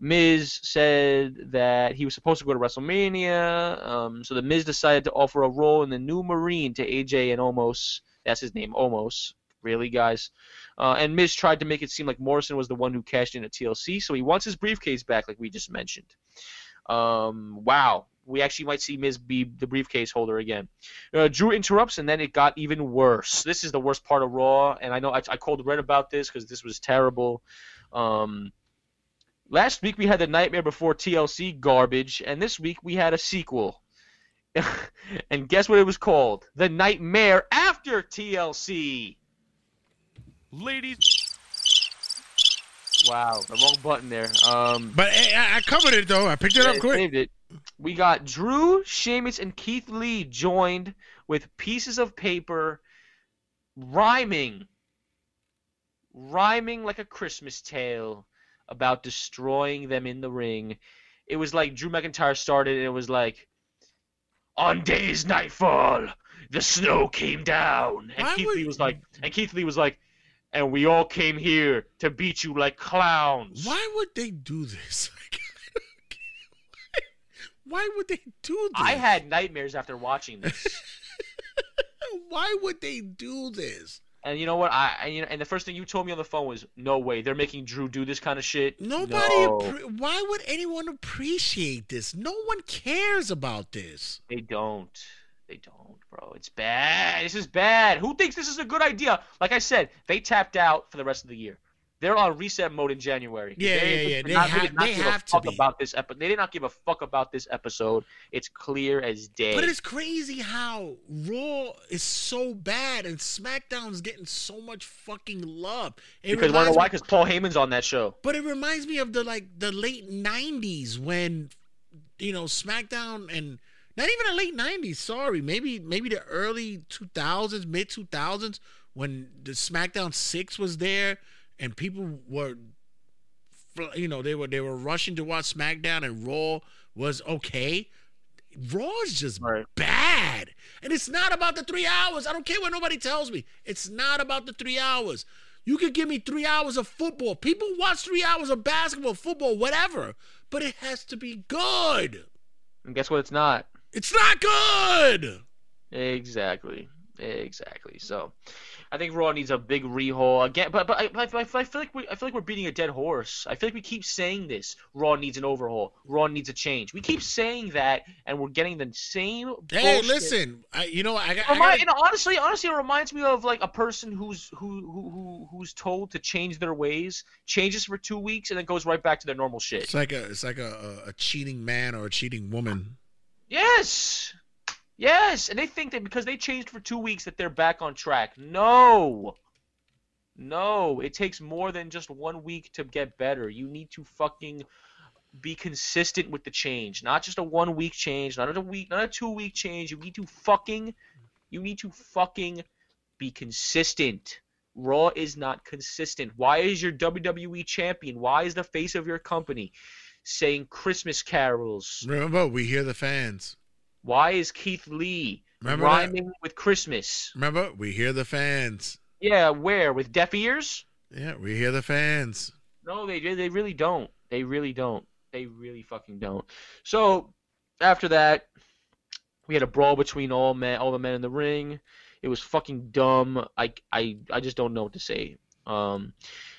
Miz said that he was supposed to go to WrestleMania, um, so the Miz decided to offer a role in the new Marine to AJ and Omos. That's his name, almost. Really, guys? Uh, and Miz tried to make it seem like Morrison was the one who cashed in at TLC, so he wants his briefcase back, like we just mentioned. Um, wow, we actually might see Miz be the briefcase holder again. Uh, Drew interrupts, and then it got even worse. This is the worst part of Raw, and I know I, I called Red about this because this was terrible. Um, last week we had the Nightmare Before TLC garbage, and this week we had a sequel. and guess what it was called? The Nightmare After TLC. Ladies, Wow, the wrong button there. Um, But I, I covered it though. I picked it Yeah, up quick. saved it. We got Drew, Sheamus, and Keith Lee joined with pieces of paper rhyming, rhyming like a Christmas tale about destroying them in the ring. It was like Drew McIntyre started, and it was like, on day's nightfall, the snow came down, and Why Keith would- Lee was like, and Keith Lee was like, and we all came here to beat you like clowns. Why would they do this? Why would they do this? I had nightmares after watching this. Why would they do this? And you know what? I and, you know, and the first thing you told me on the phone was, "No way, they're making Drew do this kind of shit." Nobody. No, appre- why would anyone appreciate this? No one cares about this. they don't. They don't, bro. It's bad. This is bad. Who thinks this is a good idea? Like I said, they tapped out for the rest of the year. They're on reset mode in January. Yeah, they, yeah, yeah. did They not- ha- they give have a to fuck be. about this episode. They did not give a fuck about this episode. It's clear as day. But it's crazy how Raw is so bad and SmackDown's getting so much fucking love. It because wanna why? Because Paul Heyman's on that show. But it reminds me of the like the late '90s when, you know, SmackDown and not even the late '90s. Sorry, maybe maybe the early 2000s, mid 2000s when the SmackDown Six was there and people were, you know, they were they were rushing to watch SmackDown and Raw was okay. Raw is just Right. bad. And it's not about the three hours. I don't care what nobody tells me. It's not about the three hours. You could give me three hours of football. People watch three hours of basketball, football, whatever. But it has to be good. And guess what? It's not. It's not good. Exactly. Exactly. So, I think Raw needs a big rehaul again. But but I, but I, I feel like we I feel like we're beating a dead horse. I feel like we keep saying this. Raw needs an overhaul. Raw needs a change. We keep saying that, and we're getting the same. Hey, bullshit. listen, I, you know I got. Remind, gotta- and honestly, honestly, it reminds me of like a person who's who, who who who's told to change their ways, changes for two weeks, and then goes right back to their normal shit. it's like a it's like a, a, a cheating man or a cheating woman. Yes. Yes, and they think that because they changed for two weeks that they're back on track. No. No, it takes more than just one week to get better. You need to fucking be consistent with the change, not just a one week change, not a week, not a two week change. You need to fucking, you need to fucking be consistent. Raw is not consistent. Why is your WWE champion? Why is the face of your company saying Christmas carols? Remember, we hear the fans. Why is Keith Lee Remember that? rhyming with Christmas? Remember, we hear the fans. Yeah, where with deaf ears? Yeah, we hear the fans. No, they they really don't. They really don't. They really fucking don't. So after that, we had a brawl between all men, all the men in the ring. It was fucking dumb. I I I just don't know what to say. Um,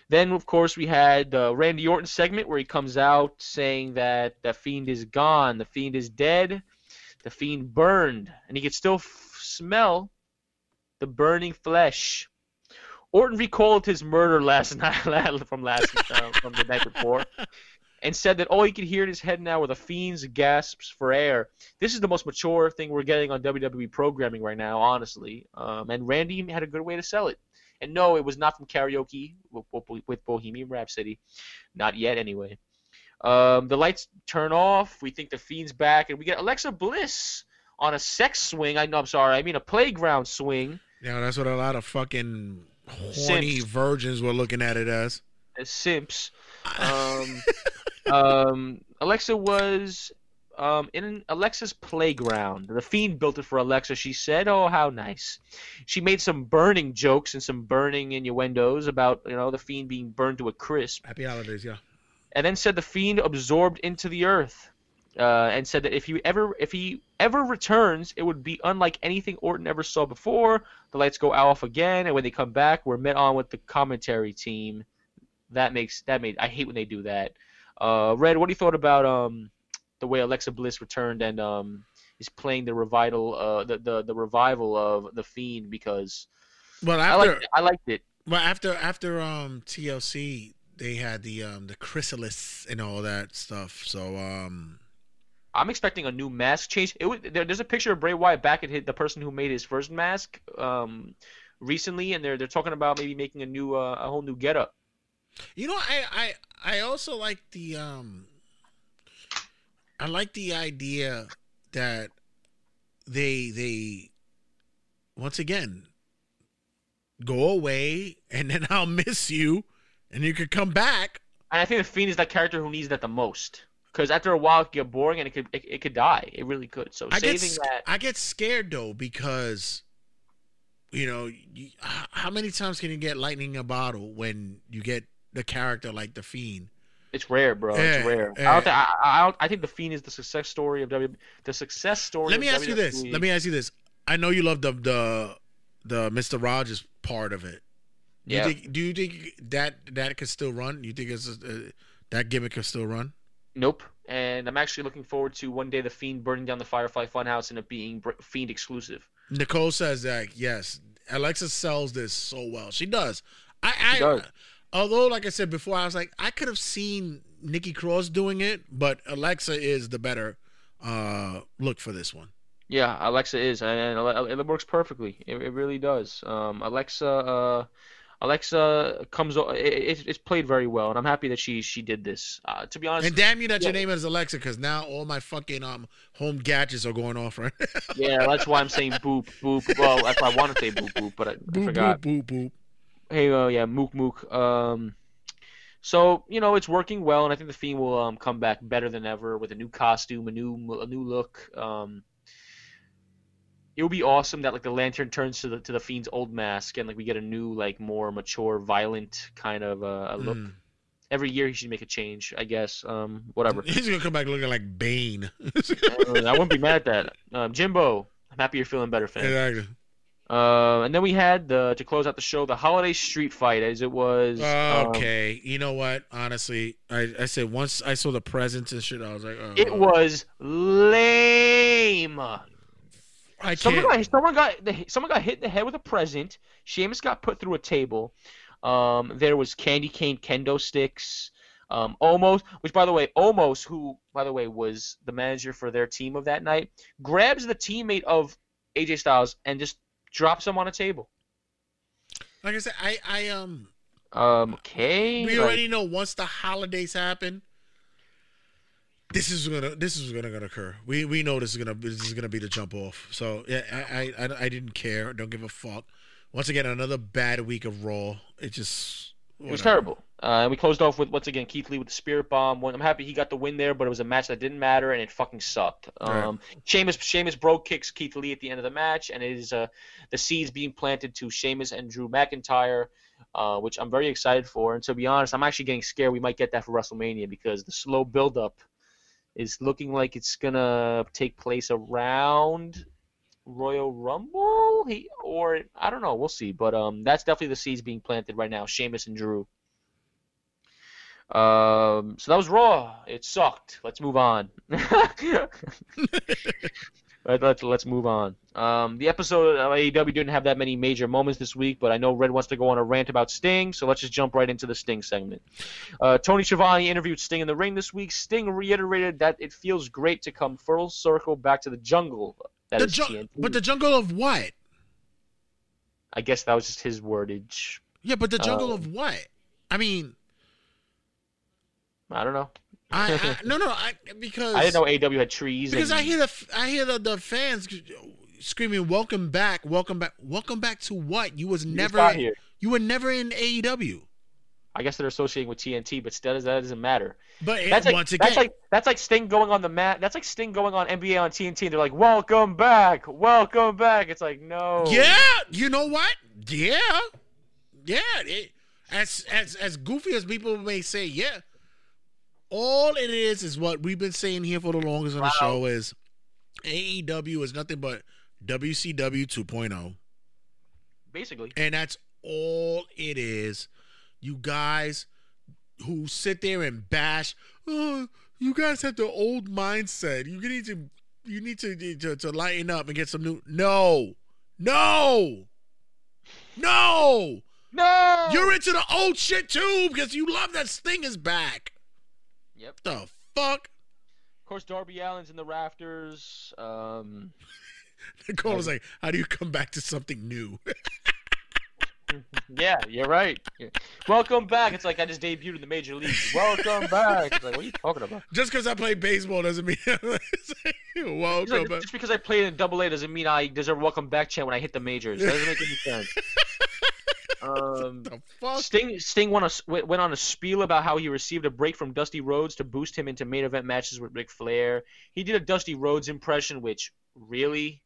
then of course we had the Randy Orton segment where he comes out saying that the Fiend is gone, the Fiend is dead, the Fiend burned, and he could still f- smell the burning flesh. Orton recalled his murder last night from last uh, from the night before, and said that all he could hear in his head now were the fiend's gasps for air. This is the most mature thing we're getting on WWE programming right now, honestly. Um, and Randy had a good way to sell it. And no, it was not from karaoke with, Bohemian Rhapsody, not yet anyway. Um, the lights turn off. We think the fiend's back, and we get Alexa Bliss on a sex swing. I know, I'm sorry, I mean a playground swing. Yeah, that's what a lot of fucking horny Simps. virgins were looking at it as. as simps. Um, um, Alexa was um, in Alexa's playground. The Fiend built it for Alexa. She said, "Oh, how nice." She made some burning jokes and some burning innuendos about you know the Fiend being burned to a crisp, Happy holidays, yeah. And then said the Fiend absorbed into the earth. Uh, and said that if he ever if he ever returns, it would be unlike anything Orton ever saw before. The lights go off again, and when they come back, we're met on with the commentary team. That makes that made I hate when they do that. Uh, Red, what do you thought about um the way Alexa Bliss returned and um is playing the revival uh the the, the revival of the Fiend because Well, I after liked it. I liked it. well after after um TLC, they had the um the chrysalis and all that stuff. So um I'm expecting a new mask change. It was, there, there's a picture of Bray Wyatt back at his, the person who made his first mask um recently, and they're they're talking about maybe making a new uh, a whole new getup. You know, I I I also like the um I like the idea that they they once again go away and then I'll miss you and you could come back. And I think the Fiend is that character who needs that the most. Because after a while, it could get boring and it could it, it could die. It really could. So I get saving sc- that. I get scared though because you know you, how many times can you get lightning in a bottle when you get the character like the fiend? It's rare, bro. Yeah, it's rare. I don't. Think, I, I, don't, I think the Fiend is the success story of W. The success story. Let me ask you this. Let me ask you this. I know you love the the the Mr. Rogers part of it. Do Yeah. You think, do you think that that could still run? You think it's uh, that gimmick could still run? Nope. And I'm actually looking forward to one day the Fiend burning down the Firefly Funhouse and it being Fiend exclusive. Nicole says that yes, Alexa sells this so well. She does. I, I She does. although like I said before, I was like I could have seen Nikki Cross doing it, but Alexa is the better uh look for this one. Yeah, Alexa is, and it works perfectly. It, it really does. Um, Alexa, uh, Alexa comes. o- It, it, it's played very well, and I'm happy that she she did this. Uh, to be honest, And damn you that your name is Alexa, because now all my fucking um home gadgets are going off right now. yeah, that's why I'm saying boop boop. Well, that's why I want to say boop boop, but I, I boop, forgot. boop, boop, boop. Hey, uh, yeah, mook mook. Um, so you know it's working well, and I think the theme will um come back better than ever with a new costume, a new a new look. Um, it would be awesome that like the lantern turns to the to the Fiend's old mask, and like we get a new like more mature, violent kind of uh, look. Mm. Every year he should make a change, I guess. Um, whatever. He's gonna come back looking like Bane. Uh, I wouldn't be mad at that. Um, Jimbo, I'm happy you're feeling better, fam. exactly. Uh, and then we had the to close out the show the holiday street fight as it was. um, Okay, you know what? Honestly, I, I said once I saw the presents and shit, I was like, oh, it was lame. I Someone can't. got someone got the- someone got hit in the head with a present. Sheamus got put through a table. Um, there was candy cane kendo sticks. Um, Omos, which by the way, Omos, who by the way was the manager for their team of that night, grabs the teammate of AJ Styles and just drops him on a table. Like I said, I I um Um, okay. we like- already know once the holidays happen, this is gonna this is gonna, gonna occur. We we know this is gonna this is gonna be the jump off. So yeah, I I, I, didn't care. Don't give a fuck. Once again, another bad week of Raw. It just It was terrible. Uh, and we closed off with once again Keith Lee with the Spirit Bomb. I'm happy he got the win there, but it was a match that didn't matter and it fucking sucked. Right. Um, Sheamus Sheamus broke kicks Keith Lee at the end of the match, and it is uh, the seeds being planted to Sheamus and Drew McIntyre, uh, which I'm very excited for. And to be honest, I'm actually getting scared we might get that for WrestleMania because the slow build-up is looking like it's gonna take place around Royal Rumble, he, or I don't know. We'll see. But um, that's definitely the seeds being planted right now. Sheamus and Drew. Um, so that was Raw. It sucked. Let's move on. Let, let's let's move on. Um, the episode of AEW didn't have that many major moments this week, but I know Red wants to go on a rant about Sting, so let's just jump right into the Sting segment. Uh, Tony Schiavone interviewed Sting in the ring this week. Sting reiterated that it feels great to come full circle back to the jungle. That The is ju- but the jungle of what? I guess that was just his wordage. Yeah, but the jungle Uh, of what? I mean, I don't know. I, I no no I because I didn't know AEW had trees. because and, I hear the I hear the, the fans screaming, "Welcome back, welcome back, welcome back to what? You was you never here. you were never in AEW." I guess they're associating with TNT, but still, that doesn't matter. But it- That's like once again, that's like that's like Sting going on the mat. That's like Sting going on NBA on TNT. And they're like, "Welcome back, welcome back." It's like no. yeah, you know what? Yeah, yeah. It, as as as goofy as people may say, yeah. All it is is what we've been saying here for the longest on the Wow. show is AEW is nothing but WCW 2.0. Basically, And that's all it is. You guys who sit there and bash, oh, you guys have the old mindset. You need to you need to, to to lighten up and get some new No. No. No. no. You're into the old shit too because you love that Sting is back. Yep. The fuck? Of course, Darby Allin's in the rafters. Um, Nicole was like, how do you come back to something new? yeah, you're right. Yeah. Welcome back. It's like I just debuted in the major leagues. Welcome back. It's like, what are you talking about? Just because I play baseball doesn't mean welcome like, back. just because I played in Double A doesn't mean I deserve a welcome back chant when I hit the majors. That doesn't make any sense. Um? Sting Sting went, a, went on a spiel about how he received a break from Dusty Rhodes to boost him into main event matches with Ric Flair. He did a Dusty Rhodes impression, which really,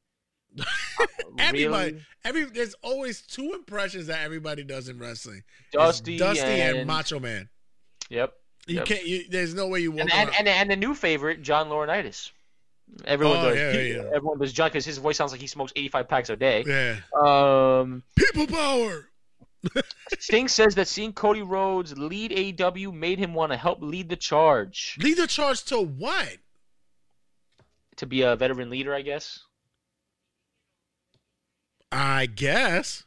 Uh, Everybody, really? every there's always two impressions that everybody does in wrestling. Dusty, Dusty and, and, Macho Man. Yep. You Yep. can't. You, there's no way you walk And, and, and and the new favorite, John Laurinaitis. Everyone Oh, does. yeah, He- yeah. Everyone does John because his voice sounds like he smokes 85 packs a day. yeah, Um, people power. Sting says that seeing Cody Rhodes lead AEW made him want to help lead the charge Lead the charge to what? to be a veteran leader, I guess. I guess.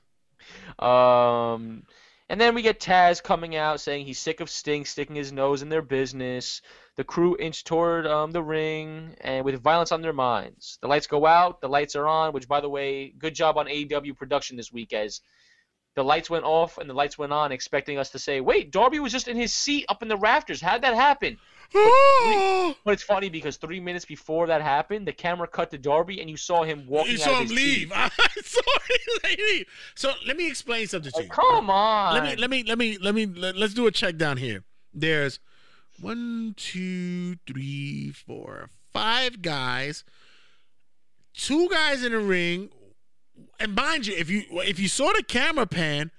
Um, and then we get Taz coming out saying he's sick of Sting sticking his nose in their business. The crew inch toward um, the ring and with violence on their minds. The lights go out, the lights are on, which by the way, good job on AEW production this week as the lights went off and the lights went on, expecting us to say, "Wait, Darby was just in his seat up in the rafters. How'd that happen?" Oh, But it's funny because three minutes before that happened, the camera cut to Darby and you saw him walking you out saw of him his leave. seat. I saw him leave. So let me explain something to you. come on. Let me let me let me let me let, let's do a check down here. There's one, two, three, four, five guys. Two guys in the ring. And mind you, if you if you saw the camera pan,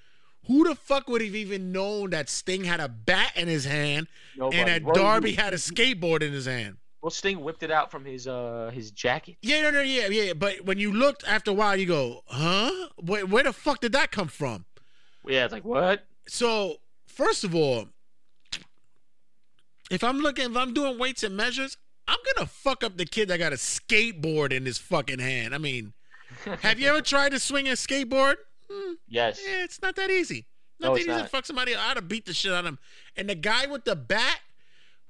who the fuck would have even known that Sting had a bat in his hand Nobody. and that Darby had a skateboard in his hand? Well, Sting whipped it out from his uh his jacket. Yeah, no, no, yeah, yeah. But when you looked after a while, you go, huh? Where, where the fuck did that come from? Yeah, it's like what? So, first of all, if I'm looking, if I'm doing weights and measures, I'm gonna fuck up the kid that got a skateboard in his fucking hand. I mean, have you ever tried to swing a skateboard? Hmm, Yes. yeah, it's not that easy. Not No, that easy to fuck somebody. I'd have beat the shit out of him. And the guy with the bat,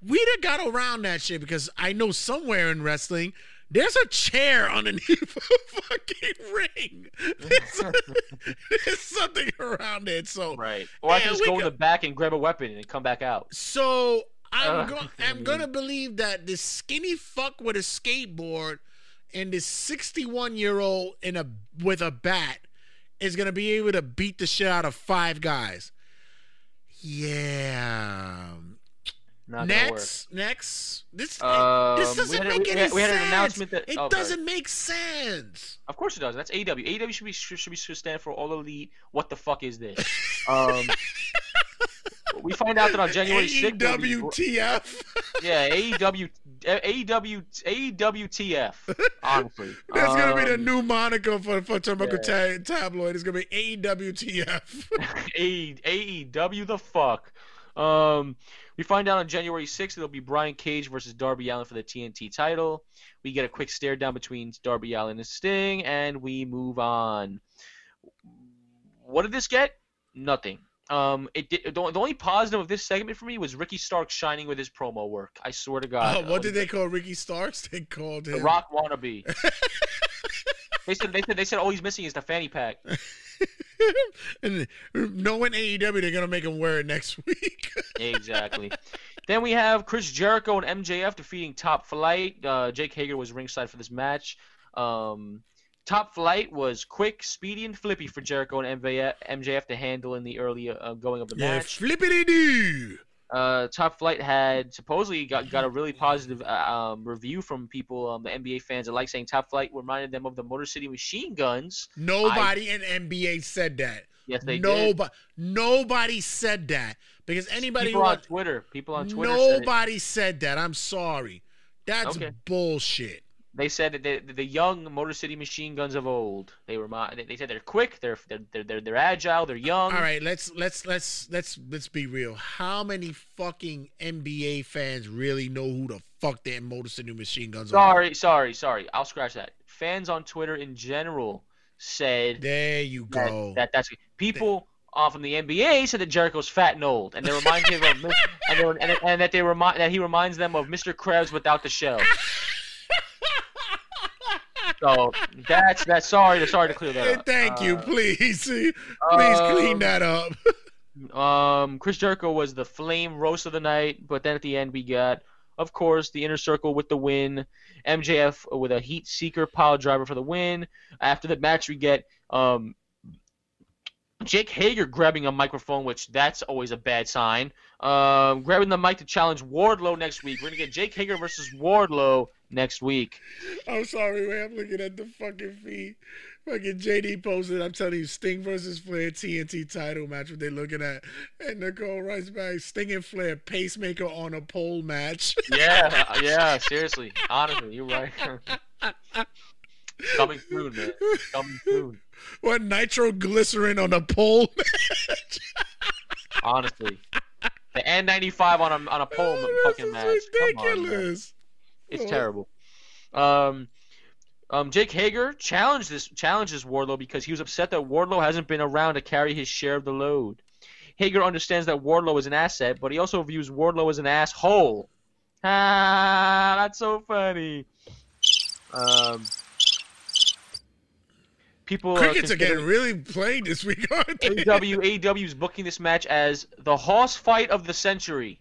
we'd have got around that shit because I know somewhere in wrestling. There's a chair underneath a fucking ring. There's, there's something around it. So Right. Or I Yeah, can just go in the back and grab a weapon and come back out. So I'm Uh, go- I'm gonna believe that this skinny fuck with a skateboard and this 61 year old in a with a bat is gonna be able to beat the shit out of five guys. Yeah. Not. Next, next. This Um, this doesn't a- make we any had- we had an sense. announcement that- it oh, doesn't make sense. Of course it does. That's AW. AW should be should, should be should stand for All Elite. What the fuck is this? Um, we find out that on January 6th. there'll AEWTF. Yeah, AEW, AEW, AEWTF. Honestly, That's gonna be the Um, new moniker for for yeah. Tabloid. It's gonna be E AEWTF. A- AEW the fuck. Um, we find out on January 6th it'll be Brian Cage versus Darby Allin for the TNT title. We get a quick stare down between Darby Allin and Sting, and we move on. What did this get? Nothing. Um, it did, the, the only positive of this segment for me was Ricky Stark shining with his promo work. I swear to God. Uh, what did they call Ricky Starks? They called The him Rock wannabe. they said they said they said all he's missing is the fanny pack. and knowing AEW, they're gonna make him wear it next week. Exactly. then we have Chris Jericho and MJF defeating Top Flight. Uh, Jake Hager was ringside for this match. Um, Top Flight was quick, speedy, and flippy for Jericho and MJF, to handle in the early uh, going of the yeah, match. flippity doo. Uh, Top Flight had supposedly got, got a really positive uh, um, review from people, um, the NBA fans that like saying Top Flight reminded them of the Motor City Machine Guns. Nobody in NBA said that. Yes, they did. nobody, nobody said that because anybody People on Twitter, people on Twitter said it. nobody said that. I'm sorry. That's Okay. bullshit. They said that the, the young Motor City Machine Guns of old. They remind. They said they're quick. They're they're they're they're, they're agile. They're young. All right, let's let's let's let's let's be real. How many fucking NBA fans really know who the fuck that Motor City Machine Guns are? Sorry, sorry, sorry. I'll scratch that. Fans on Twitter in general said There you go. that that's people uh, from the NBA said that Jericho's fat and old, and they remind him of and, they, and, and that they remind that he reminds them of Mr. Krabs without the shell. So that's that's sorry to sorry to clear that up. thank you, Uh, please. Please clean um, that up. Um, Chris Jericho was the flame roast of the night, but then at the end we got, of course, the inner circle with the win. MJF with a heat seeker pile driver for the win. After the match, we get um, Jake Hager grabbing a microphone, which that's always a bad sign. Um, grabbing the mic to challenge Wardlow next week. We're gonna get Jake Hager versus Wardlow next week. I'm sorry, man. I'm looking at the fucking feed. Fucking JD posted. I'm telling you, Sting versus Flair TNT title match. What they looking at? And Nicole writes back, Sting and Flair pacemaker on a pole match. Yeah, yeah, seriously, honestly, you're right. Coming soon, man. Coming soon. what nitroglycerin on a pole match? Honestly, the N95 on a on a pole Oh, fucking match. this Come on, ridiculous. It's terrible. Um, um, Jake Hager challenged this challenges Wardlow because he was upset that Wardlow hasn't been around to carry his share of the load. Hager understands that Wardlow is an asset, but he also views Wardlow as an asshole. Ah, that's so funny. Um, people Crickets are getting really played this week, aren't they? AEW AEW is booking this match as the Hoss fight of the century.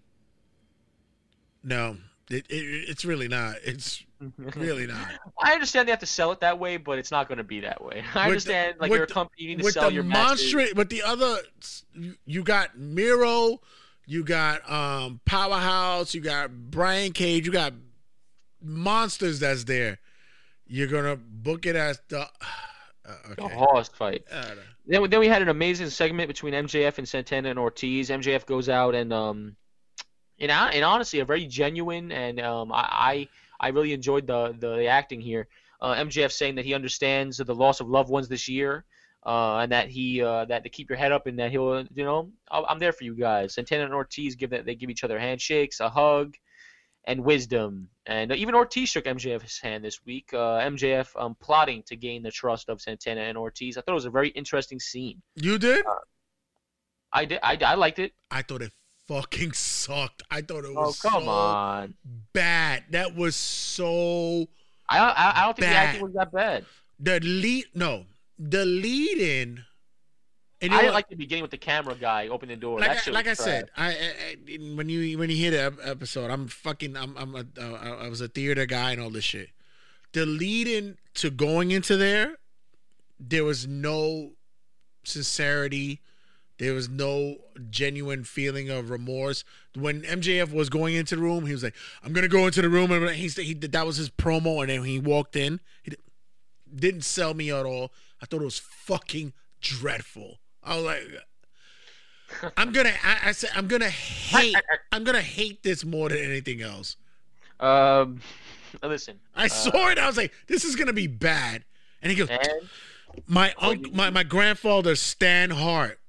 No, it, it, it's really not. It's really not. I understand they have to sell it that way, but it's not going to be that way. I With the- understand, like with you're a company, you need to sell the your monstrous, with the other, you got Miro, you got um Powerhouse, you got Brian Cage, you got monsters that's there. You're gonna book it as the. Uh, The okay. Hoss fight. Uh, Then, we- then we had an amazing segment between MJF and Santana and Ortiz. MJF goes out and um, and, hon- and honestly, a very genuine and um, I, I I really enjoyed the the acting here. Uh, MJF saying that he understands the loss of loved ones this year, uh, and that he uh, that to keep your head up and that he'll you know I'll, I'm there for you guys. Santana and Ortiz give that they give each other handshakes, a hug, and wisdom. And even Ortiz shook MJF's hand this week. Uh, MJF um, plotting to gain the trust of Santana and Ortiz. I thought it was a very interesting scene. You did? I did. I, I liked it. I thought it fucking sucked. I thought it was Oh was come so on! bad. That was so I I, I don't think the acting was that bad. the lead. No, the lead in. And I didn't like the beginning with the camera guy opening the door. like I, like I said. I, I, I when you when you hear the episode, I'm fucking I'm I'm a uh, I was a theater guy and all this shit. The lead in to going into there, there was no sincerity. There was no genuine feeling of remorse. When MJF was going into the room, he was like, "I'm gonna go into the room," and he said he that was his promo. And then when he walked in, he didn't sell me at all. I thought it was fucking dreadful. I was like, I'm gonna. I, I said I'm gonna hate. I'm gonna hate this more than anything else. Um, listen, I saw it. I was like, this is gonna be bad. And he goes, and my uncle, my my grandfather Stan Hart.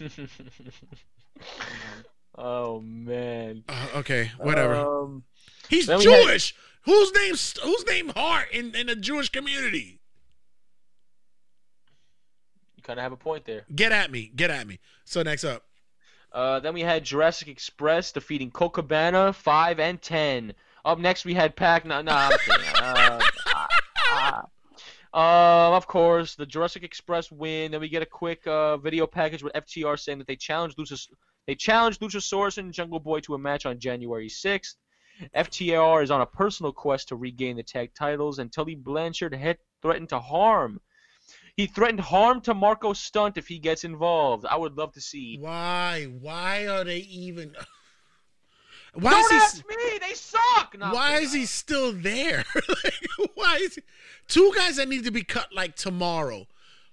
oh man, Uh, okay, whatever. Um, He's we had- Jewish. Whose name's whose name Hart in in the Jewish community? you kind of have a point there. Get at me. Get at me. So next up, Uh, then we had Jurassic Express defeating Colt Cabana five and ten. Up next we had Pac. No, no, I'm kidding. uh, uh, of course, the Jurassic Express win. Then we get a quick uh, video package with FTR saying that they challenged Luchas- they challenged Luchasaurus and Jungle Boy to a match on January 6th. FTR is on a personal quest to regain the tag titles, and Tully Blanchard had threatened to harm. He threatened harm to Marco Stunt if he gets involved. I would love to see. why? Why are they even? Why Don't is he? ask me. They suck. No, why is he still there? like, why is he? Two guys that need to be cut like tomorrow.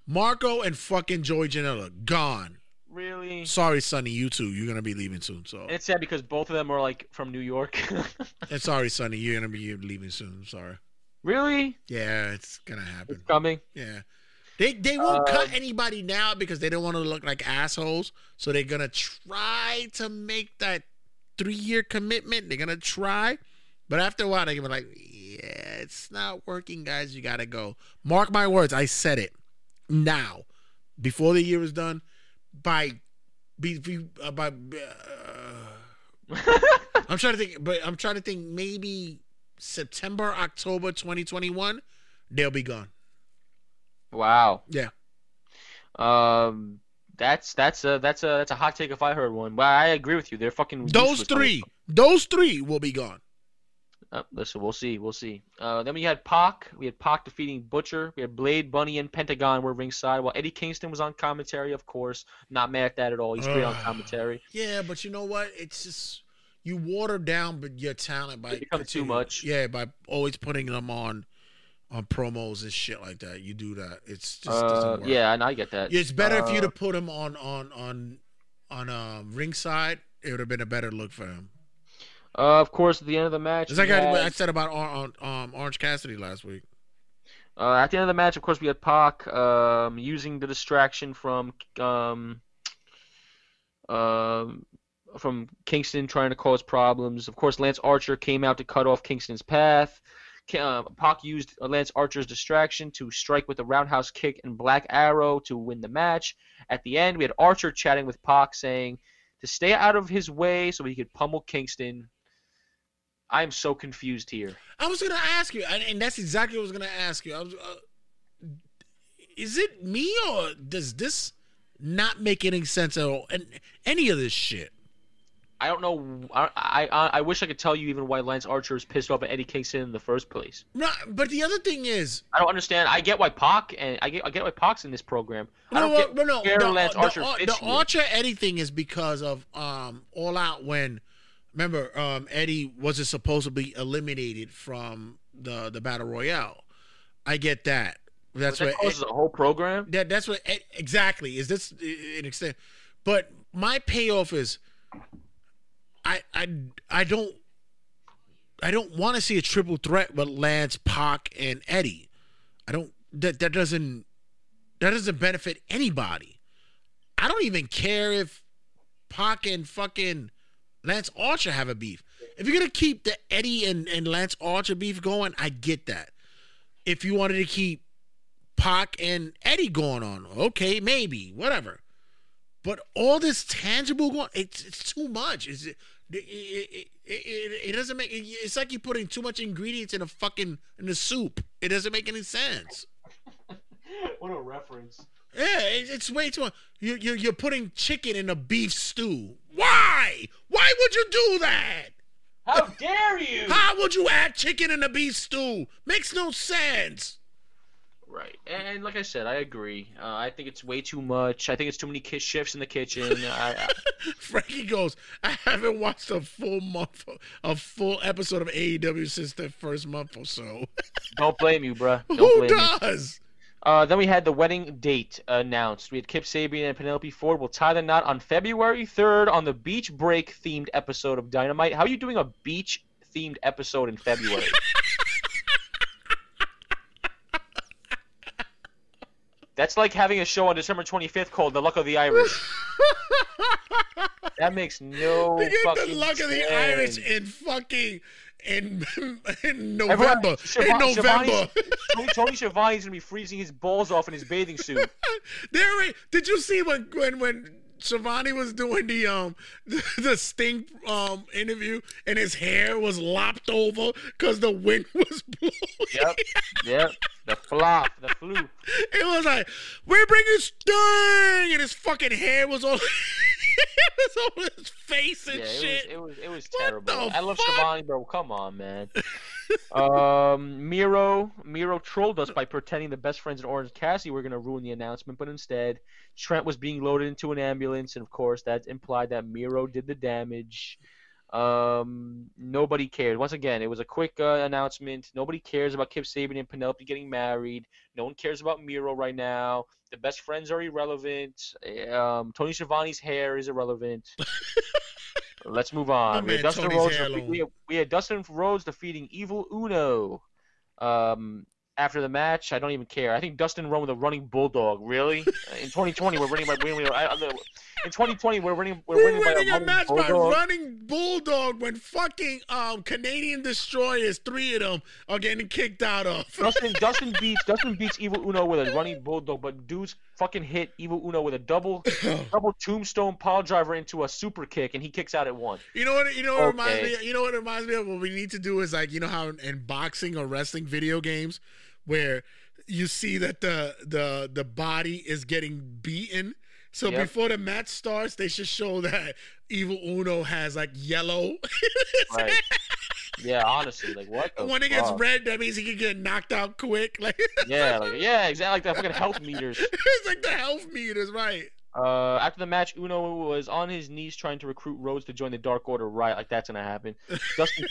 Marco and fucking Joey Janela gone. really? Sorry, Sonny, you too. You're gonna be leaving soon. So, And it's sad because both of them are like from New York. and sorry, Sonny, you're gonna be leaving soon. Sorry. really? Yeah, it's gonna happen. It's coming. Yeah. They they won't Um, cut anybody now because they don't want to look like assholes. So they're gonna try to make that three year commitment. They're gonna try, but after a while they're gonna be like, yeah, it's not working, guys. You gotta go. Mark my words. I said it. Now, before the year is done, by be, be uh, by. Uh, I'm trying to think, but I'm trying to think. Maybe September, October, 2021, they'll be gone. Wow. Yeah. Um, that's that's a that's a that's a hot take if I heard one. But I agree with you. They're fucking Those three, those three will be gone. Uh, listen, we'll see, we'll see. Uh, then we had Pac. We had Pac defeating Butcher. We had Blade, Bunny, and Pentagon were ringside. While Eddie Kingston was on commentary, of course. Not mad at that at all. He's great on commentary. Yeah, but you know what? It's just you water down but your talent by It becomes too much. Yeah, by always putting them on on promos and shit like that. You do that. It's just Uh, doesn't work. yeah, and I get that. It's better if Uh, you'd have put him on on on on um ringside. It would have been a better look for him. Uh, of course, at the end of the match, It's like we I, I said about um, Orange Cassidy last week. Uh, at the end of the match, of course, we had Pac um, using the distraction from um, um, from Kingston trying to cause problems. Of course, Lance Archer came out to cut off Kingston's path. Uh, Pac used Lance Archer's distraction to strike with a roundhouse kick and Black Arrow to win the match. At the end, we had Archer chatting with Pac, saying to stay out of his way so he could pummel Kingston. I'm so confused here. I was gonna ask you, and, that's exactly what I was gonna ask you. Was, uh, is it me or does this not make any sense at all? And any of this shit. I don't know. I, I I wish I could tell you even why Lance Archer is pissed off at Eddie Kingston in the first place. No, but the other thing is, I don't understand. I get why Pac and I get I get why Pac's in this program. I no, don't no, get no, no. The, Lance the- Archer the, the. Archer Eddie thing is because of um All Out when, remember, um Eddie wasn't supposed to be eliminated from the the battle royale. I get that. That's that what causes a whole program. That that's what Ed- exactly is. This an extent, but my payoff is I I I don't I don't want to see a triple threat with Lance, Pac, and Eddie. I don't that that doesn't that doesn't benefit anybody. I don't even care if Pac and fucking Lance Archer have a beef. If you're gonna keep the Eddie and, and Lance Archer beef going, I get that. If you wanted to keep Pac and Eddie going on, okay, maybe, whatever. But all this tangible going, it's, it's too much. It's, it, it, it, it, doesn't make. It's like you're putting too much ingredients in a fucking in a soup. It doesn't make any sense. what a reference. Yeah, it, it's way too much. You, you, you're putting chicken in a beef stew. Why? Why would you do that? How dare you? How would you add chicken in a beef stew? Makes no sense. Right, and like I said, I agree. Uh, I think it's way too much. I think it's too many ki- shifts in the kitchen. I, I, Frankie goes, I haven't watched a full month, a full episode of AEW since the first month or so. don't blame you, bruh. Don't Who does? Uh, then we had the wedding date announced. We had Kip Sabian and Penelope Ford will tie the knot on February 3rd on the beach break themed episode of Dynamite. How are you doing a beach themed episode in February? That's like having a show on December 25th called The Luck of the Irish. that makes no fucking the luck of the. Irish in fucking in in Everyone- November. in November. Tony, Tony Schiavone's gonna be freezing his balls off in his bathing suit. There, did you see when when when Schiavone was doing the um the, the Sting um interview and his hair was lopped over because the wind was blowing? Yep, yep. The flop, the flu. It was like we're bringing Sting, and his fucking hair was all it was over his face and Yeah, it was, shit. it was it was terrible. I love? Schiavone, bro. Come on, man. Um, Miro Miro trolled us by pretending the best friends in Orange Cassidy were gonna ruin the announcement, but instead Trent was being loaded into an ambulance, and of course that implied that Miro did the damage. Um, nobody cared. Once again, it was a quick uh, announcement. Nobody cares about Kip Sabian and Penelope getting married. No one cares about Miro right now. The best friends are irrelevant. Um, Tony Schiavone's hair is irrelevant. Let's move on. We had, Dustin Rhodes defe- we, had, we had Dustin Rhodes defeating Evil Uno. Um, after the match, I don't even care. I think Dustin won with a running bulldog. Really? In 2020, we're running by winning. I, I, in 2020, we're running. We're, We're winning by winning a a running match by bulldog. running bulldog when fucking um Canadian destroyers, three of them, are getting kicked out of. Dustin Dustin beats Dustin beats Evil Uno with a running bulldog, but dudes fucking hit Evil Uno with a double double tombstone pile driver into a super kick, and he kicks out at one. You know what? You know what reminds Okay. me. You know what it reminds me of. What we need to do is like you know how in, in boxing or wrestling video games, where you see that the the the body is getting beaten. So Yep. before the match starts, they should show that Evil Uno has like yellow. Right? yeah, honestly, like what? The when it gets red, that means he can get knocked out quick. Like Yeah, like, yeah, exactly. Like the fucking health meters. it's like the health meters, right? Uh, after the match, Uno was on his knees trying to recruit Rhodes to join the Dark Order. Right, like that's gonna happen. Dustin,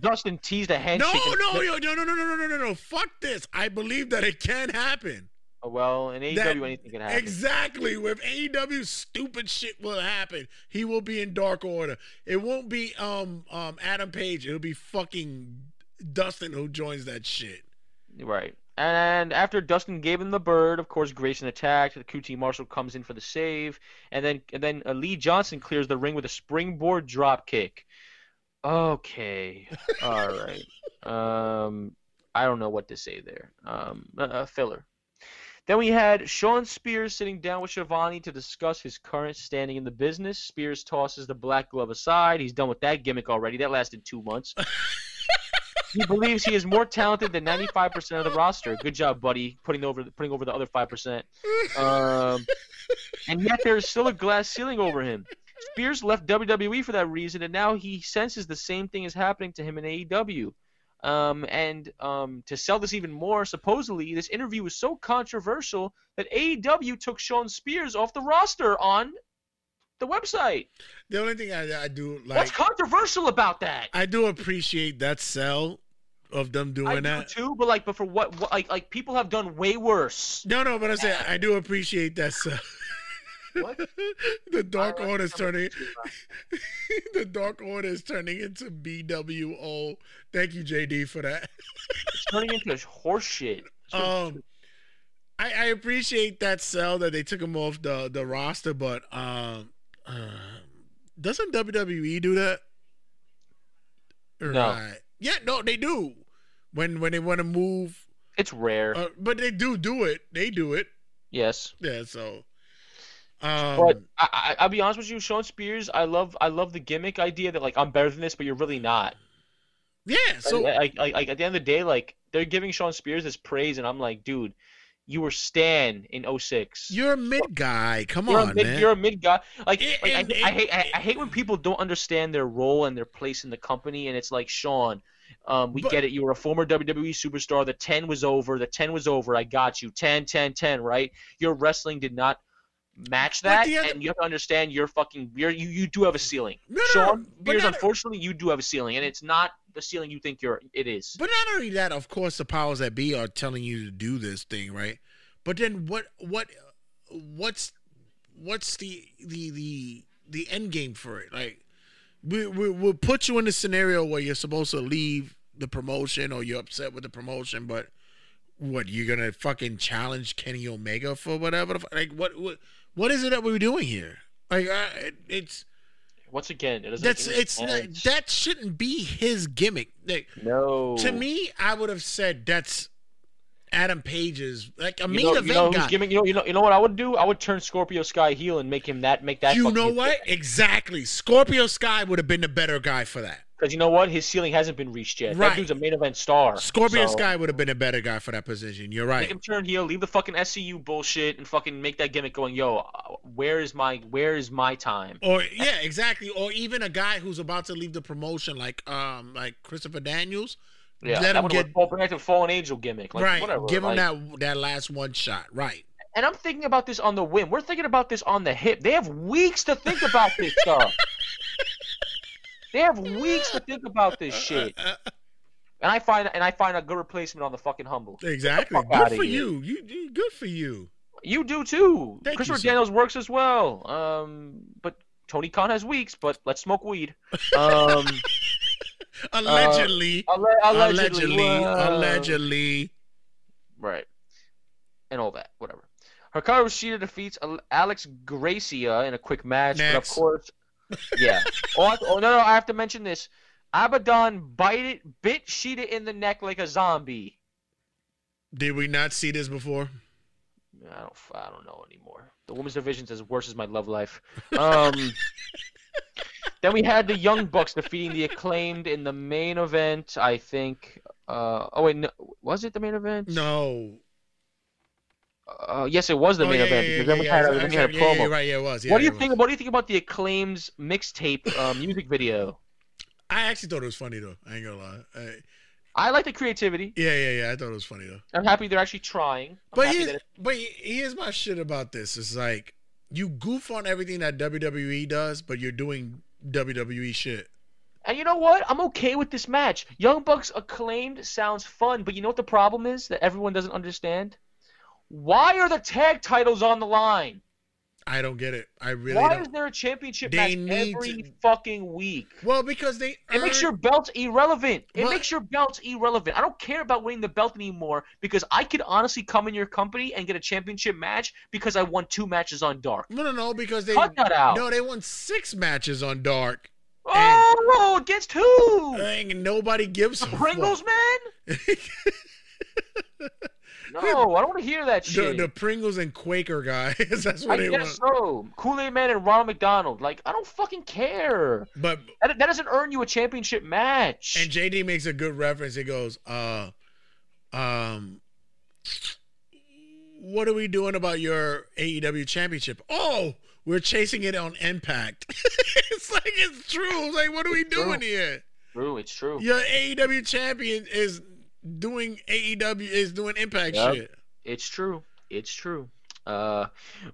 Dustin teased a handshake. No, no, no, no, no, no, no, no, no, no. Fuck this. I believe that it can happen. Oh, well, in AEW, that, anything can happen. Exactly. With AEW, stupid shit will happen. He will be in Dark Order. It won't be um um Adam Page. It'll be fucking Dustin who joins that shit. Right. And after Dustin gave him the bird, of course Grayson attacked. The QT Marshall comes in for the save, and then and then uh, Lee Johnson clears the ring with a springboard drop kick. Okay, all right. Um, I don't know what to say there. Um, uh, filler. Then we had Shawn Spears sitting down with Schiavone to discuss his current standing in the business. Spears tosses the black glove aside. He's done with that gimmick already. That lasted two months. he believes he is more talented than 95% of the roster. Good job, buddy, putting over putting over the other 5%. Um, and yet there is still a glass ceiling over him. Spears left WWE for that reason, and now he senses the same thing is happening to him in AEW. Um, and um, to sell this even more, supposedly this interview was so controversial that AEW took Shawn Spears off the roster on the website. The only thing I, I do like What's controversial about that? I do appreciate that sell of them doing I do that. too, but like, but for what, what? Like, like people have done way worse. No, no, but I say I do appreciate that sell. What? the Dark I- I- Order is turning. confused the Dark Order is turning into BWO. Thank you, JD, for that. It's turning into horse shit. Um, I, I appreciate that sell that they took him off the the roster, but um, uh, doesn't WWE do that? Or No. not? Yeah, no, they do. When when they want to move, It's rare. uh, but they do do it. They do it. yes. Yeah. So, um, But I, I, I'll be honest with you, Shawn Spears. I love, I love the gimmick idea that like I'm better than this, but you're really not. yeah. So like, like, like at the end of the day, like they're giving Shawn Spears this praise, and I'm like, dude, you were Stan in 06. you're a mid guy. Come You're on, a mid, man. You're a mid guy. Like, Yeah, like, and- I, I hate, I, I hate when people don't understand their role and their place in the company, and it's like, Shawn, um, we But- get it. You were a former WWE superstar. The 10 was over. The 10 was over. I got you. 10, 10, 10. Right? Your wrestling did not match that, other- and you have to understand your fucking, you're, you, you do have a ceiling. No, no, Shawn Spears, not- unfortunately, you do have a ceiling, and it's not the ceiling you think you're. It is. But not only that, of course, the powers that be are telling you to do this thing, right? But then what? What? What's what's the the the the end game for it? Like, we we we'll put you in a scenario where you're supposed to leave the promotion or you're upset with the promotion, but what you're gonna fucking challenge Kenny Omega for whatever? Like, what what what is it that we're doing here? Like, uh, it, it's Once again, it doesn't. that's it's not, that shouldn't be his gimmick. Like, no. to me, I would have said that's Adam Page's like a You main know, event you know guy. giving you know you know you know what I would do? I would turn Scorpio Sky heel and make him that make that. you know what? Exactly. Scorpio Sky would have been the better guy for that. Because you know what, his ceiling hasn't been reached yet. Right. That dude's a main event star. Scorpio so, Sky would have been a better guy for that position. You're right. Make him turn heel, leave the fucking SCU bullshit, and fucking make that gimmick going. Yo, uh, where is my where is my time? Or yeah, exactly. Or even a guy who's about to leave the promotion, like um, like Christopher Daniels. Yeah, let him get fall back to fallen angel gimmick. Like, right. whatever, Give him like- that that last one shot. Right. And I'm thinking about this on the whim. We're thinking about this on the hip. They have weeks to think about this stuff. They have weeks to think about this shit. And I find and I find a good replacement on the fucking humble. exactly. fuck Good for you. you. You good for you. You do too. Thank Christopher sir. Daniels works as well. Um, but Tony Khan has weeks. But let's smoke weed. Um, Allegedly. alle- allegedly, allegedly. well, Allegedly. right, and all that. Whatever. Hikaru Shida defeats Al- Alex Gracia in a quick match, but of course, yeah. oh, oh, no, no, I have to mention this. Abaddon bite it, bit Shida in the neck like a zombie. Did we not see this before? I don't, I don't know anymore. The women's division's as worse as my love life. Um, then we had the Young Bucks defeating the acclaimed in the main event. I think. Uh, oh wait, no, was it the main event? No. Uh, yes, it was the Oh, main yeah, event. yeah, because yeah, then we had, a, yeah, then we had a yeah, yeah, promo. right, yeah, it was. What do you think? was. What do you think about the acclaim's mixtape uh, music video? I actually thought it was funny though. I ain't gonna lie. I, I like the creativity. yeah, yeah, yeah. I thought it was funny though. I'm happy they're actually trying. I'm But here's, it- but here's my shit about this. It's like you goof on everything that WWE does, but you're doing WWE shit. And you know what? I'm okay with this match. Young Bucks acclaimed sounds fun, but you know what the problem is that everyone doesn't understand? Why are the tag titles on the line? I don't get it. I really Why don't. is there a championship They match every to- fucking week? Well, because they It makes your belt irrelevant. It makes your belt irrelevant. I don't care about winning the belt anymore because I could honestly come in your company and get a championship match because I won two matches on Dark. no, no, no. Because they Cut that out. no, they won six matches on Dark. Oh, against who? And nobody gives The a fuck. Pringles man? No, I don't want to hear that the, shit. the Pringles and Quaker guys. That's I what they want. guess so. Kool Aid Man and Ronald McDonald. Like, I don't fucking care. But That, that doesn't earn you a championship match. And JD makes a good reference. He goes, uh, um, what are we doing about your AEW championship? Oh, we're chasing it on Impact. it's like it's true. It's like, what are we It's true. doing here? true, it's true. Your AEW champion is doing AEW is doing Impact Yep. shit. It's true. It's true. Uh,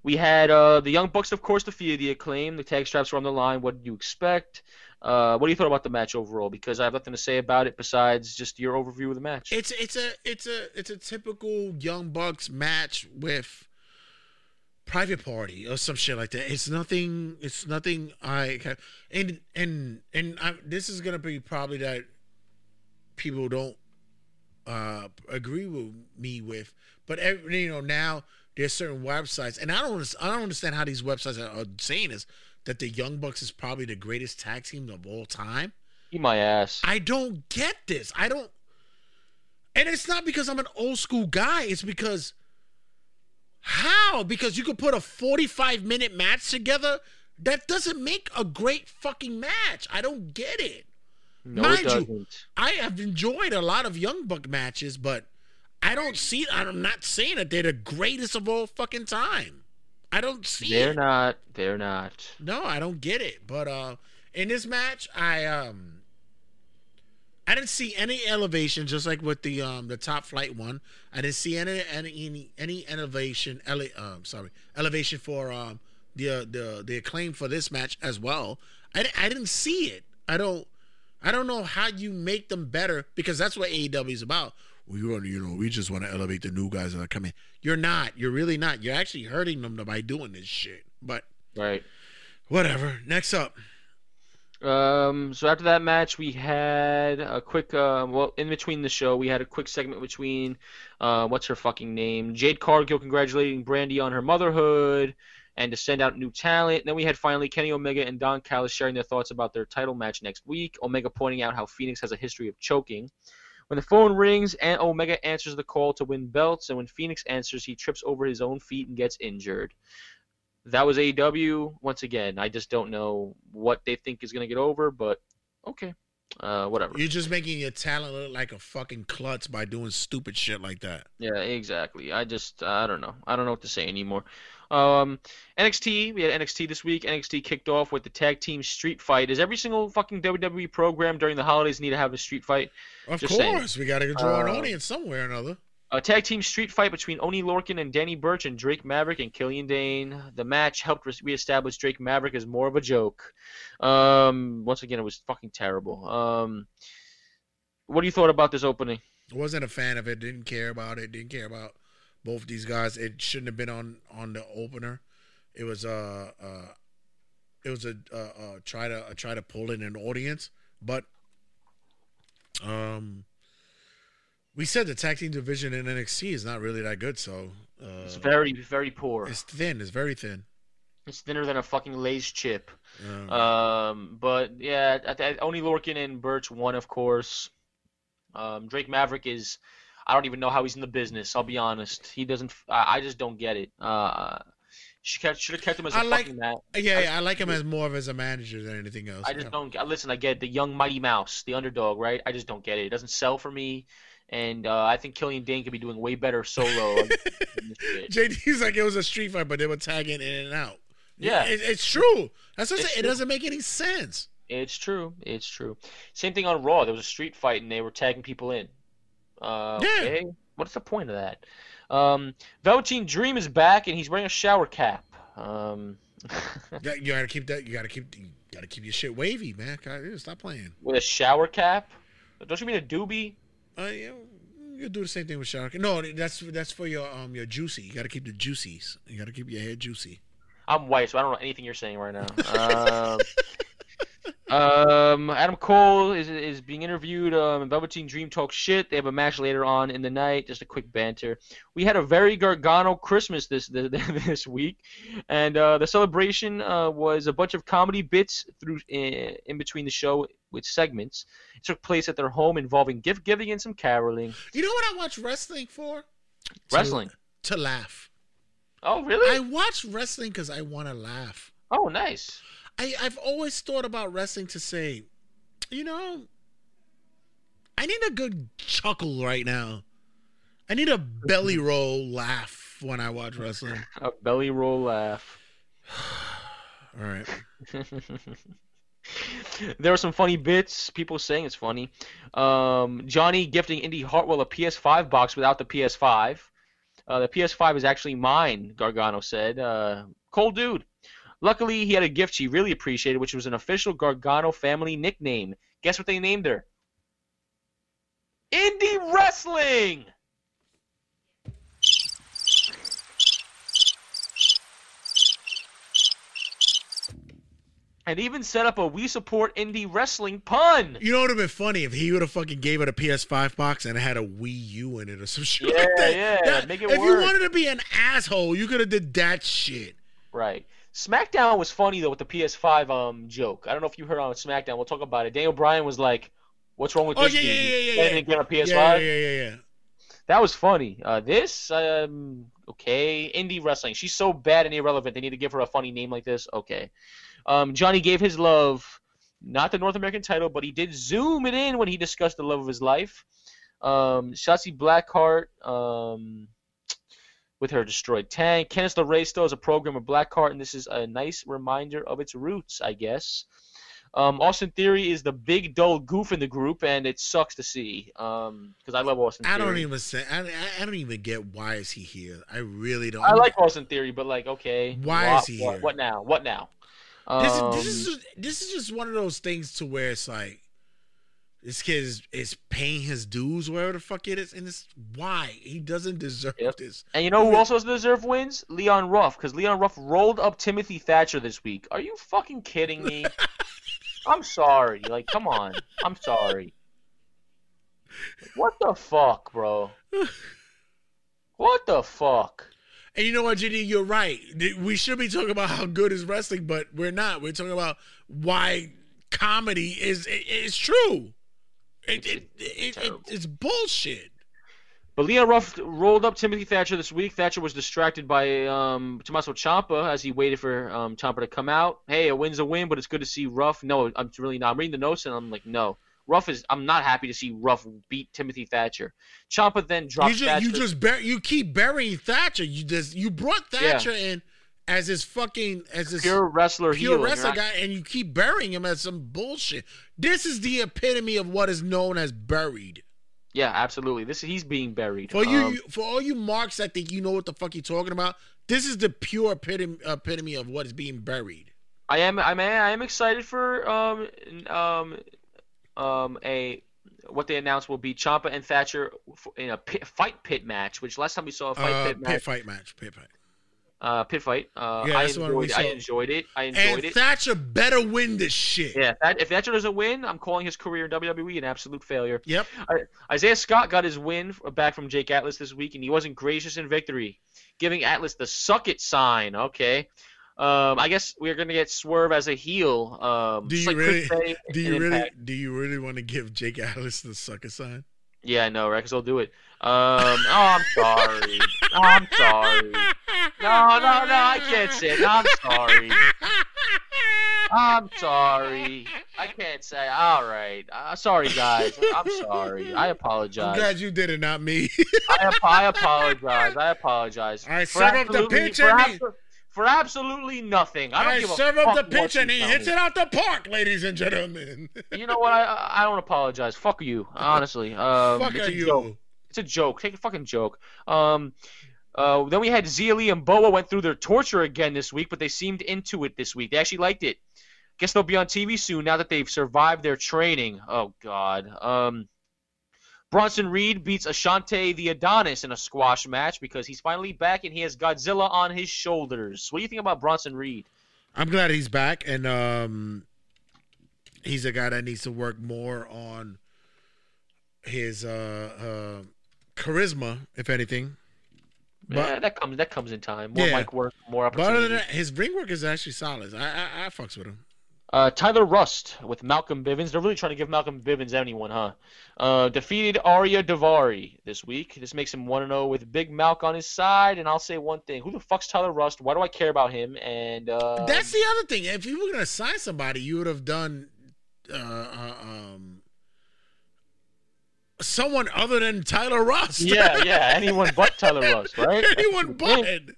we had uh, the Young Bucks, of course, defeated the Acclaim. The tag straps were on the line. What did you expect? Uh, what do you thought about the match overall? Because I have nothing to say about it besides just your overview of the match. It's it's a it's a it's a typical Young Bucks match with private party or some shit like that. It's nothing. It's nothing. I and and and I, this is gonna be probably that people don't uh agree with me with, but every, you know now there's certain websites, and I don't I don't understand how these websites are, are saying this that the Young Bucks is probably the greatest tag team of all time. Eat my ass. I don't get this. I don't. And it's not because I'm an old school guy. It's because how? Because you could put a 45 minute match together. That doesn't make a great fucking match. I don't get it. No, mind it you, doesn't. I have enjoyed a lot of Young Buck matches, but I don't see. I'm not saying that they're the greatest of all fucking time. I don't see They're it. not. They're not. No, I don't get it. But uh in this match, I um I didn't see any elevation, just like with the um the top flight one. I didn't see any any any, any elevation. Ele- um, sorry, elevation for um the uh, the the acclaim for this match as well. I I didn't see it. I don't I don't know how you make them better because that's what AEW is about. We want you know we just want to elevate the new guys that are coming. You're not. You're really not. You're actually hurting them by doing this shit. But Right. whatever. Next up. Um, so after that match, we had a quick, uh, well, in between the show, we had a quick segment between, uh, what's her fucking name? Jade Cargill congratulating Brandi on her motherhood and to send out new talent. then we had finally Kenny Omega and Don Callis sharing their thoughts about their title match next week. Omega pointing out how Fenix has a history of choking. When the phone rings, and Omega answers the call to win belts, and when Fenix answers, he trips over his own feet and gets injured that was AEW. Once again, I just don't know what they think is going to get over, but okay, uh, whatever. You're just making your talent look like a fucking klutz by doing stupid shit like that. Yeah, exactly. I just I don't know. I don't know what to say anymore. Um, NXT, we had NXT this week. NXT kicked off with the tag team street fight. Is every single fucking WWE program during the holidays need to have a street fight? Of Just saying. course, we got to draw an Uh, audience somewhere or another. A tag team street fight between Oney Lorcan and Danny Burch and Drake Maverick and Killian Dain. The match helped re- reestablish Drake Maverick as more of a joke. Um, once again, it was fucking terrible. Um, what do you thought about this opening? Wasn't a fan of it. Didn't care about it. Didn't care about both these guys. It shouldn't have been on on the opener. It was uh uh, it was a uh, uh try to uh, try to pull in an audience, but um. We said the tag team division in NXT is not really that good, so uh, It's very, very poor. it's thin. It's very thin. It's thinner than a fucking Lay's chip. Um, Um, but yeah, Oney Lorcan and Burch won, of course. Um, Drake Maverick is, I don't even know how he's in the business. I'll be honest. He doesn't. I, I just don't get it. Uh, should should have kept him as a I like- fucking mat. yeah, yeah, I like him as more of as a manager than anything else. I just Yeah. don't listen. I get the young Mighty Mouse, the underdog, right? I just don't get it. It doesn't sell for me, and uh, I think Killian Dain could be doing way better solo. than this shit. JD's like it was a street fight, but they were tagging in and out. Yeah. It- it's true. That's what I'm saying. It doesn't make any sense. It's true. It's true. Same thing on Raw. There was a street fight and they were tagging people in. Uh, Yeah. okay. What's the point of that? Um, Velveteen Dream is back and he's wearing a shower cap. Um, You you gotta keep that. You gotta keep. You gotta keep your shit wavy, man. God, Stop playing. with a shower cap. Don't you mean a doobie? Uh, you, you do the same thing with Shark. No, that's that's for your um your juicy. You gotta keep the juicies. You gotta keep your hair juicy. I'm white, so I don't know anything you're saying right now. Um, um, Adam Cole is is being interviewed. Um, Velveteen Dream talks shit. They have a match later on in the night. Just a quick banter. We had a very Gargano Christmas this this, this week, and uh, the celebration uh, was a bunch of comedy bits through in, in between the show with segments. It took place at their home involving gift giving and some caroling. You know what I watch wrestling for? To- Wrestling. to laugh. Oh really? I watch wrestling because I want to laugh. Oh nice. I, I've always thought about wrestling to say, you know, I need a good chuckle right now. I need a belly roll laugh when I watch wrestling. A belly roll laugh. All right. there were some funny bits. People saying it's funny. Um, Johnny gifting Indi Hartwell a PS5 box without the PS5. Uh, the PS5 is actually mine, Gargano said. Uh, cool dude. Luckily, he had a gift she really appreciated, which was an official Gargano family nickname. Guess what they named her? Indie Wrestling! and even set up a "We support indie wrestling" pun. You know, it would have been funny if he would have fucking gave it a PS5 box and had a Wii U in it or some shit. Yeah, like that. yeah, make it if work. you wanted to be an asshole, you could have did that shit. Right. SmackDown was funny though with the PS5 um joke. I don't know if you heard on SmackDown. We'll talk about it. Daniel Bryan was like, "What's wrong with Oh this yeah, dude? yeah, yeah, yeah, yeah. a PS5." Yeah, yeah, yeah, yeah. That was funny. Uh, this, um, okay, indie wrestling. She's so bad and irrelevant. They need to give her a funny name like this. Okay. Um, Johnny gave his love, not the North American title, but he did zoom it in when he discussed the love of his life. Um, Shotzi Blackheart, um, with her destroyed tank. LeRae still has a program with Blackheart, and this is a nice reminder of its roots, I guess. Um, Austin Theory is the big dull goof in the group, and it sucks to see. Um, because I love Austin. I Theory. don't even say. I, I- don't even get why is he here. I really don't. I like Austin Theory, but like, okay, Why what, is he what, here? What now? What now? This is, Um, this is just, this is just one of those things to where it's like this kid is, is paying his dues, wherever the fuck it is, and it's why he doesn't deserve Yep. this. and you know who also doesn't deserve wins? Leon Ruff, because Leon Ruff rolled up Timothy Thatcher this week. Are you fucking kidding me? I'm sorry. Like, come on. I'm sorry. What the fuck, bro? What the fuck? And you know what, JD, you're right. We should be talking about how good is wrestling, but we're not. We're talking about why comedy is it's true. It, it, it, it, it's bullshit. But Leon Ruff rolled up Timothy Thatcher this week. Thatcher was distracted by um, Tommaso Ciampa as he waited for um, Ciampa to come out. Hey, a win's a win, but it's good to see Ruff. No, I'm really not. I'm reading the notes and I'm like, no. Ruff is. I'm not happy to see Ruff beat Timothy Thatcher. Ciampa then You dropped just Thatcher. you just bur- you keep burying Thatcher. You just you brought Thatcher in as his fucking as his pure wrestler heel. pure you're wrestler guy, and you keep burying him as some bullshit. This is the epitome of what is known as buried. Yeah, absolutely. This he's being buried. For you, Um, you- for all you marks that think you know what the fuck you're talking about, this is the pure epitome, epitome of what is being buried. I am. I am. I am excited for um um um a what they announced will be Ciampa and Thatcher in a pit, fight pit match. Which last time we saw a fight Uh, pit pit match, fight match, pit fight. Uh, pit fight. Uh, Yeah, I enjoyed. I enjoyed it. I enjoyed And it. Thatcher better win this shit. yeah, that, if Thatcher doesn't win, I'm calling his career in WWE an absolute failure. Yep. Isaiah Scott got his win back from Jake Atlas this week, and he wasn't gracious in victory, giving Atlas the suck it sign. Okay. Um, I guess we're gonna get Swerve as a heel. Um, Do you like really? Do you really? Impact. Do you really want to give Jake Atlas the sucker sign? Yeah, I know, right? Because I'll do it. Um, oh, I'm sorry. Oh, I'm sorry. No, no, no, I can't say it. I'm sorry. I'm sorry. I can't say. All right. Uh, sorry, guys. I'm sorry. I apologize. I'm glad you did it, not me. I, ap- I apologize. I apologize. All right, For serve up the absolutely- pitch for, and abso- for absolutely nothing. I don't right, give a serve up the pitch and he hits me. it out the park, ladies and gentlemen. You know what? I I don't apologize. Fuck you. Honestly. Um, Fuck it's a joke. you? It's a joke. Take a fucking joke. Um, uh, then we had Zia and Boa went through their torture again this week, but they seemed into it this week. They actually liked it. Guess they'll be on TV soon now that they've survived their training. Oh God. Um, Bronson Reed beats Ashante the Adonis in a squash match because he's finally back and he has Godzilla on his shoulders. What do you think about Bronson Reed? I'm glad he's back, and um, he's a guy that needs to work more on his uh, uh, charisma, if anything. But, yeah, that comes that comes in time. More Yeah. mic work, more but other than that, his ring work is actually solid. I I, I fucks with him. Uh, Tyler Rust with Malcolm Bivens. They're really trying to give Malcolm Bivens anyone, huh? Uh, defeated Arya Daivari this week. This makes him 1 0 with Big Malk on his side. And I'll say one thing Who the fuck's Tyler Rust? Why do I care about him? And uh, That's the other thing. If you were gonna sign somebody, you would have done uh, uh, um, someone other than Tyler Rust. yeah, yeah, anyone but Tyler Rust, right? Anyone but. think.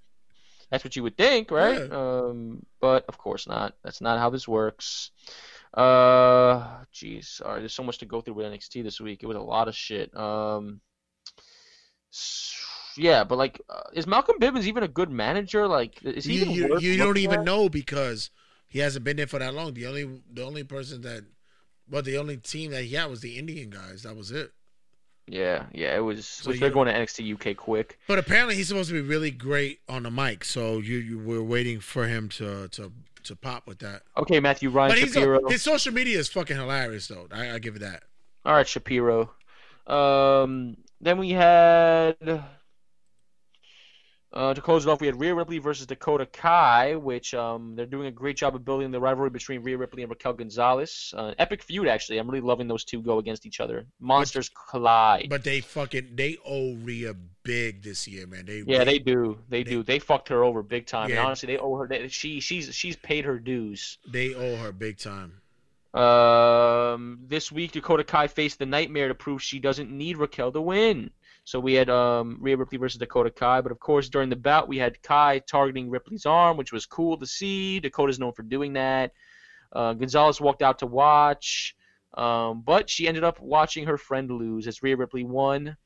That's what you would think, right? Yeah. Um, but of course not. That's not how this works. Uh, jeez, all right. There's so much to go through with NXT this week. It was a lot of shit. Um, yeah, but like, uh, is Malcolm Bivens even a good manager? Like, is he You, even you, you don't even at? know because he hasn't been there for that long. The only the only person that, well, the only team that he had was the Indian guys. That was it. Yeah, yeah, it was. So they're going to NXT UK quick. But apparently he's supposed to be really great on the mic. So you, you we're waiting for him to to to pop with that. Okay, Matthew Ryan But Shapiro. his social media is fucking hilarious though. I, I give it that. All right, Shapiro. Um, then we had uh, to close it off. We had Rhea Ripley versus Dakota Kai, which um, they're doing a great job of building the rivalry between Rhea Ripley and Raquel Gonzalez. Uh, epic feud, actually. I'm really loving those two go against each other. Monsters collide. But they fucking they owe Rhea big this year, man. They yeah, they do. They, do. They fucked her over big time. And Yeah. honestly, they owe her. They, she she's she's paid her dues. they owe her big time. Um, this week Dakota Kai faced the Nightmare to prove she doesn't need Raquel to win. So we had um, Rhea Ripley versus Dakota Kai, but of course during the bout we had Kai targeting Ripley's arm, which was cool to see. Dakota's known for doing that. Uh, Gonzalez walked out to watch, um, but she ended up watching her friend lose as Rhea Ripley won.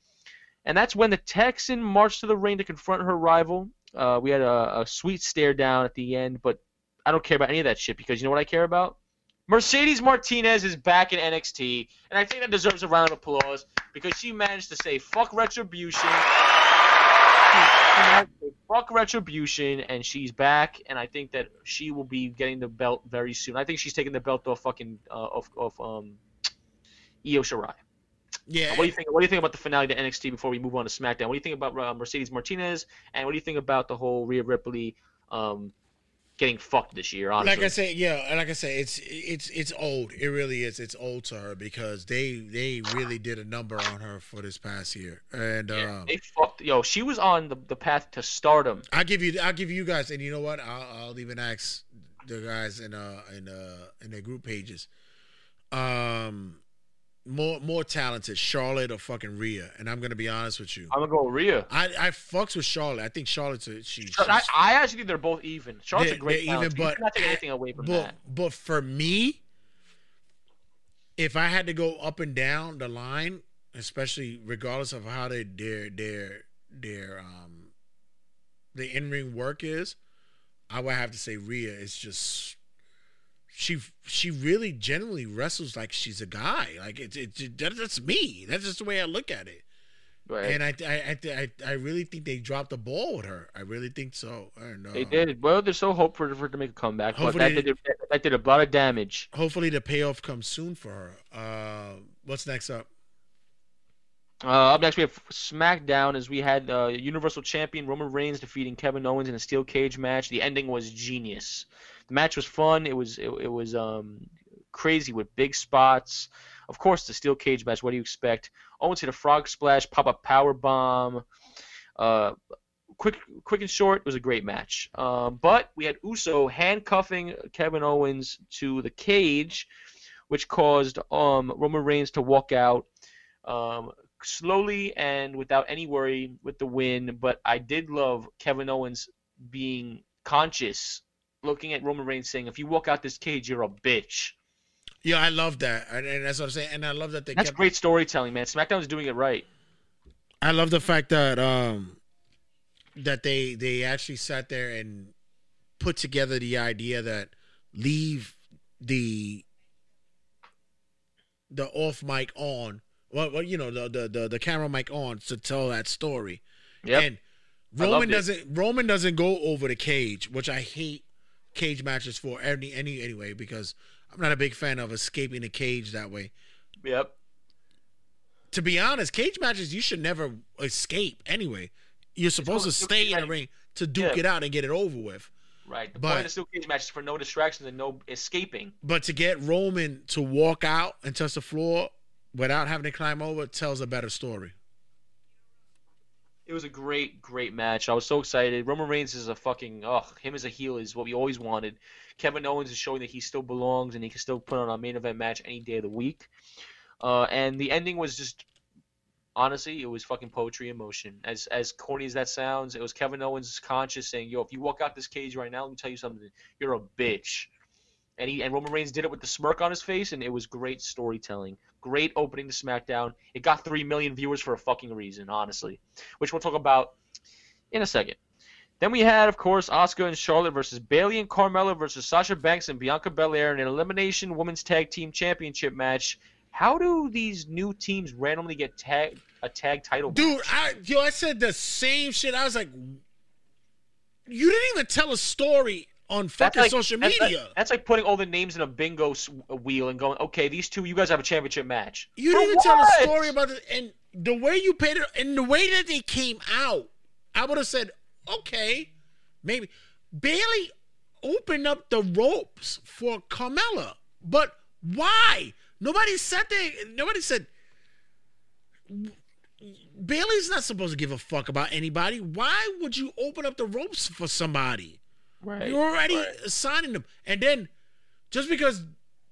And that's when the Texan marched to the ring to confront her rival. Uh, we had a, a sweet stare down at the end, but I don't care about any of that shit because you know what I care about? Mercedes Martinez is back in NXT, and I think that deserves a round of applause because she managed to say fuck retribution. She managed to say fuck retribution, and she's back, and I think that she will be getting the belt very soon. I think she's taking the belt off fucking uh, off off um Io Shirai. Yeah. What do you think? What do you think about the finale to NXT before we move on to SmackDown? What do you think about uh, Mercedes Martinez, and what do you think about the whole Rhea Ripley um, getting fucked this year? Honestly, Like I said, yeah, like I said, it's it's it's old. It really is. It's old to her because they they really did a number on her for this past year. And Yeah, um, they fucked. Yo, she was on the, the path to stardom. I give you, I give you guys, and you know what? I'll, I'll even ask the guys in uh in uh in their group pages. Um, more more talented, Charlotte or fucking Rhea. And I'm gonna be honest with you. I'm gonna go with Rhea. I I fucks with Charlotte. I think Charlotte's a, she. I, I actually think they're both even. Charlotte's They're- a great even, but not take anything away from but that. but for me, if I had to go up and down the line, especially regardless of how they, their their their um the in ring work is, I would have to say Rhea is just she she really genuinely wrestles like she's a guy. Like it's it's that, that's me. That's just the way I look at it. Right. And I I, I I I really think they dropped the ball with her. I really think so. And, uh, they did. Well, there's so hope for, her to make a comeback, but that did, that did a lot of damage. hopefully the payoff comes soon for her. Uh, what's next up? Uh, up next, we have SmackDown as we had uh, Universal Champion Roman Reigns defeating Kevin Owens in a steel cage match. The ending was genius. The match was fun. It was it, it was um, crazy with big spots. Of course, the steel cage match. What do you expect? Owens hit a frog splash, pop up power bomb. Uh, quick, quick and short. It was a great match. Um, but we had Uso handcuffing Kevin Owens to the cage, which caused um, Roman Reigns to walk out. Um, slowly and without any worry with the win, but I did love Kevin Owens being conscious, looking at Roman Reigns saying, "If you walk out this cage, you're a bitch." Yeah, I love that, and, and that's what I'm saying. And I love that they That's kept. great storytelling, man. SmackDown's doing it right. I love the fact that um that they they actually sat there and put together the idea that leave the the off mic on. Well, well you know the, the the the camera mic on to tell that story. Yep. And Roman doesn't Roman doesn't go over the cage, which I hate cage matches for any any anyway because I'm not a big fan of escaping the cage that way. Yep. To be honest, cage matches you should never escape anyway. You're supposed to stay in the ring to duke Yeah. it out and get it over with. Right. The But- point of the steel cage match is for no distractions and no escaping. But to get Roman to walk out and touch the floor without having to climb over tells a better story. It was a great, great match. I was so excited. Roman Reigns is a fucking ugh. Him as a heel is what we always wanted. Kevin Owens is showing that he still belongs and he can still put on a main event match any day of the week. Uh, and the ending was just honestly, it was fucking poetry in motion. As as corny as that sounds, it was Kevin Owens conscious saying, "Yo, if you walk out this cage right now, let me tell you something. You're a bitch." And he and Roman Reigns did it with the smirk on his face, and it was great storytelling. Great opening to SmackDown. It got three million viewers for a fucking reason, honestly, which we'll talk about in a second. Then we had, of course, Asuka and Charlotte versus Bayley and Carmella versus Sasha Banks and Bianca Belair in an elimination women's tag team championship match. How do these new teams randomly get tag a tag title? Dude, match? I yo, I said the same shit. I was like, you didn't even tell a story on fucking like, social that's like- media. That's like putting all the names in a bingo wheel and going, okay, these two, you guys have a championship match. You For didn't even tell a story about it, and the way you paid it, and the way that they came out, I would have said, okay, maybe Bayley opened up the ropes for Carmella, but why? Nobody said they. Nobody said Bayley's not supposed to give a fuck about anybody. Why would you open up the ropes for somebody? Right. You're already right. assigning them, and then just because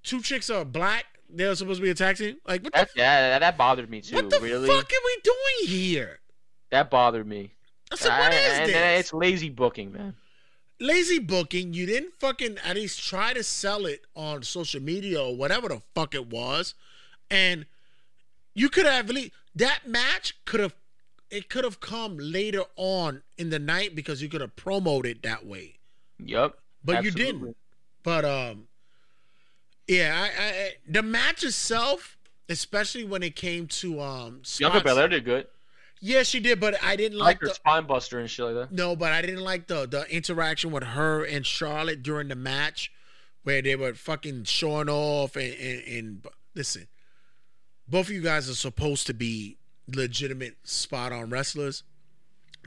two chicks are black, they're supposed to be a tag team. Like what the That, yeah, that, that bothered me too. what the really, fuck are we doing here? that bothered me. I said, what I- is and this? it's lazy booking, man. Lazy booking. You didn't fucking at least try to sell it on social media or whatever the fuck it was, and you could have really that match could have it could have come later on in the night because you could have promoted it that way, Yup. but you didn't. But um, yeah, I, I, the match itself, especially when it came to um, Bianca spots- Belair did good. Yeah, she did, but I didn't I like like her the, spine buster and shit like that. No, but I didn't like the the interaction with her and Charlotte during the match, where they were fucking showing off and and, and listen, both of you guys are supposed to be legitimate spot on wrestlers.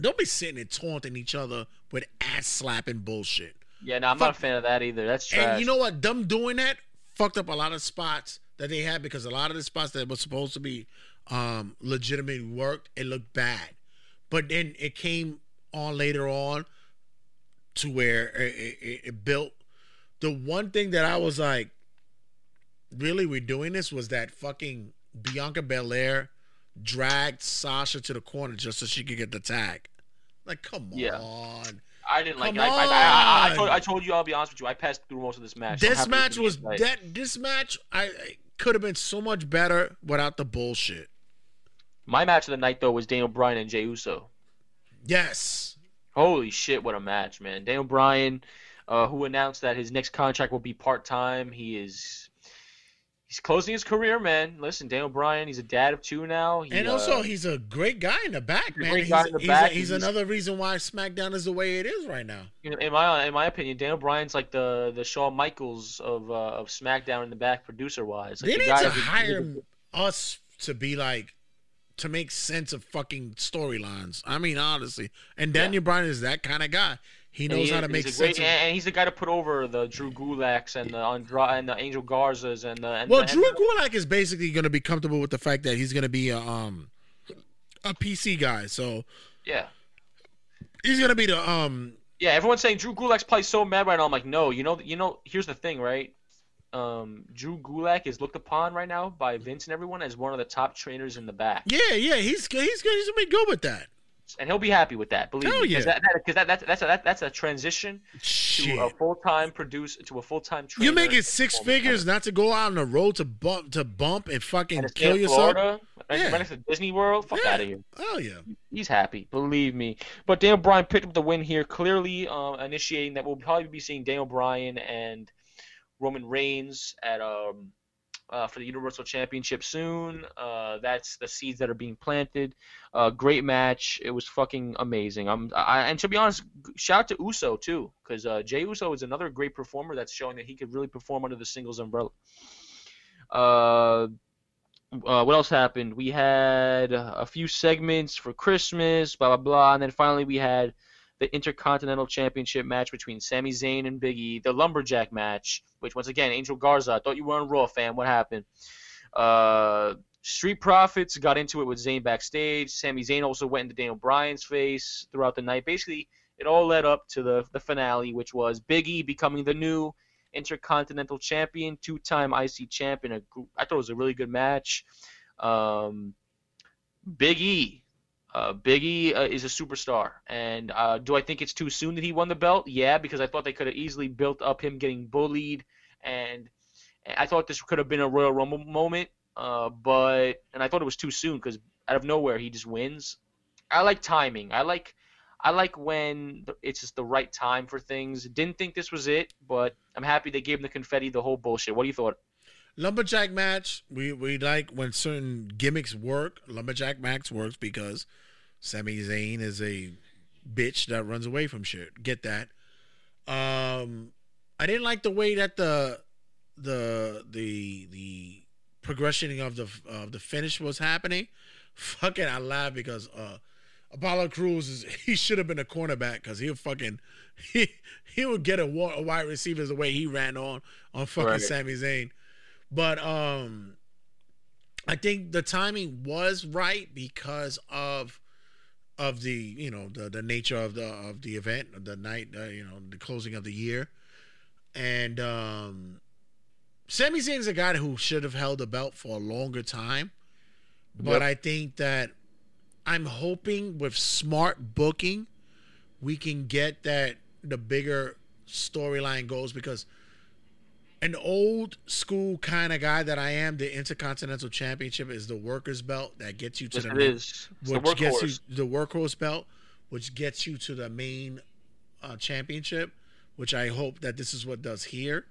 Don't be sitting and taunting each other with ass slapping bullshit. Yeah, no, I'm not a fan of that either. That's trash. And you know what? Them doing that fucked up a lot of spots that they had because a lot of the spots that were supposed to be um legitimately worked, it looked bad. But then it came on later on to where it, it, it built. The one thing that I was like, really, we're doing this was that fucking Bianca Belair dragged Sasha to the corner just so she could get the tag. Like, come Yeah. on. I didn't like it. I, I, I, I, told, I told you, I'll be honest with you. I passed through most of this match. This match was that. This match, I, I could have been so much better without the bullshit. My match of the night though was Daniel Bryan and Jey Uso. Yes, Holy shit, what a match, man! Daniel Bryan, uh, who announced that his next contract will be part time. He is he's closing his career, man. Listen, Daniel Bryan, he's a dad of two now. He, and uh, also he's a great guy in the back, man. great He's, the he's, back, he's he's- another reason why SmackDown is the way it is right now. you know, in my in my opinion, Daniel Bryan's like the the Shawn Michaels of uh, of SmackDown in the back, producer wise. Like they the need to hire us to be like to make sense of fucking storylines. I mean, honestly, and Daniel Bryan is that kind of guy. He knows he how is- to make great- sense. of, and he's the guy to put over the Drew Gulaks and the Andra and the Angel Garzas and the. And well, the, Drew Gulak is basically going to be comfortable with the fact that he's going to be a um a PC guy, so Yeah. he's going to be the um Yeah, everyone's saying Drew Gulak's probably so mad right now. I'm like, no, you know, you know. Here's the thing, right? Um, Drew Gulak is looked upon right now by Vince and everyone as one of the top trainers in the back, Yeah, yeah, he's he's he's gonna be good with that. And he'll be happy with that. Believe Hell me, because yeah. that, that, that, that's that's a, that, that's a transition Shit. to a full time produce to a full time. You making six figures not to go out on the road to bump to bump and fucking And kill yourself? Florida, Yeah. right next to Disney World. Fuck Yeah. out of here. Oh yeah. He's happy, believe me. But Daniel Bryan picked up the win here, clearly uh, initiating that we'll probably be seeing Daniel Bryan and Roman Reigns at um uh, for the Universal Championship soon. Uh, that's the seeds that are being planted. Uh, great match. It was fucking amazing. I'm, I, and to be honest, shout out to Uso too, because uh, Jey Uso is another great performer that's showing that he could really perform under the singles umbrella. Uh, uh, what else happened? We had a few segments for Christmas, blah blah blah, and then finally we had the Intercontinental Championship match between Sami Zayn and Big E, the Lumberjack match, which once again Angel Garza. I thought you were on Raw, fan. What happened? Uh, Street Profits got into it with Zayn backstage. Sami Zayn also went into Daniel Bryan's face throughout the night. Basically, it all led up to the the finale, which was Big E becoming the new Intercontinental Champion, two-time IC champion. I thought it was a really good match. Um, Big E, uh, Big E uh, is a superstar, and uh, do I think it's too soon that he won the belt? Yeah, because I thought they could have easily built up him getting bullied, and and I thought this could have been a Royal Rumble moment. Uh, but and I thought it was too soon because out of nowhere he just wins. I like timing. I like I like when it's just the right time for things. Didn't think this was it, but I'm happy they gave him the confetti, the whole bullshit. What do you thought? Lumberjack match. We we like when certain gimmicks work. Lumberjack match works because Sami Zayn is a bitch that runs away from shit. Get that. Um, I didn't like the way that the the the the progression of the of the finish was happening. Fucking, I laugh because uh, Apollo Crews is he should have been a cornerback because he'll fucking he he would get a, wa- a wide receiver the way he ran on on fucking Right. Sami Zayn. But um, I think the timing was right because of of the you know the the nature of the of the event the night uh, you know the closing of the year and um Sami Zayn's a guy who should have held the belt for a longer time but Yep. I think that I'm hoping with smart booking we can get that the bigger storyline goes because an old school kind of guy that I am, the Intercontinental Championship is the workers belt that gets you to Yes, the main-. It's the which gets you workhorse. the workhorse belt, which gets you to the main uh, championship, which I hope that this is what does here.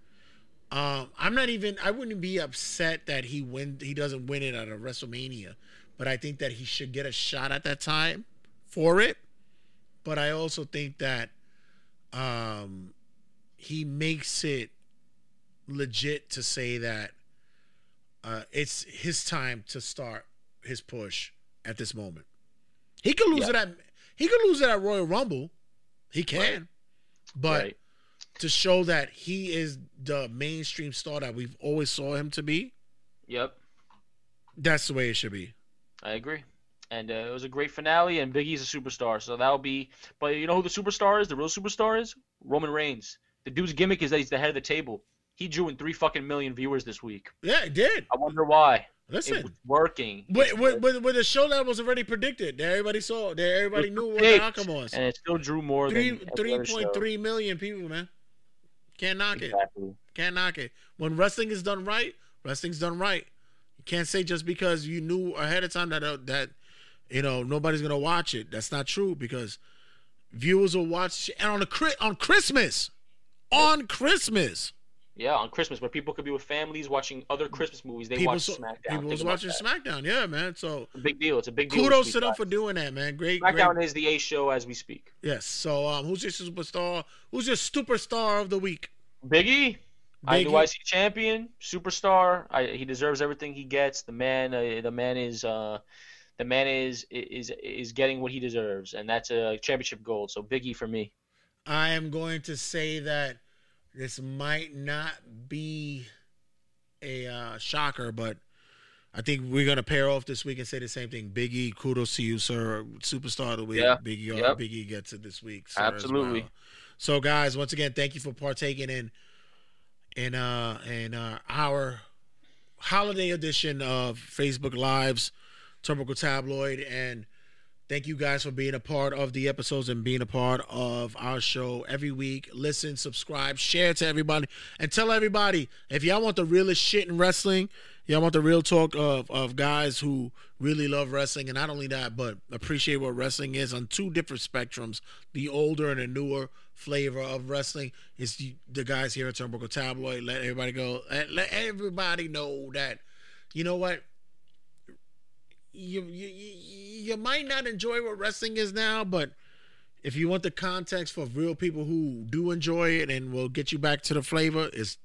Um, I'm not even. I wouldn't be upset that he win. He doesn't win it at a WrestleMania, but I think that he should get a shot at that time for it. But I also think that um, he makes it legit to say that uh, it's his time to start his push at this moment. He could lose Yeah. it at he could lose it at Royal Rumble. He can. But Right. to show that he is the mainstream star that we've always saw him to be, Yep. that's the way it should be. I agree. And uh, it was a great finale, and Biggie's a superstar, so that'll be. But you know who the superstar is? The real superstar is Roman Reigns. The dude's gimmick is that he's the head of the table. He drew in three fucking million viewers this week. Yeah, it did. I wonder why. Listen, It was working. With, with, with, with a show that was already predicted, that everybody saw, that everybody knew what the outcome was. and it still drew more Three three point three million people, man. Can't knock it. Can't knock it. When wrestling is done right, wrestling's done right. You can't say just because you knew ahead of time that uh, that you know nobody's gonna watch it. That's not true because viewers will watch and on the on Christmas, on Christmas, Yeah, on Christmas, where people could be with families watching other Christmas movies, they people watch SmackDown. people was watching. SmackDown. Yeah, man. So It's a big deal. It's a big deal. kudos to them for doing that, man. Great, SmackDown great. is the A show as we speak. Yes. So um, who's your superstar? Who's your superstar of the week? Biggie, Biggie. IWC champion, superstar. I, he deserves everything he gets. The man, uh, the man is, uh, the man is is is getting what he deserves, and that's a championship gold. So Biggie for me. I am going to say that this might not be a uh, shocker, but I think we're gonna pair off this week and say the same thing. Biggie, kudos to you, sir. Superstar of the week. Yeah. Biggie, Yep. Biggie gets it this week. sir, Absolutely. well. So, guys, once again, thank you for partaking in in uh in uh, our holiday edition of Facebook Lives, Turnbuckle Tabloid, and thank you guys for being a part of the episodes and being a part of our show every week. Listen, subscribe, share to everybody, and tell everybody if y'all want the realest shit in wrestling, y'all want the real talk of of guys who really love wrestling, and not only that, but appreciate what wrestling is on two different spectrums: the older and the newer flavor of wrestling is the, the guys here at Turnbuckle Tabloid. Let everybody go. Let everybody know that you know what you, you you might not enjoy what wrestling is now, but if you want the context for real people who do enjoy it and will get you back to the flavor, is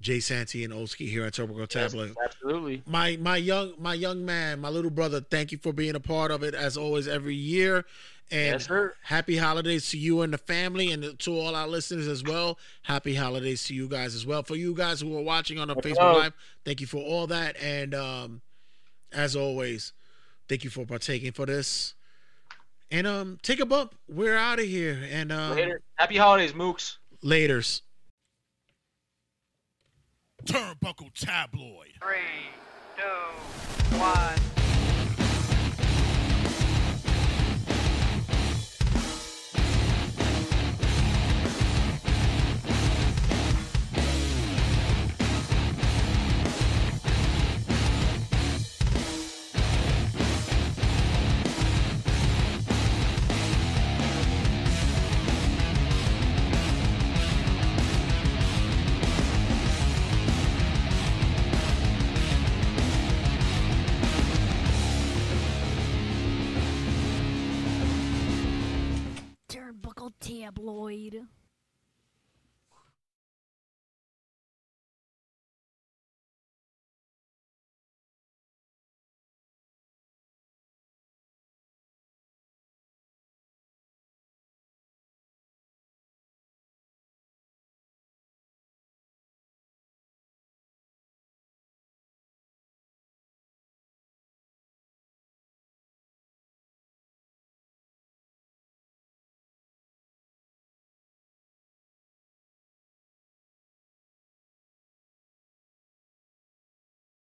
Jay Santi and Olskey here at Turbo Yes, Tablet. absolutely. My my young my young man, my little brother, thank you for being a part of it as always every year. And Yes, happy holidays to you and the family and to all our listeners as well. Happy holidays to you guys as well. For you guys who are watching on the Facebook. Live, thank you for all that. And um as always, thank you for partaking for this. And um take a bump. We're out of here. And um Later. Happy holidays, Mooks. laters. Turnbuckle Tabloid. Three, two, one. Turnbuckle Tabloid.